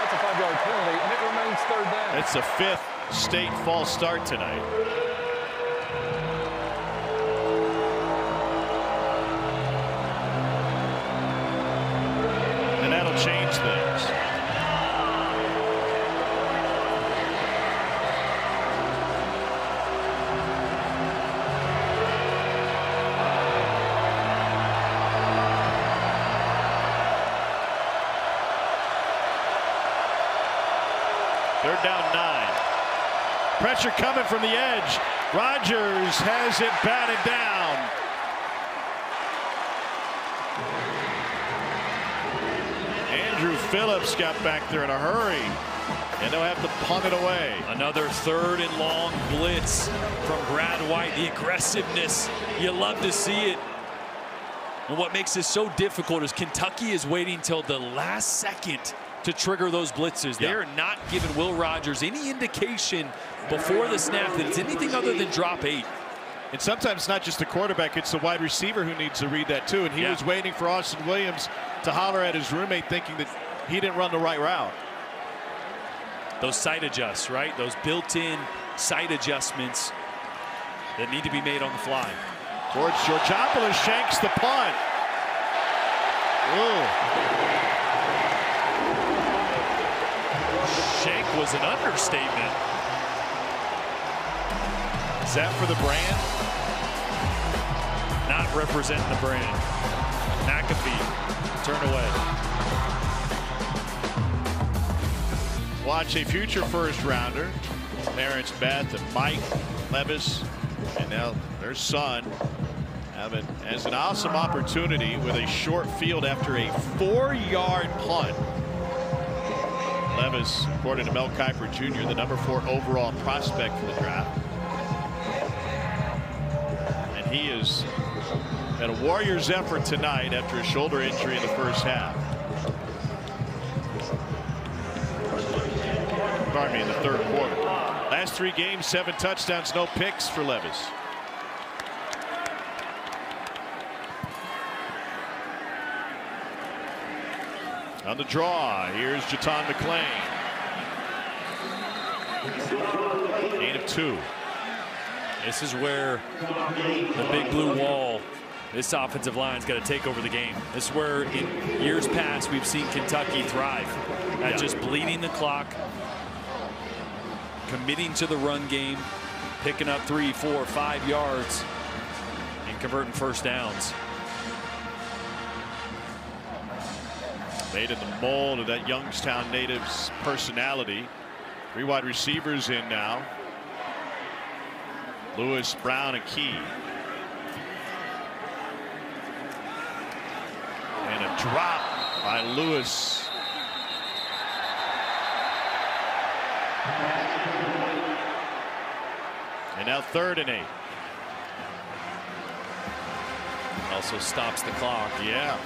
[SPEAKER 4] That's a five-yard penalty, and it remains third down.
[SPEAKER 1] It's the fifth state false start tonight. And that'll change things. Pressure coming from the edge. Rogers has it batted down. Andrew Phillips got back there in a hurry. And they'll have to punt it away.
[SPEAKER 2] Another third and long blitz from Brad White. The aggressiveness, you love to see it. And what makes this so difficult is Kentucky is waiting till the last second to trigger those blitzes. They are not giving Will Rogers any indication before the snap that it's anything other than drop eight.
[SPEAKER 1] And sometimes it's not just the quarterback, it's the wide receiver who needs to read that too. And he
[SPEAKER 2] Yeah.
[SPEAKER 1] was waiting for Austin Williams to holler at his roommate thinking that he didn't run the right route.
[SPEAKER 2] Those sight adjusts, right? Those built-in sight adjustments that need to be made on the fly.
[SPEAKER 1] George Georgopoulos shanks the punt. Ooh.
[SPEAKER 2] Was an understatement.
[SPEAKER 1] Is that for the brand?
[SPEAKER 2] Not representing the brand. McAfee, turn away.
[SPEAKER 1] Watch a future first rounder, Terrence Beth and Mike Levis, and now their son having as an awesome opportunity with a short field after a four-yard punt. Levis, according to Mel Kiper Jr., the number four overall prospect for the draft. And he is at a Warriors effort tonight after a shoulder injury in the first half. Pardon me, in the third quarter. Last three games, seven touchdowns, no picks for Levis. On the draw, here's JuTahn McClain. Gain of two.
[SPEAKER 2] This is where the big blue wall, this offensive line's got to take over the game. This is where in years past we've seen Kentucky thrive at
[SPEAKER 1] Yeah.
[SPEAKER 2] just bleeding the clock, committing to the run game, picking up three, four, five yards, and converting first downs.
[SPEAKER 1] Made in the mold of that Youngstown native's personality. Three wide receivers in now. Lewis, Brown, and Key. And a drop by Lewis. And now third and eight.
[SPEAKER 2] Also stops the clock.
[SPEAKER 1] Yeah.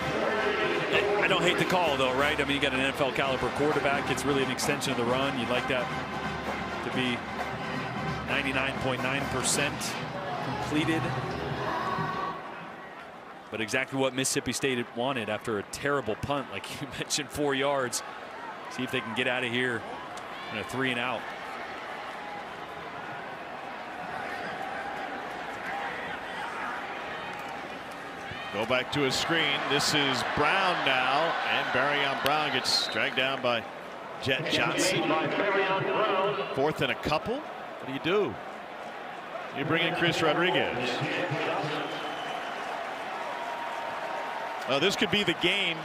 [SPEAKER 2] I don't hate the call, though, right? I mean, you got an NFL caliber quarterback. It's really an extension of the run. You'd like that to be 99.9% completed. But exactly what Mississippi State wanted after a terrible punt, like you mentioned, four yards. See if they can get out of here in a three and out.
[SPEAKER 1] Go back to a screen. This is Brown now, and Barion Brown gets dragged down by Jett Johnson. Fourth and a couple. What do you do? You bring in Chris Rodriguez. This could be the game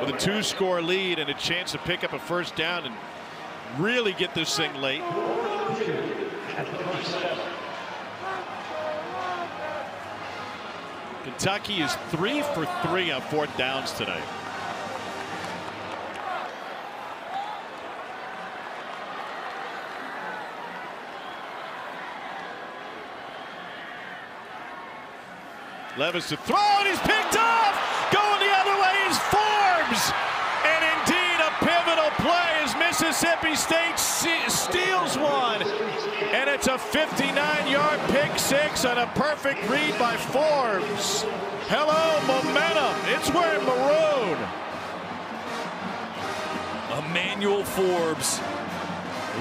[SPEAKER 1] with a two-score lead and a chance to pick up a first down and really get this thing late. Kentucky is three for three on fourth downs tonight. Levis to throw, and he's picked off. Going the other way is Forbes. And indeed, a pivotal play as Mississippi State se- steals one. And it's a 59-yard on a perfect read by Forbes. Hello, momentum. It's wearing maroon.
[SPEAKER 2] Emmanuel Forbes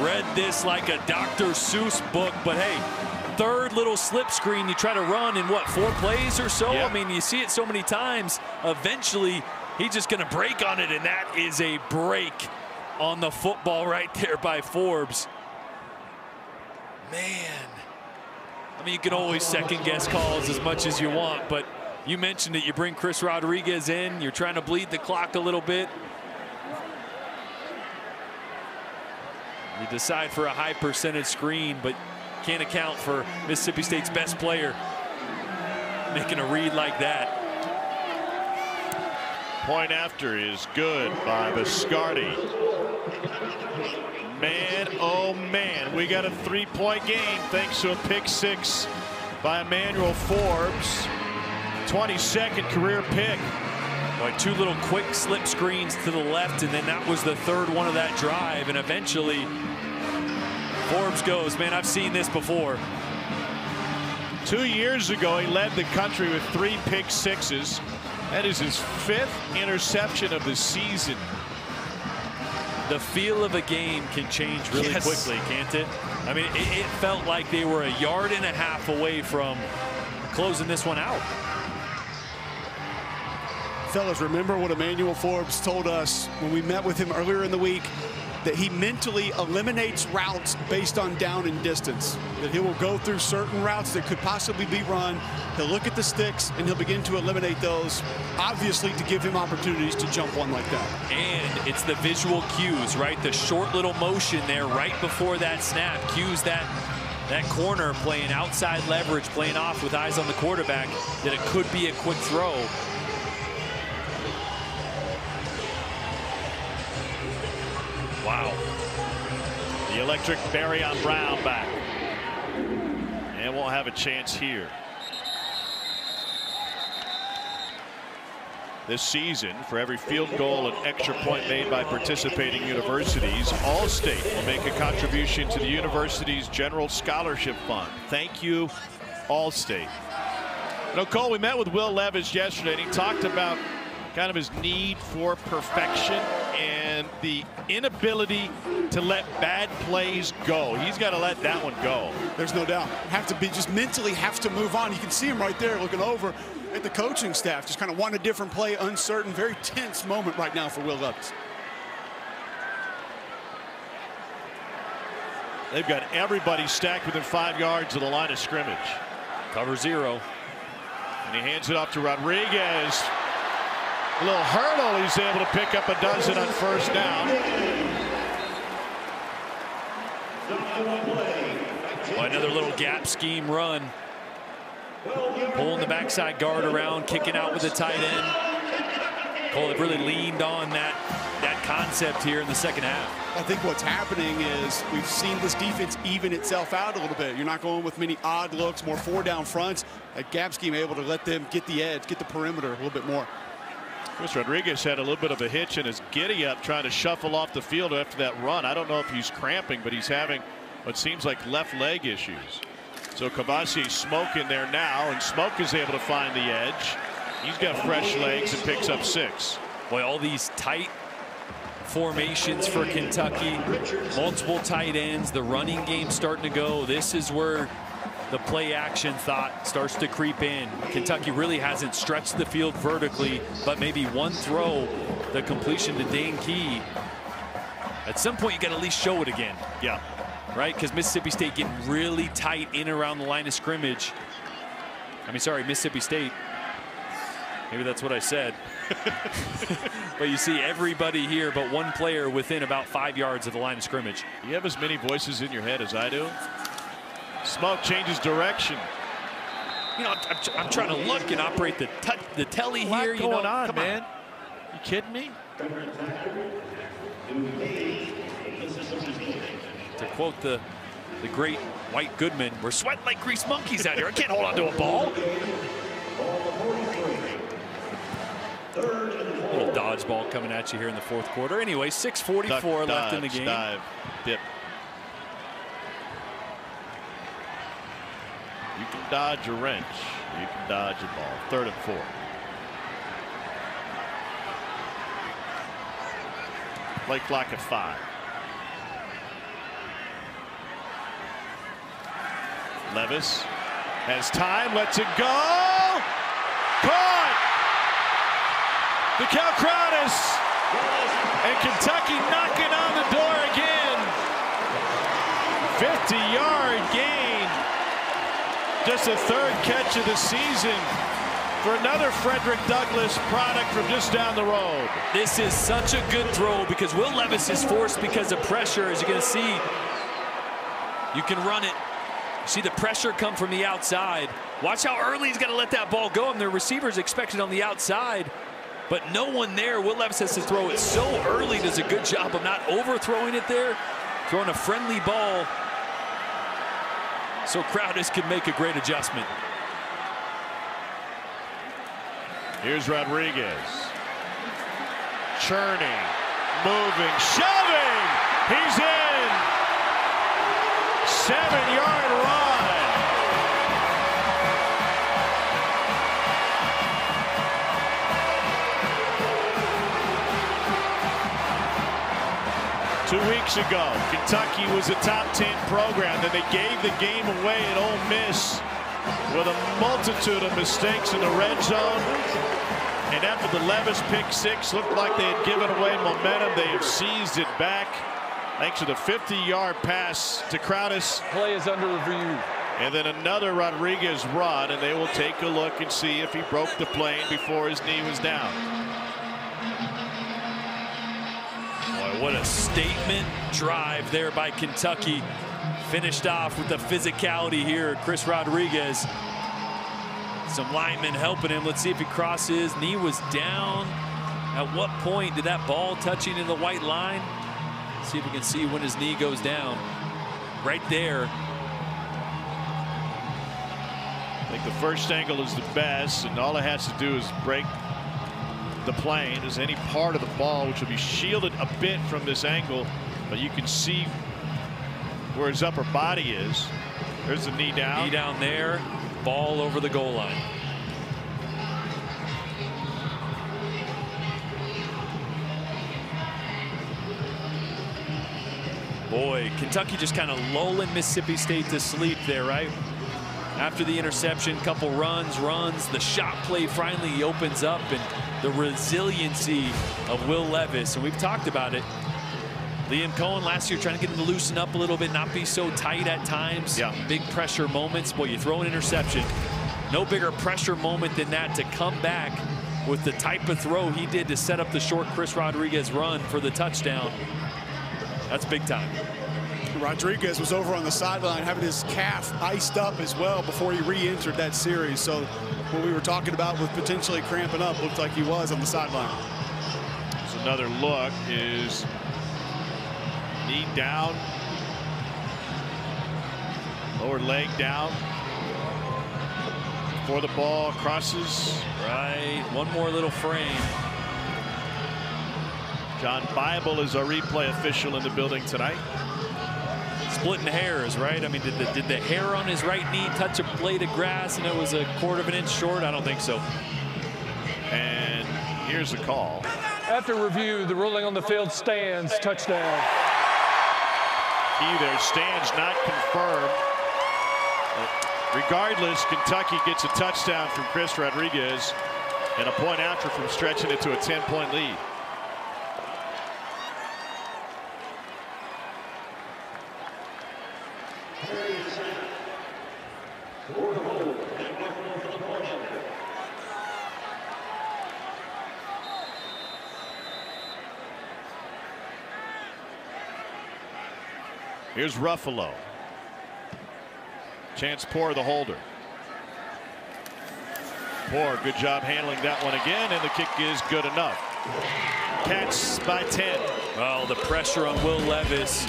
[SPEAKER 2] read this like a Dr. Seuss book, but hey, third little slip screen you try to run in what four plays or so. I mean, you see it so many times. Eventually, he's just going to break on it, and that is a break on the football right there by Forbes. Man, I mean, you can always second guess calls as much as you want, but you mentioned it. You bring Chris Rodriguez in. You're trying to bleed the clock a little bit. You decide for a high percentage screen, but can't account for Mississippi State's best player making a read like that.
[SPEAKER 1] Point after is good by Biscardi. Man, oh man, we got a three-point game thanks to a pick six by Emmanuel Forbes. 22nd career pick.
[SPEAKER 2] Like two little quick slip screens to the left, and then that was the third one of that drive. And eventually, Forbes goes, man, I've seen this before.
[SPEAKER 1] Two years ago, he led the country with three pick sixes. That is his fifth interception of the season.
[SPEAKER 2] The feel of a game can change really
[SPEAKER 1] Yes.
[SPEAKER 2] quickly, can't it? I mean, it, it felt like they were a yard and a half away from closing this one out.
[SPEAKER 3] Fellas, remember what Emmanuel Forbes told us when we met with him earlier in the week? That he mentally eliminates routes based on down and distance. That he will go through certain routes that could possibly be run. He'll look at the sticks and he'll begin to eliminate those, obviously to give him opportunities to jump one like that.
[SPEAKER 2] And it's the visual cues, right? The short little motion there right before that snap cues that that corner playing outside leverage, playing off with eyes on the quarterback, that it could be a quick throw.
[SPEAKER 1] Electric Barion Brown back. And won't have a chance here. This season, for every field goal and extra point made by participating universities, Allstate will make a contribution to the university's general scholarship fund. Thank you, Allstate. You Cole, we met with Will Levis yesterday, and he talked about kind of his need for perfection and the inability to let bad plays go. He's got to let that one go.
[SPEAKER 3] There's no doubt. Have to be just mentally have to move on. You can see him right there looking over at the coaching staff, just kind of want a different play, uncertain, very tense moment right now for Will Levis.
[SPEAKER 1] They've got everybody stacked within five yards of the line of scrimmage.
[SPEAKER 2] Cover zero.
[SPEAKER 1] And he hands it off to Rodriguez. A little hurdle, he's able to pick up a dozen on first down.
[SPEAKER 2] Well, another little gap scheme run. Pulling the backside guard around, kicking out with the tight end. Cole have really leaned on that that concept here in the second half.
[SPEAKER 3] I think what's happening is we've seen this defense even itself out a little bit. You're not going with many odd looks, more four down fronts. That gap scheme able to let them get the edge, get the perimeter a little bit more.
[SPEAKER 1] Chris Rodriguez had a little bit of a hitch in his giddy up trying to shuffle off the field after that run. I don't know if he's cramping, but he's having what seems like left leg issues. So Kavosiey Smoke in there now, and Smoke is able to find the edge. He's got fresh legs and picks up six.
[SPEAKER 2] Boy, all these tight formations for Kentucky, multiple tight ends, the running game starting to go. This is where the play action thought starts to creep in. Kentucky really hasn't stretched the field vertically, but maybe one throw, the completion to Dane Key. At some point, you got to at least show it again.
[SPEAKER 1] Yeah.
[SPEAKER 2] Right? Because Mississippi State getting really tight in around the line of scrimmage. I mean, sorry, Mississippi State. Maybe that's what I said. but you see everybody here but one player within about five yards of the line of scrimmage.
[SPEAKER 1] You have as many voices in your head as I do. Smoke changes direction.
[SPEAKER 2] You know, I'm, I'm trying to look and operate the the telly here.
[SPEAKER 1] What's
[SPEAKER 2] going
[SPEAKER 1] know,
[SPEAKER 2] on,
[SPEAKER 1] man? You kidding me?
[SPEAKER 2] To quote the the great White Goodman, we're sweating like grease monkeys out here. I can't hold on to a ball. A little dodgeball coming at you here in the fourth quarter. Anyway, 6:44
[SPEAKER 1] Duck,
[SPEAKER 2] left in the game.
[SPEAKER 1] Dive, dip. You can dodge a wrench. You can dodge a ball. Third and four. Play clock at five. Levis has time, lets it go. Caught! Dekel Crowdus and Kentucky knocking on the door again. 50 yard gain. Just a third catch of the season for another Frederick Douglass product from just down the road.
[SPEAKER 2] This is such a good throw because Will Levis is forced because of pressure. As you're going to see, you can run it. See the pressure come from the outside. Watch how early he's going to let that ball go. And the receiver's expected on the outside. But no one there. Will Levis has to throw it so early. Does a good job of not overthrowing it there. Throwing a friendly ball. So Crowdus can make a great adjustment.
[SPEAKER 1] Here's Rodriguez. Churning, moving, shoving. He's in. Seven yard run. Two weeks ago, Kentucky was a top 10 program. Then they gave the game away at Ole Miss with a multitude of mistakes in the red zone. And after the Levis pick six looked like they had given away momentum, they have seized it back thanks to the 50-yard pass to Crowdus.
[SPEAKER 4] Play is under review.
[SPEAKER 1] And then another Rodriguez run, and they will take a look and see if he broke the plane before his knee was down.
[SPEAKER 2] What a statement drive there by Kentucky. Finished off with the physicality here. Chris Rodriguez. Some linemen helping him. Let's see if he crosses. Knee was down. At what point did that ball touching in the white line? See if we can see when his knee goes down. Right there.
[SPEAKER 1] I think the first angle is the best, and all it has to do is break the plane as any part of the ball, which will be shielded a bit from this angle, but you can see where his upper body is. There's the knee down.
[SPEAKER 2] Knee down there, ball over the goal line. Boy, Kentucky just kind of lulling Mississippi State to sleep there, right? After the interception, couple runs, runs, the shot play finally opens up, and the resiliency of Will Levis. And we've talked about it. Liam Coen last year trying to get him to loosen up a little bit, not be so tight at times.
[SPEAKER 1] Yeah.
[SPEAKER 2] Big pressure moments. Boy, you throw an interception. No bigger pressure moment than that to come back with the type of throw he did to set up the short Chris Rodriguez run for the touchdown. That's big time.
[SPEAKER 3] Rodriguez was over on the sideline having his calf iced up as well before he re-entered that series. So what we were talking about with potentially cramping up looked like he was on the sideline.
[SPEAKER 1] There's another look is knee down. Lower leg down. Before the ball crosses.
[SPEAKER 2] Right, one more little frame.
[SPEAKER 1] John Bible is our replay official in the building tonight.
[SPEAKER 2] Splitting hairs, right? I mean, did the, did the hair on his right knee touch a blade of grass and it was a quarter of an inch short? I don't think so.
[SPEAKER 1] And here's the call.
[SPEAKER 4] After review, the ruling on the field stands. Touchdown.
[SPEAKER 1] Key there stands not confirmed. But regardless, Kentucky gets a touchdown from Chris Rodriguez and a point after from stretching it to a 10-point lead. Here's Ruffolo. Chance Poore, the holder. Poore, good job handling that one again, and the kick is good enough. Cats by 10.
[SPEAKER 2] Well, the pressure on Will Levis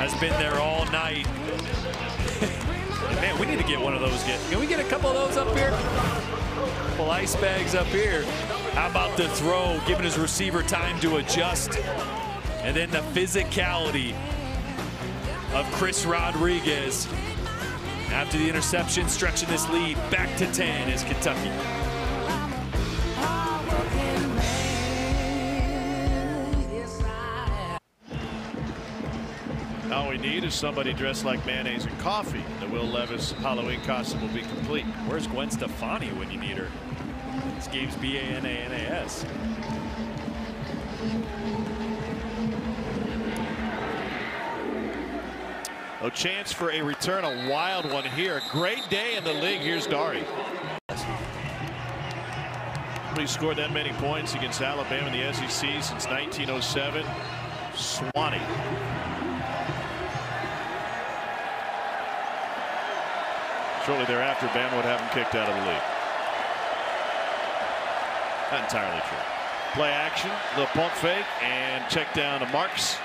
[SPEAKER 2] has been there all night. Man, we need to get one of those. Get Can we get a couple of those up here? Couple ice bags up here. How about the throw, giving his receiver time to adjust? And then the physicality of Chris Rodriguez. After the interception, stretching this lead back to 10 is Kentucky.
[SPEAKER 1] All we need is somebody dressed like mayonnaise and coffee. The Will Levis Halloween costume will be complete.
[SPEAKER 2] Where's Gwen Stefani when you need her? This game's B-A-N-A-N-A-S.
[SPEAKER 1] A chance for a return, a wild one here. Great day in the league. Here's Dari. He scored that many points against Alabama in the SEC since 1907. Sewanee. Shortly thereafter, Bama would have him kicked out of the league. Not entirely true. Play action, little pump fake, and check down to Marks.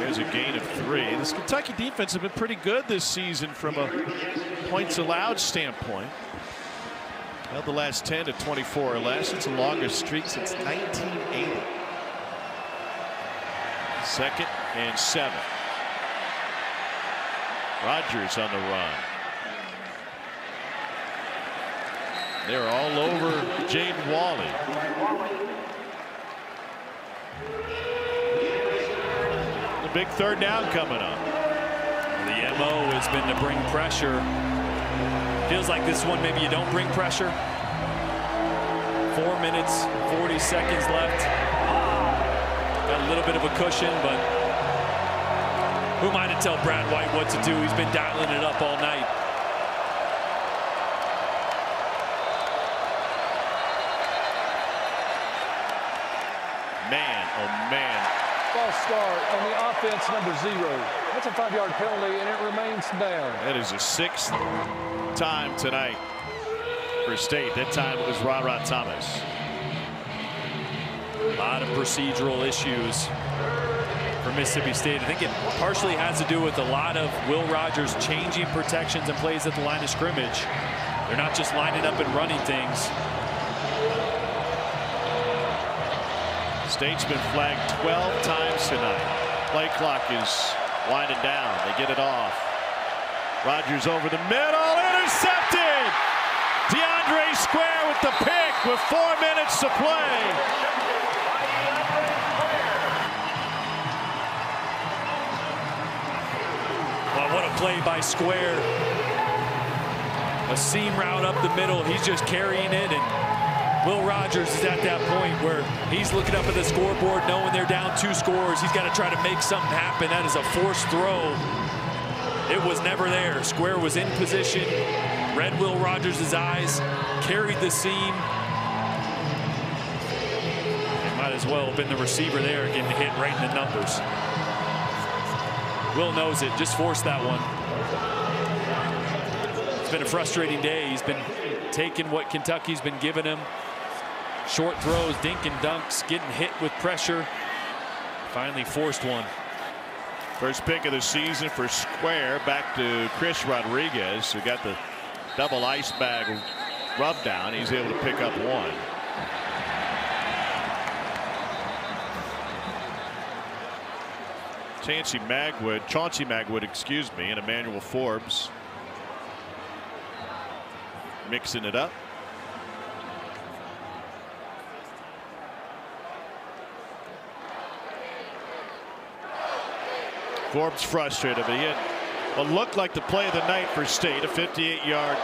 [SPEAKER 1] There's a gain of three. This Kentucky defense has been pretty good this season from a points allowed standpoint. Held the last 10 to 24 or less. It's the longest streak since 1980. Second and seven. Rogers on the run. They're all over Jaden Walley. The big third down coming up.
[SPEAKER 2] The MO has been to bring pressure. Feels like this one maybe you don't bring pressure. Four minutes, 40 seconds left. Got a little bit of a cushion, but who am I to tell Brad White what to do? He's been dialing it up all night.
[SPEAKER 1] Man, oh man.
[SPEAKER 4] False start on the offense, number zero. That's a five-yard penalty, and it remains down.
[SPEAKER 1] That is the sixth time tonight for State. That time it was Ra Thomas.
[SPEAKER 2] A lot of procedural issues for Mississippi State. I think it partially has to do with a lot of Will Rogers changing protections and plays at the line of scrimmage. They're not just lining up and running things.
[SPEAKER 1] State's been flagged 12 times tonight. Play clock is winding down. They get it off. Rogers over the middle, intercepted. DeAndre Square with the pick with four minutes to play.
[SPEAKER 2] Well, what a play by Square. A seam route up the middle. He's just carrying it and Will Rogers is at that point where he's looking up at the scoreboard knowing they're down two scores. He's got to try to make something happen. That is a forced throw. It was never there. Square was in position, read Will Rogers' eyes, carried the seam. It might as well have been the receiver there getting hit right in the numbers. Will knows it, just forced that one. It's been a frustrating day. He's been taking what Kentucky's been giving him. Short throws, dink and dunks, getting hit with pressure. Finally forced one.
[SPEAKER 1] First pick of the season for Square. Back to Chris Rodriguez, who got the double ice bag rub down. He's able to pick up one. Chauncey Magwood, Chauncey Magwood, excuse me, and Emmanuel Forbes mixing it up. Forbes frustrated, but he had what looked like the play of the night for State, a 58-yard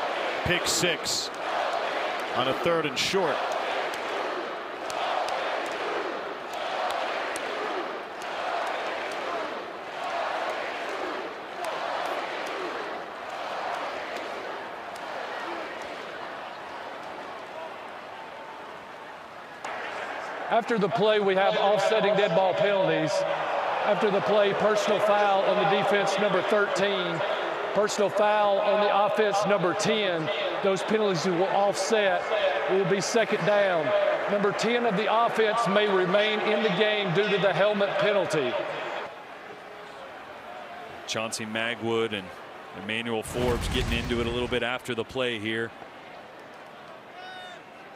[SPEAKER 1] pick six on a third and short.
[SPEAKER 4] After the play, we have offsetting dead ball penalties. After the play, personal foul on the defense, number 13. Personal foul on the offense, number 10. Those penalties will offset. It will be second down. Number 10 of the offense may remain in the game due to the helmet penalty.
[SPEAKER 2] Chauncey Magwood and Emmanuel Forbes getting into it a little bit after the play here.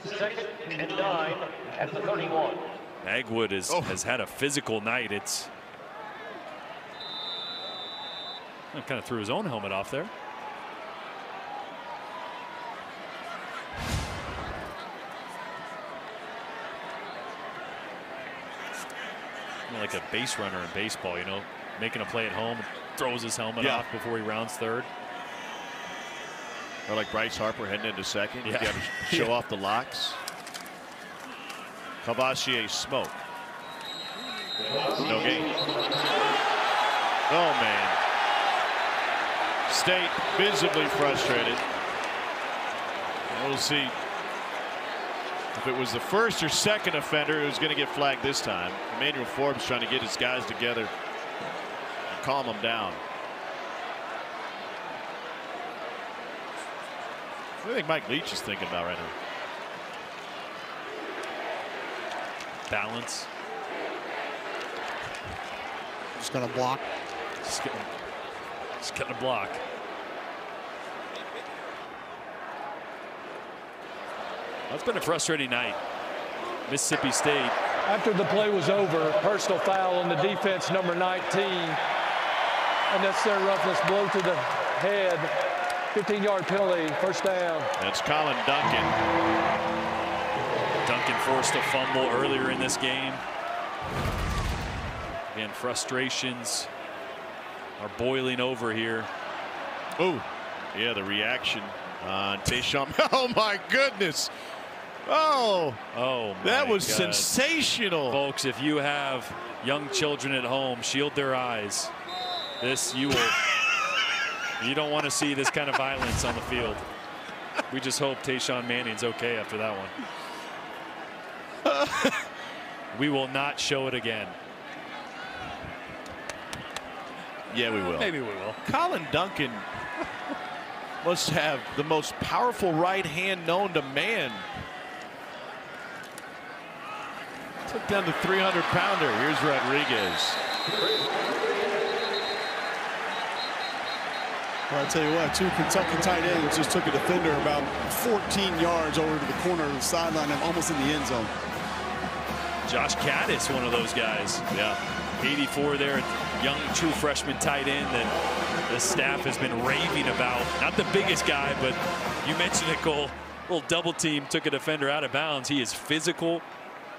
[SPEAKER 12] Second and nine at the 31.
[SPEAKER 2] Magwood is, oh. has had a physical night. It's kind of threw his own helmet off there. Like a base runner in baseball, you know, making a play at home, throws his helmet yeah. off before he rounds third.
[SPEAKER 1] Or like Bryce Harper heading into second. Yeah. You got to show yeah. off the locks. Kavosiey Smoke. No game. Oh, man. State visibly frustrated. We'll see if it was the first or second offender who's going to get flagged this time. Emmanuel Forbes trying to get his guys together and calm them down. What do you think Mike Leach is thinking about right now?
[SPEAKER 2] Balance.
[SPEAKER 3] Just going to block.
[SPEAKER 2] Just just getting a block. That's been a frustrating night. Mississippi State.
[SPEAKER 4] After the play was over, personal foul on the defense, number 19. Unnecessary roughness, blow to the head. 15-yard penalty, first down.
[SPEAKER 1] That's Colin Duncan.
[SPEAKER 2] Duncan forced a fumble earlier in this game. Again, frustrations are boiling over here.
[SPEAKER 1] Oh, yeah, the reaction on Tashawn. Oh, my goodness. Oh,
[SPEAKER 2] oh,
[SPEAKER 1] that was
[SPEAKER 2] God.
[SPEAKER 1] sensational,
[SPEAKER 2] folks. If you have young children at home, shield their eyes. This you will. you don't want to see this kind of violence on the field. We just hope Tashawn Manning's okay after that one. we will not show it again.
[SPEAKER 1] Yeah, we will.
[SPEAKER 2] Maybe we will.
[SPEAKER 1] Colin Duncan must have the most powerful right hand known to man. Took down the 300 pounder. Here's Rodriguez.
[SPEAKER 3] Well, I'll tell you what, two Kentucky tight ends just took a defender about 14 yards over to the corner of the sideline and almost in the end zone.
[SPEAKER 2] Josh Kattus, one of those guys.
[SPEAKER 1] Yeah.
[SPEAKER 2] 84 there, young true freshman tight end that the staff has been raving about. Not the biggest guy, but you mentioned it, Cole. Little double team took a defender out of bounds. He is physical,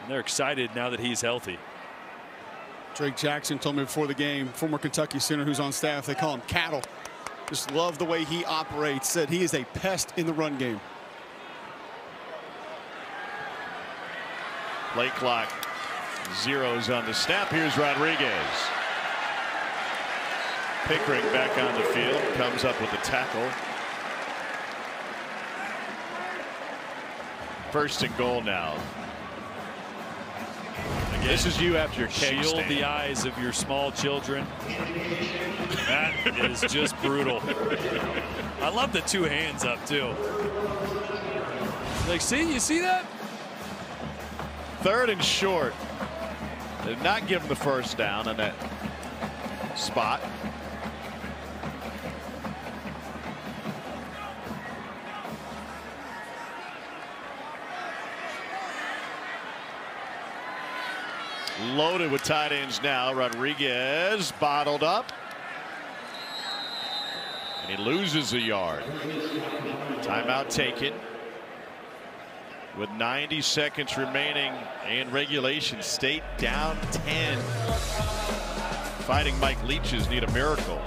[SPEAKER 2] and they're excited now that he's healthy.
[SPEAKER 3] Drake Jackson told me before the game, former Kentucky center who's on staff, they call him cattle. Just love the way he operates. Said he is a pest in the run game.
[SPEAKER 1] Play clock zeros on the snap. Here's Rodriguez. Pickering back on the field comes up with the tackle. First and goal now.
[SPEAKER 2] Again,
[SPEAKER 1] this is you after your
[SPEAKER 2] Shield
[SPEAKER 1] stand.
[SPEAKER 2] the eyes of your small children. That is just brutal. I love the two hands up too. Like, see, you see that?
[SPEAKER 1] Third and short. Did not give him the first down on that spot. Loaded with tight ends now. Rodriguez bottled up. And he loses a yard. Timeout taken. With 90 seconds remaining in regulation, State down 10. Fighting Mike Leach's need a miracle.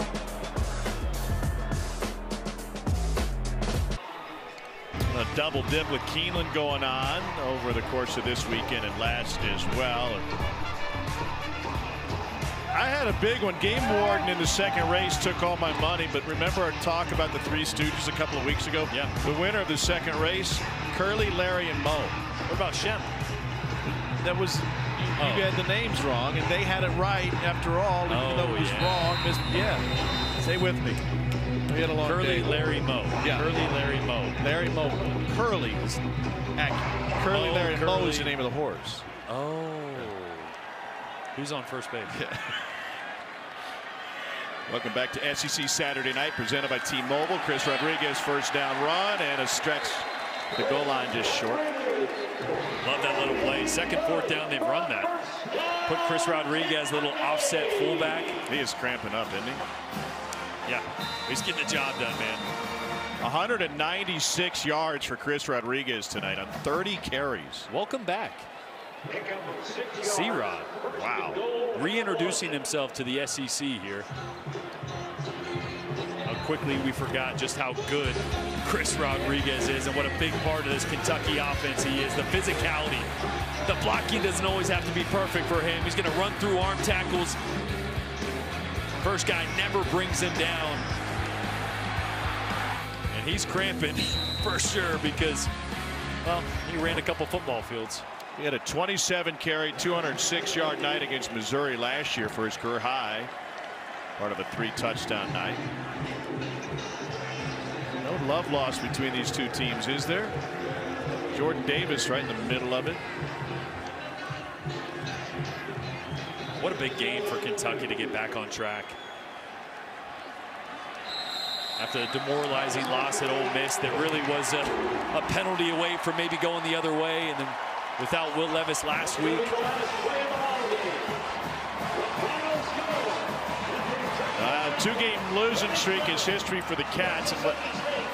[SPEAKER 1] A double dip with Keeneland going on over the course of this weekend and last as well. I had a big one. Game Warden in the second race took all my money, but remember our talk about the Three Stooges a couple of weeks ago?
[SPEAKER 2] Yeah.
[SPEAKER 1] The winner of the second race, Curly, Larry, and Mo.
[SPEAKER 2] What about Shemp?
[SPEAKER 1] That was, you,
[SPEAKER 2] Oh.
[SPEAKER 1] you had the names wrong, and they had it right after all, even
[SPEAKER 2] Oh,
[SPEAKER 1] though it was
[SPEAKER 2] yeah.
[SPEAKER 1] wrong. Miss- Yeah. Stay with me. We had a long
[SPEAKER 2] Curly,
[SPEAKER 1] day.
[SPEAKER 2] Larry, Mo.
[SPEAKER 1] Yeah.
[SPEAKER 2] Curly, Larry, Mo.
[SPEAKER 1] Larry Mo. Curly is accurate. Curly,
[SPEAKER 2] Oh,
[SPEAKER 1] Larry, and Mo is
[SPEAKER 2] Curly.
[SPEAKER 1] the name of the horse.
[SPEAKER 2] Oh. Who's on first base?
[SPEAKER 1] Welcome back to SEC Saturday Night, presented by T-Mobile. Chris Rodriguez, first down run, and a stretch. The goal line just short.
[SPEAKER 2] Love that little play. Second, fourth down, they've run that. Put Chris Rodriguez, little offset fullback.
[SPEAKER 1] He is cramping up, isn't he?
[SPEAKER 2] Yeah, he's getting the job done, man.
[SPEAKER 1] 196 yards for Chris Rodriguez tonight on 30 carries.
[SPEAKER 2] Welcome back. C-Rod.
[SPEAKER 1] Wow.
[SPEAKER 2] Reintroducing himself to the SEC here. How quickly we forgot just how good Chris Rodriguez is and what a big part of this Kentucky offense he is. The physicality. The blocking doesn't always have to be perfect for him. He's going to run through arm tackles. First guy never brings him down. And he's cramping for sure because, well, he ran a couple football fields.
[SPEAKER 1] He had a 27 carry, 206 yard night against Missouri last year for his career high. Part of a three touchdown night. No love lost between these two teams, is there? Jordan Davis right in the middle of it.
[SPEAKER 2] What a big game for Kentucky to get back on track. After the demoralizing loss at Ole Miss that really was a, a penalty away from maybe going the other way and then without Will Levis last week.
[SPEAKER 1] Uh, two-game losing streak is history for the Cats, and what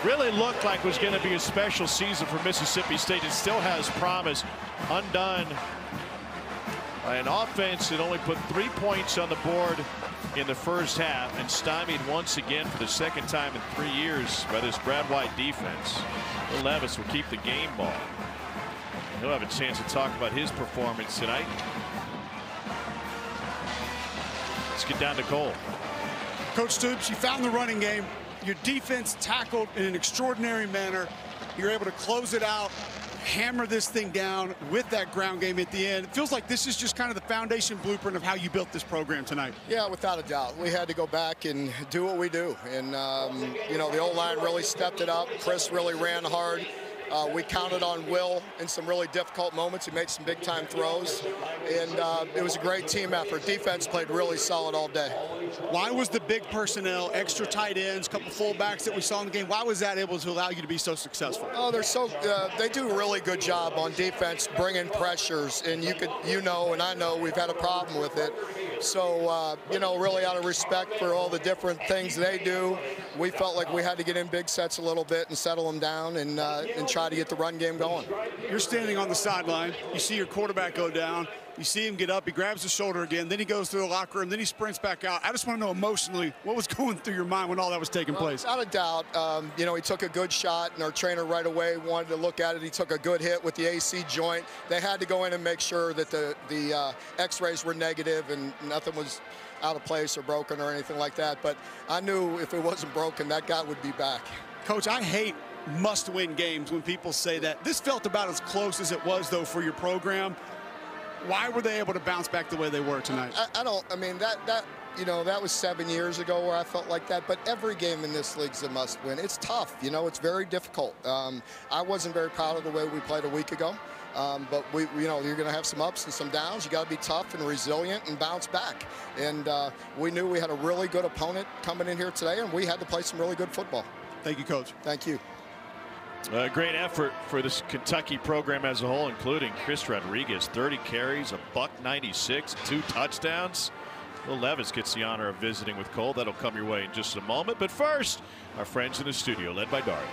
[SPEAKER 1] really looked like was going to be a special season for Mississippi State. It still has promise, undone by an offense that only put three points on the board in the first half and stymied once again for the second time in three years by this Brad White defense. Will Levis will keep the game ball. He'll have a chance to talk about his performance tonight. Let's get down to Cole.
[SPEAKER 3] Coach Stoops, you found the running game. Your defense tackled in an extraordinary manner. You're able to close it out, hammer this thing down with that ground game at the end. It feels like this is just kind of the foundation blueprint of how you built this program tonight.
[SPEAKER 11] Yeah, without a doubt. We had to go back and do what we do. And, um, you know, the old line really stepped it up. Chris really ran hard. Uh, we counted on Will in some really difficult moments. He made some big-time throws, and uh, it was a great team effort. Defense played really solid all day.
[SPEAKER 3] Why was the big personnel, extra tight ends, couple fullbacks that we saw in the game, why was that able to allow you to be so successful?
[SPEAKER 11] Oh, they're so uh, they do a really good job on defense, bringing pressures, and you could you know, and I know we've had a problem with it. So uh, you know, really out of respect for all the different things they do, we felt like we had to get in big sets a little bit and settle them down and uh, and try to get the run game going.
[SPEAKER 3] You're standing on the sideline. You see your quarterback go down. You see him get up. He grabs his shoulder again. Then he goes through the locker room. Then he sprints back out. I just want to know emotionally what was going through your mind when all that was taking place.
[SPEAKER 11] Without a doubt, um, you know, he took a good shot, and our trainer right away wanted to look at it. He took a good hit with the AC joint. They had to go in and make sure that the the uh, X-rays were negative and nothing was out of place or broken or anything like that. But I knew if it wasn't broken, that guy would be back.
[SPEAKER 3] Coach, I hate must-win games when people say that. This felt about as close as it was, though, for your program. Why were they able to bounce back the way they were tonight?
[SPEAKER 11] I, I don't. I mean that that you know that was seven years ago where I felt like that. But every game in this league's a must-win. It's tough. You know, it's very difficult. Um, I wasn't very proud of the way we played a week ago. Um, but we, you know, you're going to have some ups and some downs. You got to be tough and resilient and bounce back. And uh, we knew we had a really good opponent coming in here today, and we had to play some really good football.
[SPEAKER 3] Thank you, Coach.
[SPEAKER 11] Thank you.
[SPEAKER 1] A great effort for this Kentucky program as a whole, including Chris Rodriguez, 30 carries, a buck 96, two touchdowns. Will Levis gets the honor of visiting with Cole. That'll come your way in just a moment. But first, our friends in the studio, led by Dari.